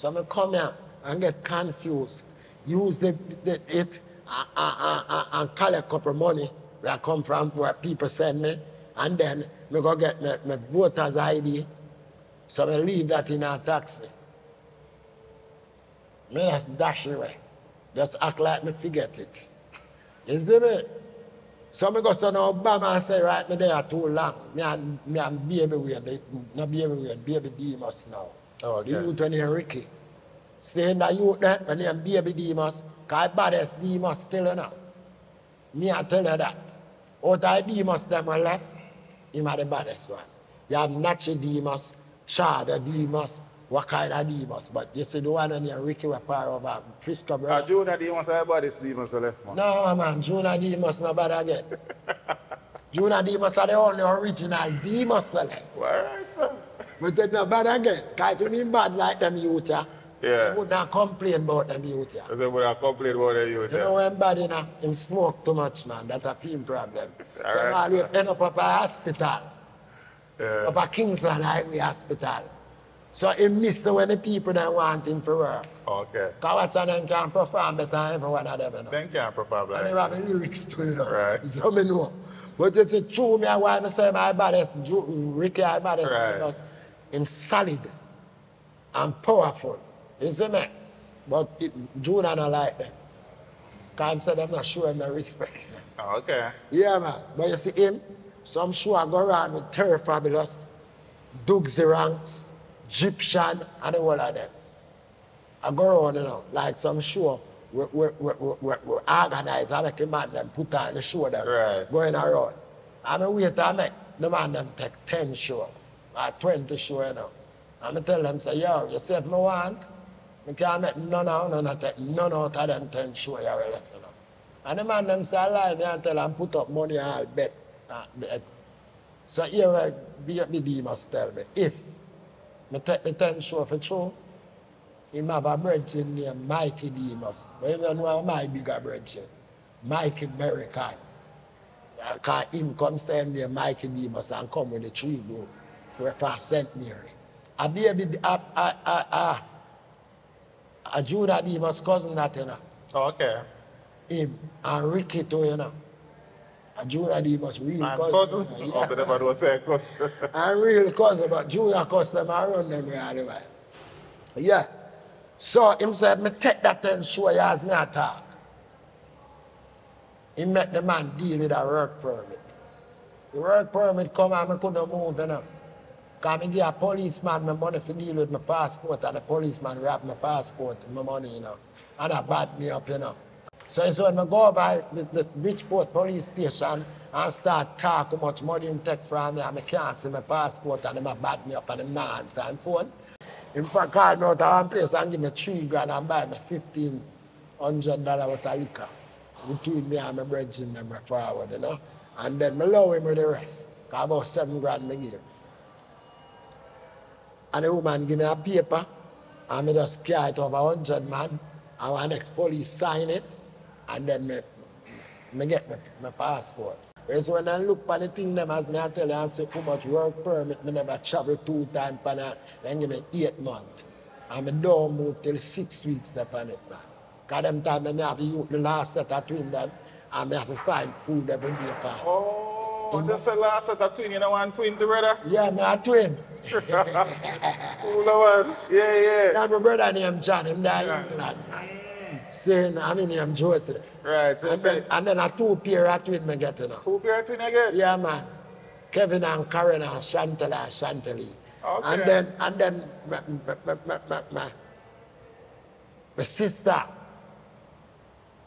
So I'm going to come here and get confused. Use the, the it and, and, and, and collect a couple money where I come from, where people send me, and then me go get my, my voter's ID. So I leave that in a taxi. Me just dash away. Just act like me forget it. Me? So me go to Obama and say, right, me there too long. Me and, me and baby weird, no baby weird, baby Demus now. Oh, okay. The youth when you're Ricky. Saying that youth there, when you're baby Demus, cause baddest Demus still you know. Me I tell you that. Out of Demus them were left, him are the baddest one. You have Nachi Demus, Chaka Demus, what kind of Demus. But you see the one when you're Ricky were part of a Frisco Uh, brother. Junior Demus, everybody sleep on the left, man. No, man, Junior Demus no bad again. <laughs> Junior Demus are the only original Demus for left. All right, sir. But they not bad again. Because if him bad like them youth, yeah, Yeah. would not complain about them youth, yeah. That's what I complain about the youth. You know when bad enough, him smoke too much, man. That's a film problem. so Alright, always end up at a hospital. Yeah. up at Kingsland Highway Hospital. So he missed when the people that want him to work. Okay. Cause what's on them can perform better than every one of them. You know? Then can't perform And they have the lyrics to. You know? Right. So me know. But it's a true me and why I say my baddest, Ricky I baddest Right. because him solid and powerful. You see me? But it, Junior not like them. Cause him say them not show him no respect. Okay. Yeah, man. But you see him, some sure I go around with Terror Fabulous, Doug Ranks, Egyptian, and the whole of them. I go around, you know, like some show we, we, we, we, we, we organize, I make a man them put on the show them Right. going around. I'm a wait, I make the man them take 10 show, or 20 show, you know. I'm tell them, say, yo, you see if me want, I can't make none of none take none out of them 10 show you will left, you know. And the man them say, lie, me and tell them put up money and I'll bet. uh, bet. So here, uh, be me Demus tell me, if me take the 10 show for true, him have a brethren named Mikey Demus. But you know my bigger brethren, Mikey American. Because him come same name Mikey Demus and come with the tree group. We're from St. Mary. A baby, a, a, a, a, a Judah Demus cousin that, you know. Oh, okay. Him and Ricky too, you know. A Judah Demus real And cousin. cousin? you know, Oh, but never do say cousin. <laughs> and real cousin, but Junior custom I run them all the way. Yeah. So him said, me take that and show you as me attack. He met the man deal with a work permit. The work permit come and I couldn't move, you know. Cause me give a policeman my money to deal with my passport and the policeman wrap my passport, my money, you know. And that bad me up, you know. So it's when I go over the, the Bridgeport police station and start talk how much money him take from me and I can't see my passport and him a bad me up and him not answer him phone. Him call me out of one place and give me three grand and buy me fifteen hundred dollar worth of liquor. Between me and my brethren them forward, you know. And then me allow him with the rest. Cause about seven grand me give. And the woman give me a paper, and me just carry it over hundred man, and one next police sign it, and then me, me get my, my passport. Whereas when I look at the thing them as me I tell you and say how much work permit, me never travel two times per night, then give me eight months. And me don't move till six weeks upon it, man. Cause them time me have to use the last set of twin them, and me have to find food every day. Oh, just the last set of twin, you know one twin brother? yeah, me a twin. <laughs> One. Yeah, yeah. Yeah, my brother named John, him die in England, man. Saying, I'm in name Joseph. Right, so And then, and then a two pair of twin me get, you know. two pair of twin again? Yeah, man. Kevin and Karen and Chantal and Chantalie. Okay. And then, and then, my, my, my, my, my, my, my sister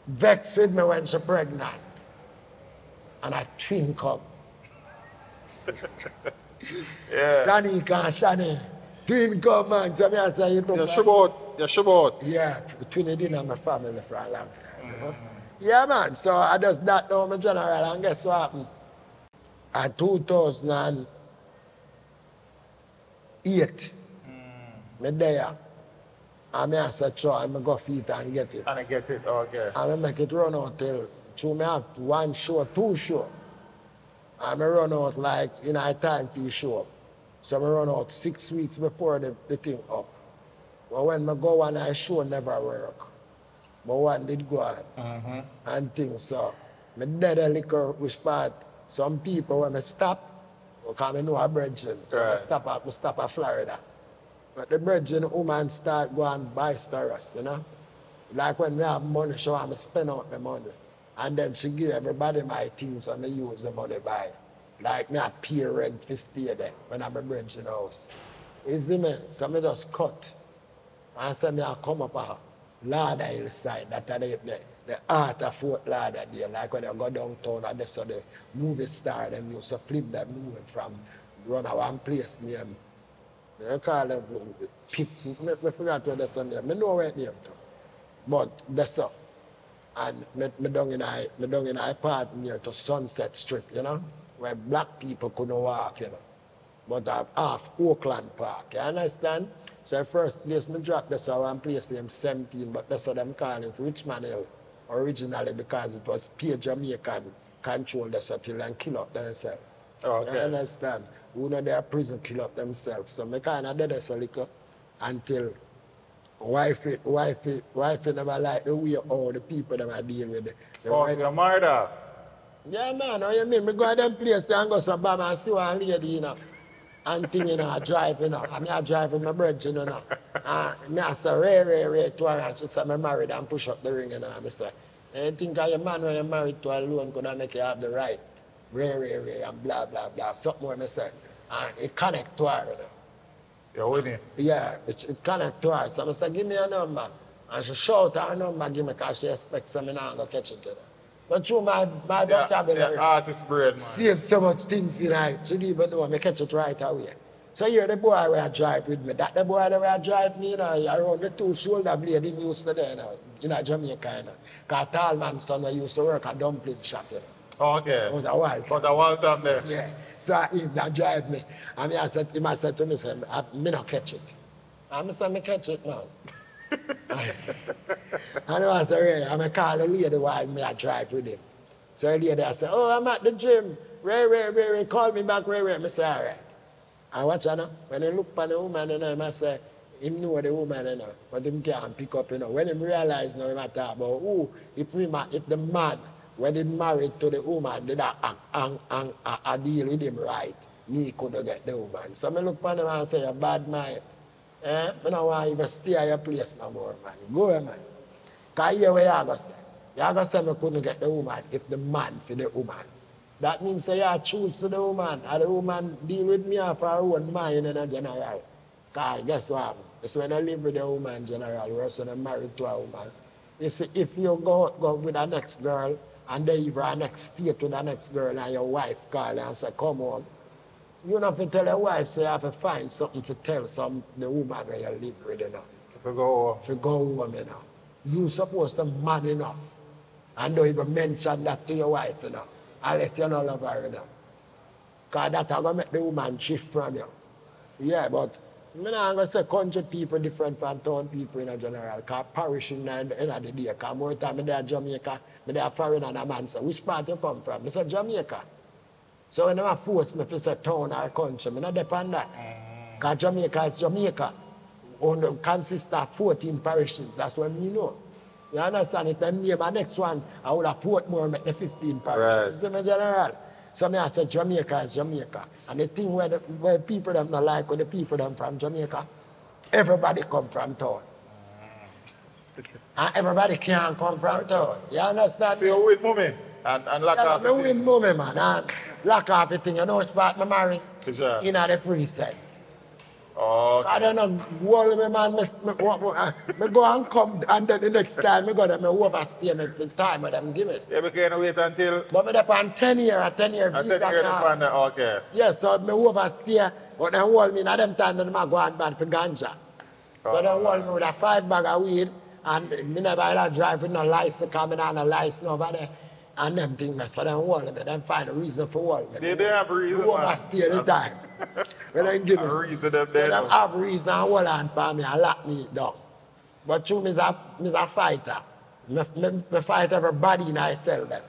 vexed with me when she pregnant. And a twin come. <laughs> Yeah. Shani and Shani. Twin come, man. So I say, you look You like- should out. You should out. Yeah, between it in my family for a long time. You know? Yeah, man. So I just that know my general, and guess what happened? In 2008, me there. And I said, try, and I go feet and get it. And I get it. Okay. And I make it run out till, through me have one show, two show. And a run out like in a time for show. up. So I run out six weeks before the, the thing up. But when I go on, I show never work. But one did go on. Mm-hmm. And things so. Me dead a liquor which part. Some people when I stop, because I know a brethren. So I stop at, I stop at Florida. But the brethren woman start going buy us, you know. Like when we have money, want me spend out the money. And then she give everybody my things when I use the money buy. Like me I pay rent to stay there when I'm a bridge in the house. You see me? So me just cut. And say me I come up a ladder hillside. That are the, the, the art of Fort ladder there. Like when you go downtown and they saw the movie star them used to flip that movie from run a one place named they call them pit. Me, me forgot what that's on there. Me know where it name to. But that's up. And me, me down in I me down in I part near to Sunset Strip, you know, where black people couldn't walk, you know. But I half Oakland Park, you understand? So first place me drop that's how one place named 17, but that's how them call it Richmond Hill originally because it was pure Jamaican control the till and kill up themselves. Okay. You understand? Who know their prison kill up themselves. So me kind of did this a little until wifey, wifey, wifey never like the way all the people that I deal with. The, so you're married off. yeah, man, how you mean? Me go to them place there and go some bam and see one lady, you know. And thing, you know, I drive, you know. And me I drive with my bridge, you know. And I ah, say, rare, ray, ray, to her. And she say, me married and push up the ring, you know. And me say, you think of your man when you're married to alone could I make you have the right? Rare, rare, ray, and blah, blah, blah. Something more, me say. And it connect to her, you know. You're winning. Yeah, it, it connect to her. So I say, give me a number. And she shout her number, give me, because she expects me now to catch it, you know. But through my, my Yeah, vocabulary, yeah, artist brain, man. save so much things in I to even know me catch it right away. So here the boy where I drive with me, that the boy that where I drive me, you know, around the two shoulder blade him used to there, you know, in a Jamaica, you know. Cause tall man son I used to work at dumpling shop, you know. Okay. Out a while. But a Walton there. Yeah. So he that drive me. And I said, he might say to me, say, I, me not catch it. And I said, me catch it, man. <laughs> and I said, Ray, I'm a call the lady while me I drive with him. So the lady I said, oh, I'm at the gym. Ray, Ray, Ray, Ray, call me back, Ray, Ray. I say, all right. And watch her now. When he look at the woman, you know, I say, him know the woman, you know, but him can't pick up, you know. When him realize now, him a talk about, oh, if, we, if the man, when he married to the woman, did a, a, a, a, a, a deal with him right, me could get the woman. So I look at him and say, bad man. Eh? I don't want to stay at your place no more, man. Go, man. Because here what you to say. You say I couldn't get the woman if the man for the woman. That means say you choose to the woman, and the woman deal with me for her own mind in a general. Because guess what? It's when I live with a woman general, when I'm married to a woman. You see, if you go, go with the next girl, and then you go next state with the next girl, and your wife call and say, come home, you don't have to tell your wife, so you have to find something to tell some the woman where you live with, you know. If you go home. If you go home, you know. You supposed to man enough. And don't even mention that to your wife, you know. Unless you don't love her, you know. Because that's going to make the woman shift from you. Yeah, but I'm not going to say country people different from town people in a general. Because parish in the end of the day. Because more time I'm there Jamaica, I'm there foreign and a man say, which part you come from? I say Jamaica. So when they force me to say town or country, I not depend that. Mm. Because Jamaica is Jamaica. Only consists of 14 parishes. That's what me know. You understand? If they name my next one, I would have Portmore make the 15 Right. parishes. Right. general. So me I said Jamaica is Jamaica. And the thing where the where people them not like or the people them from Jamaica, everybody come from town. And everybody can come from town. You understand? So you with mommy and, and lock Yeah, off the win money, man. And lock off the thing. You know which part me married? Sure. In the precinct. Oh, I don't know, wall me man, me, me, me, me, me go and come, and then the next time me go there, me overstay me the time of them give me. yeah, we can wait until But me there on 10 year, a 10 year I visa. you're me have. upon the, uh, okay. Yes, so me overstay, but then wall me, in them time, then I go and bad for ganja. So oh. then wall me with a five bag of weed, and me never had drive with no license, coming on a license over there. And them things, so then wall me, then find a reason for wall me. They, they have a reason, <laughs> Me overstay the time. Well, then give me. A reason them So them have reason and hold on for me and lock me down. But you, me's a, me's a fighter. Me, me, me fight everybody in I sell them.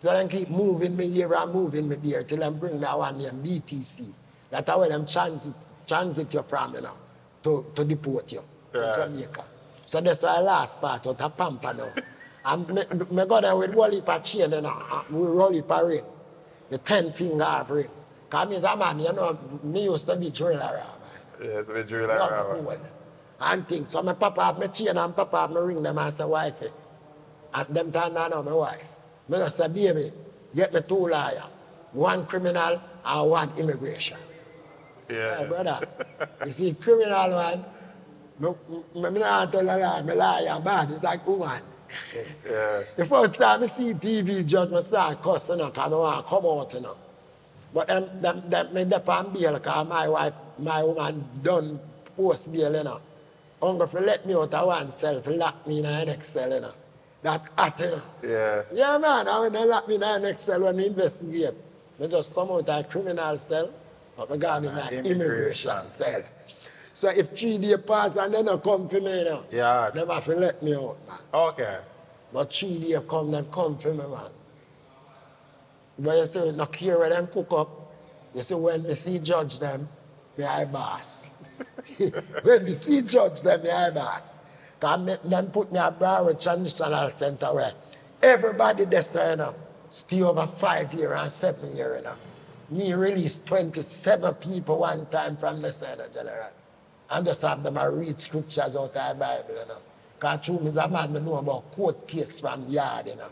So them keep moving me here and moving me there till them bring that one name BTC. That's how them transit, transit you from, you know, to, to deport you Right. to Jamaica. So that's why last part out of Pampa now. <laughs> and me, me go there with Wally pa chain, you know, and we roll it pa ring. The ten finger of ring. Cause me as a man, you know, me used to be driller, man. Yes, we drill like Love that. And things. So my papa have my chain and papa have me ring them and say, wifey. Eh? At them time now, know my wife. Me just say, baby, get me two lawyer. One criminal and one immigration. Yeah. Hey, brother. you see, criminal one, me, me, me not tell a lie, me liar bad. It's like woman. Yeah. The first time I see TV judge, I start cussing, because I to come out, know. But them, them, them, me dep on bail, because my wife, my woman done post bail, you know. Uncle, for let me out of one for lock me in the next cell, you know. That hot, you know. Yeah. Yeah, man, and when they lock me in the next cell, when we investigate, me just come out of criminal cell, but me gone in Immigration. immigration cell. So if three days pass and they don't come for me, know, Yeah. them have to let me out, man. Okay. But three days come, them come for me, man. But you say, no care where them cook up, You see, when we see judge them, me I boss. <laughs> when we see judge them, me I boss. Cause me, them put me at Broward Transitional Center where everybody there, you know, stay over five year and seven year, you know. Me release 27 people one time from the Center General. And just have them read scriptures out of the Bible, you know. Because true, me a man, me know about court case from the yard, you know.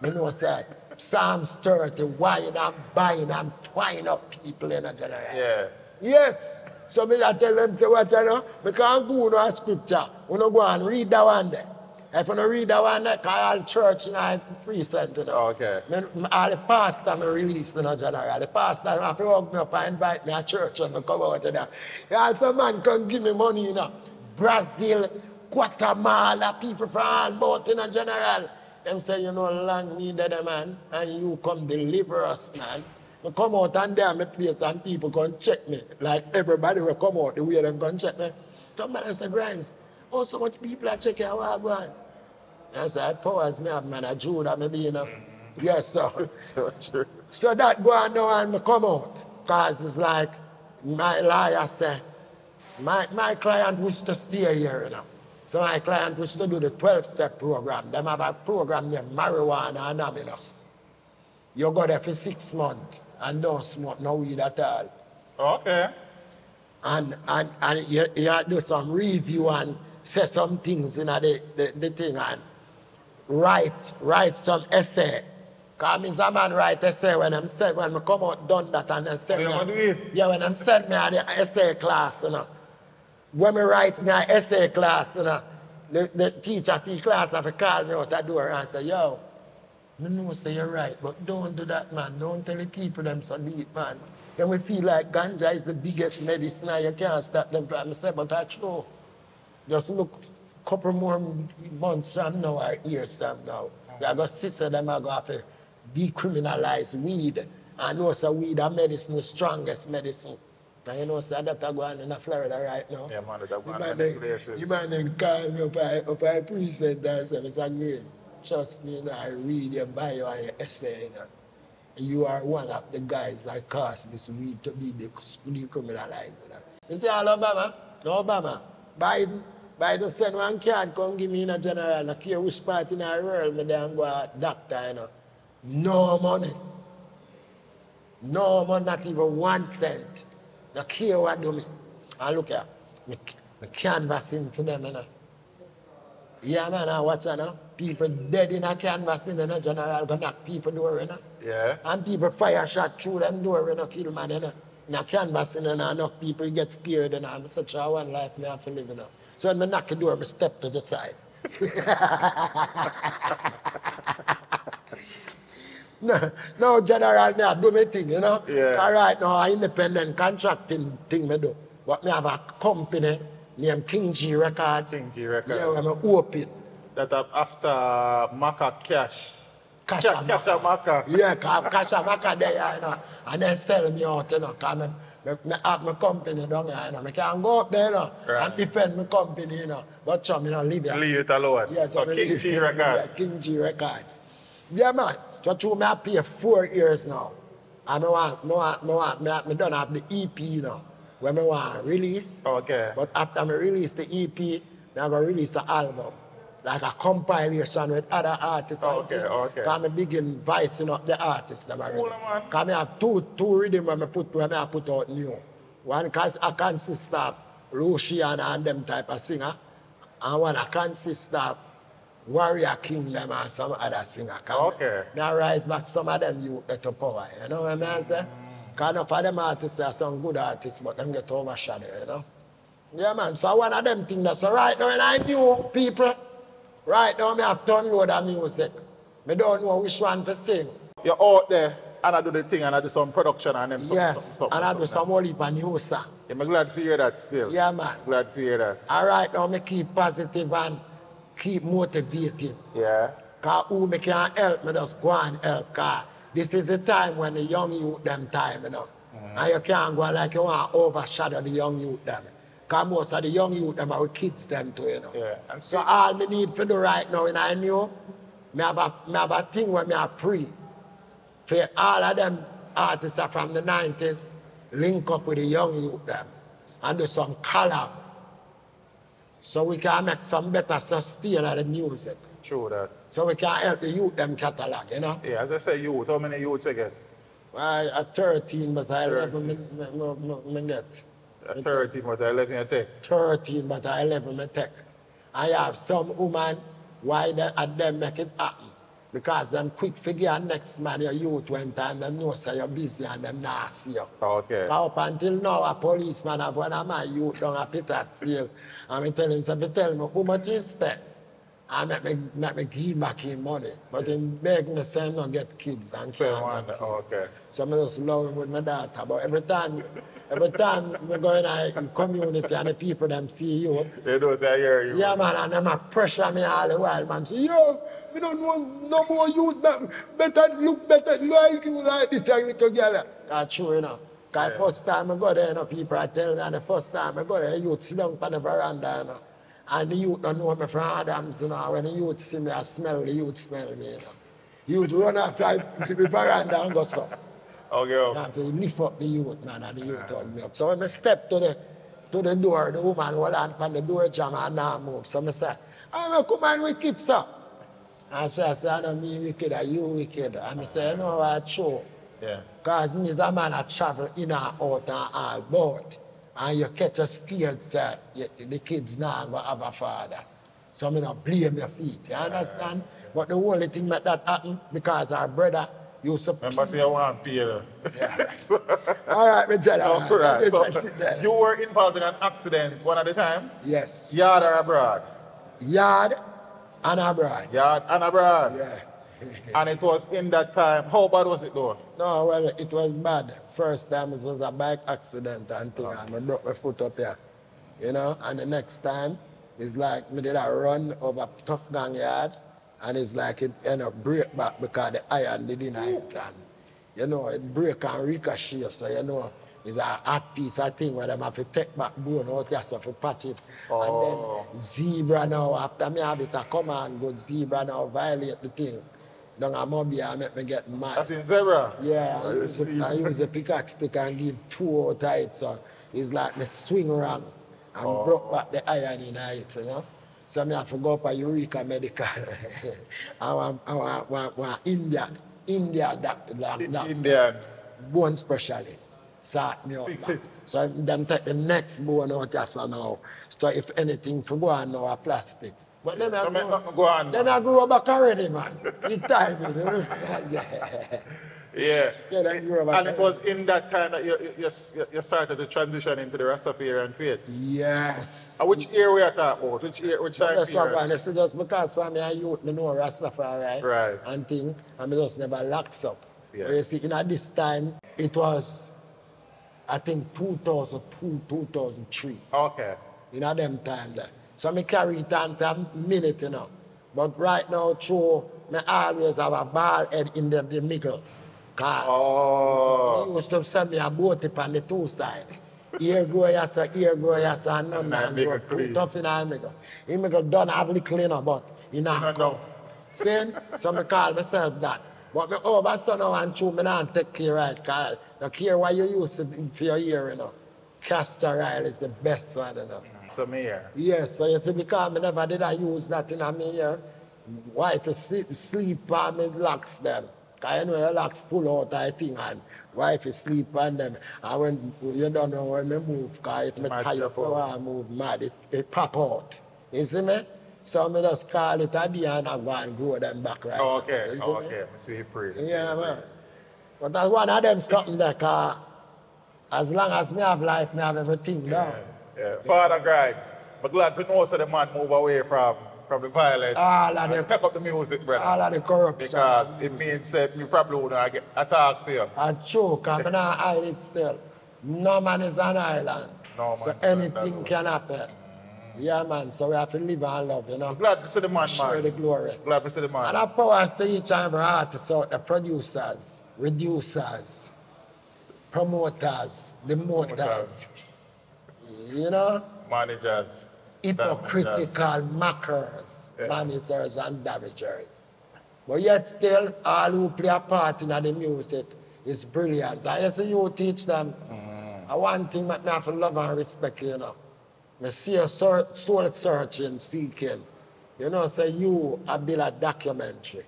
Me know, say, Psalms 30, wine and buying and twine up people in a general. Yeah. Yes. So me I tell them, say, what you know? Me can't go no scripture. You know, go and read that one there. If you read that one there, cause all church a precinct, you know. Oh, okay. Me, me- all the pastor me release in a general. The pastor have to hug me up and invite me to church and me come out of there. Yeah, some man can give me money, you know. Brazil, Guatemala, people from all about in a general. Them say, you know, long needed a man, and you come deliver us, man. Me come out and there, me place, and people can check me. Like everybody will come out the way them can check me. Somebody say, Grinds, oh, so much people are checking how I go on. I said, powers me have man, a Judah, maybe, you know. Mm-hmm. Yes, <laughs> sir. So true. So that go on now and me come out. Because it's like my lawyer say, my, my client wish to stay here, you know. So my client wish to do the 12-step program. Them have a program named Marijuana Anonymous. You go there for six months and don't smoke no weed at all. Okay. And and, and you, you do some review and say some things in the, the, the thing and write write some essay. Cause me a man write essay when I'm said when I come out done that and then send me. wanna do it? Yeah, when I'm sent me at the essay class, you know. When me write a essay class, you know, the, the teacher the class have to call me out the door and say, yo, me know say you're right, but don't do that, man. Don't tell the people them so deep, man. Then we feel like ganja is the biggest medicine you can't stop them from say, but that's true. Just look couple more months from now or years from now. We are going to so them are going to decriminalize weed. And know so weed are medicine, the strongest medicine. And you know, so that are going in Florida right now. Yeah, man, that You going in places. You man then call me up at, up at precinct and say, Mr. Green, trust me, you know, I read your bio and your essay, you know. You are one of the guys that caused this weed to be de- decriminalized. You, know. you see, all Obama, no Obama, Biden, Biden said one can't come give me in a general, no care which part in the world, me then go a doctor, you know. No money. No money, not even one cent. No care what do me. And look here, me, me canvassing for them, you know. Yeah, man, I watch you know. People dead in a canvassing, you know, general, go knock people door, you know. Yeah. And people fire shot through them door, you know, kill man, you know. In a canvassing, you know, enough people get scared, you know. I'm such a one life me have to live, you know. So when me knock the door, me step to the side. <laughs> no, no, general, me I do my thing, you know. Yeah. All right, now, I independent contracting thing me do. But me have a company named King G Records. King G Records. Yeah, I'm open. That after Maka Cash. Cash Cash, Cash. Yeah, cash a maca there, you know, and then sell me out, you know, cause me, me, me have my company down here, you know, me can go up there, you know, Right. and defend my company, you know, but some, you know, leave it. Leave it alone. Yeah, so me King leave- G Yeah, Records. King G Records. Yeah, man, so true, me I pay four years now, and me want, me want, me want, me, me done have the EP, you know, where me want release, Okay. but after me release the EP, me I go release the album. Like a compilation with other artists. and Okay, things. okay. Cause me begin voicing up the artists them. Cool, man. Cause me have two two rhythm when me put when I put out new. One I consist of Lucian and them type of singer. And one I consist of Warrior Kingdom and some other singer. Okay. I rise back some of them youth to power. You know what I say? Mm. Cause enough of them artists are some good artists, but them get overshadowed, you know. Yeah, man. So one of them things that's so right now, and I knew people. Right now, me have ton load of music. Me don't know which one to sing. You're out there and I do the thing and I do some production and them. yes, and I do some- some whole heap of new song. Yeah, I'm glad to hear that still. Yeah, man. Glad to hear that. All right, now me keep positive and keep motivating. Yeah. Cause who me can help me just go and help. Cause this is the time when the young youth them time, you know. Mm-hmm. And you can't go like you want to overshadow the young youth them. Cause most of the young youth them are kids them too, you know. Yeah. And So all me need to do right now, and I know, me have a, me have a thing where me a pray for all of them artists are from the 90s link up with the young youth them and do some collab. So we can make some better sustain of the music. True that. So we can help the youth them catalog, you know. Yeah, as I say, youth, how many youths again? I at 13, but I 11 me, me, me, me, me get. At 13, but 11 you take. 13, but I 11 me take. I have some woman, why they, at them make it happen? Because them quick figure next man your youth went and them know say you're busy and them not see you. Okay. Up until now, a policeman have one of my youth down at Petersfield. And me tell him, so you tell me how much you spend, and make me, make me give back him money. But him beg me say not get kids and can't one, okay. So I just love him with my daughter. But every time, every time we go in a community and the people them see you, They don't say I hear you. yeah man, and them a pressure me all the while, man. Say, yo, we don't want no more youth, man. better look better like you like this young little girl. That's true, you know. Cause first time I go there, you know, people are telling me, and the first time I go there, youth sit down on the veranda, you know. And the youth don't know me from Adams, you know. When the youth see me, I smell the youth smell me, you know. Youth run off like the veranda and go so. Okay. oh. I have to lift up the youth, man, and the youth hug me up. So when I step to the to the door, the woman hold on on the door jam and now move. So I say, oh, come on, wicked, sir. And she say, I don't mean wicked, are you wicked? And I say, no, I true. Yeah. Because me is a man that travel in and out and all about. And you catch a scared you- the kids now to have a father. So me not blame your feet. You understand? But the only thing that, that happened because our brother used to Remember, say I want to pay you. All right, me tell you. All right. So, you were involved in an accident one at a time? Yes. Yard or abroad? Yard and abroad. Yard and abroad. Yeah. <laughs> And it was in that time. How bad was it though? No, well, it was bad. First time it was a bike accident and thing, and I broke my foot up here. You know, and the next time, it's like me did a run over a Tuff Gong Yard, and it's like it end up break back because the iron didn't hit. And, you know, it break and ricochet, so you know, it's a hot piece of thing where them have to take back bone out here, so to patch it. Oh. And then oh. zebra now, after me have it come and go zebra now violate the thing. Down a mobile make me get mad. That's in Zebra. Yeah, I I use, a, I use a pickaxe stick and give two out of it. So it's like the swing around and oh. broke back the iron in it, you know. So me have to go up a Eureka Medical. I I want, want, want India, India that, doc, In- doc, Indian. bone specialist. Sort me. Fix it. So them take the next bone out so now. So if anything to go on now, a plastic. But have make grow- nothing go on. them man. have grow back already, man. You time. <laughs> yeah. Yeah. That grew back and it was in that time that you, you, you, you started to transition into the Rastafarian faith. Yes. And which year we are talking about? Which year? Which time That's period? I'm just, just because for me, I youth, me know Rastafari, Right. And thing, and me just never locks up. Yeah. You see, in at this time, it was, I think, 2002, 2003. Okay. In a them time there. So me carry it on for a minute, you know. But right now, true, me always have a ball head in the, the middle. Cause Oh. he used to send me a boat tip on the two side. Here go yes, ear go yes, and none man go too tough in middle. He make a done cleaner, but he not No, come. Saying, so me call myself that. But me oh, over son now and true, me not take care right, cause the care what you use to- for your ear, you know. Castor oil is the best one, you know. So me here. Yes, so you see, because me never did I use that in a me wife is sleep, sleep on me locks them. Because you know your locks pull out I thing and wife is sleep on them. And when you don't know when they move, because it me Might tie up I move mad, it, it pop out. You see me? So me just call it a day and I go and grow them back right. Oh, now. okay. See Oh, me? okay. I see praise. I see Yeah, you man. But that's one of them something that uh, as long as me have life, me have everything down. praise. Yeah. Father Grimes, but glad to know so the man move away from from the violence. All ah, of and them. Pick up the music, brother. Ah, All of the corruption. because it means that me probably would not get attacked there. A joke, I'm not hide it still. No man is an island. No so man's an anything can happen. Yeah, man. So we have to live and love, you know. Glad to see the man, Share the glory. Glad to see the man. And our powers to each and every artist out the producers, reducers, promoters, the demoters. You know? Managers. Hypocritical mockers, Yeah. managers and damagers. But yet still, all who play a part in the music is brilliant. And you you teach them, mm-hmm. I one thing that me have to love and respect you, know. Me see you ser- soul searching, seeking. You know, say you a build a documentary.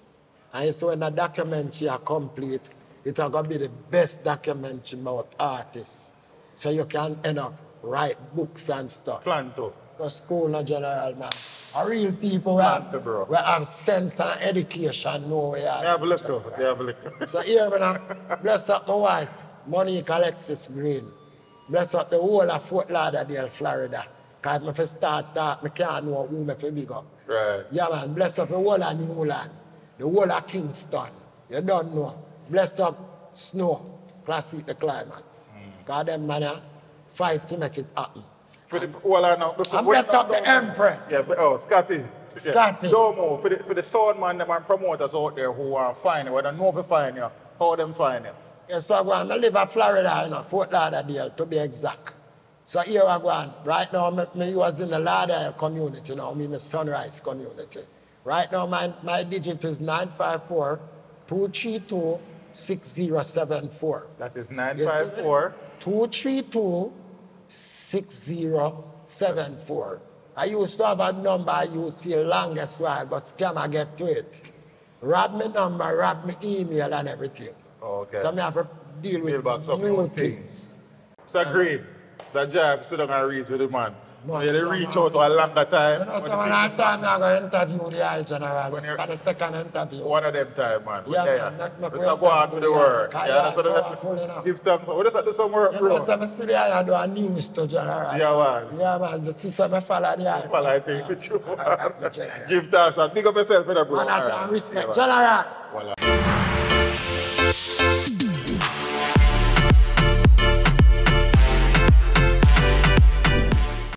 And so when the documentary are complete, it are gonna be the best documentary about artists. So you can end up write books and stuff. Plan to. The school no general man. A real people we have, we have sense and education know we are. You have a little. You have a little. So here now, bless up my wife, Monique Alexis Green. Bless up the whole of Fort Lauderdale, Florida. Cause me fi start talk, me can't know who me fi big up. Right. Yeah man, bless up the whole of New Newland, the whole of Kingston. You don't know. Bless up Snow, Classic the Climax. Mm. Cause them man fight to make it happen. For the well, I know. before- And wait, bless up the. Empress. Yeah, but, oh, Scotty. Scotty. Yeah. Domo, for the, for the sound man, them and promoters out there who are fine you, whether know if find you, how them find you. Yes, so I go on. I live in Florida, you know, Fort Lauderdale to be exact. So here I go on. Right now, me, me was in the Lauderdale community you now, me in the Sunrise community. Right now, my, my digit is 954 232 6074. That is 954. 232 6074. I used to have a number I used for the longest while, but scammer get to it. Rob me number, rob me email and everything. Okay. So I have to deal with Deal new new things. It's a great. It's a job, sit down and read with the man. No, you reach out to a longer You know, so the when I time I'm going to interview the eye general, it's you're- the second interview. One of them time, man. Yeah, yeah, man, make- make Let's we not go on have to the work. Yeah, Yeah, that's what yeah, let's give them some. Let's do some work, You bro. know, so I see the eye, do a news to general. Yeah, man. Yeah, man, the sister me follow the eye. Well, I think with you. <laughs> Yeah. Give thanks and big up yourself for that, bro. Man, I All say right. respect. General. Voilà.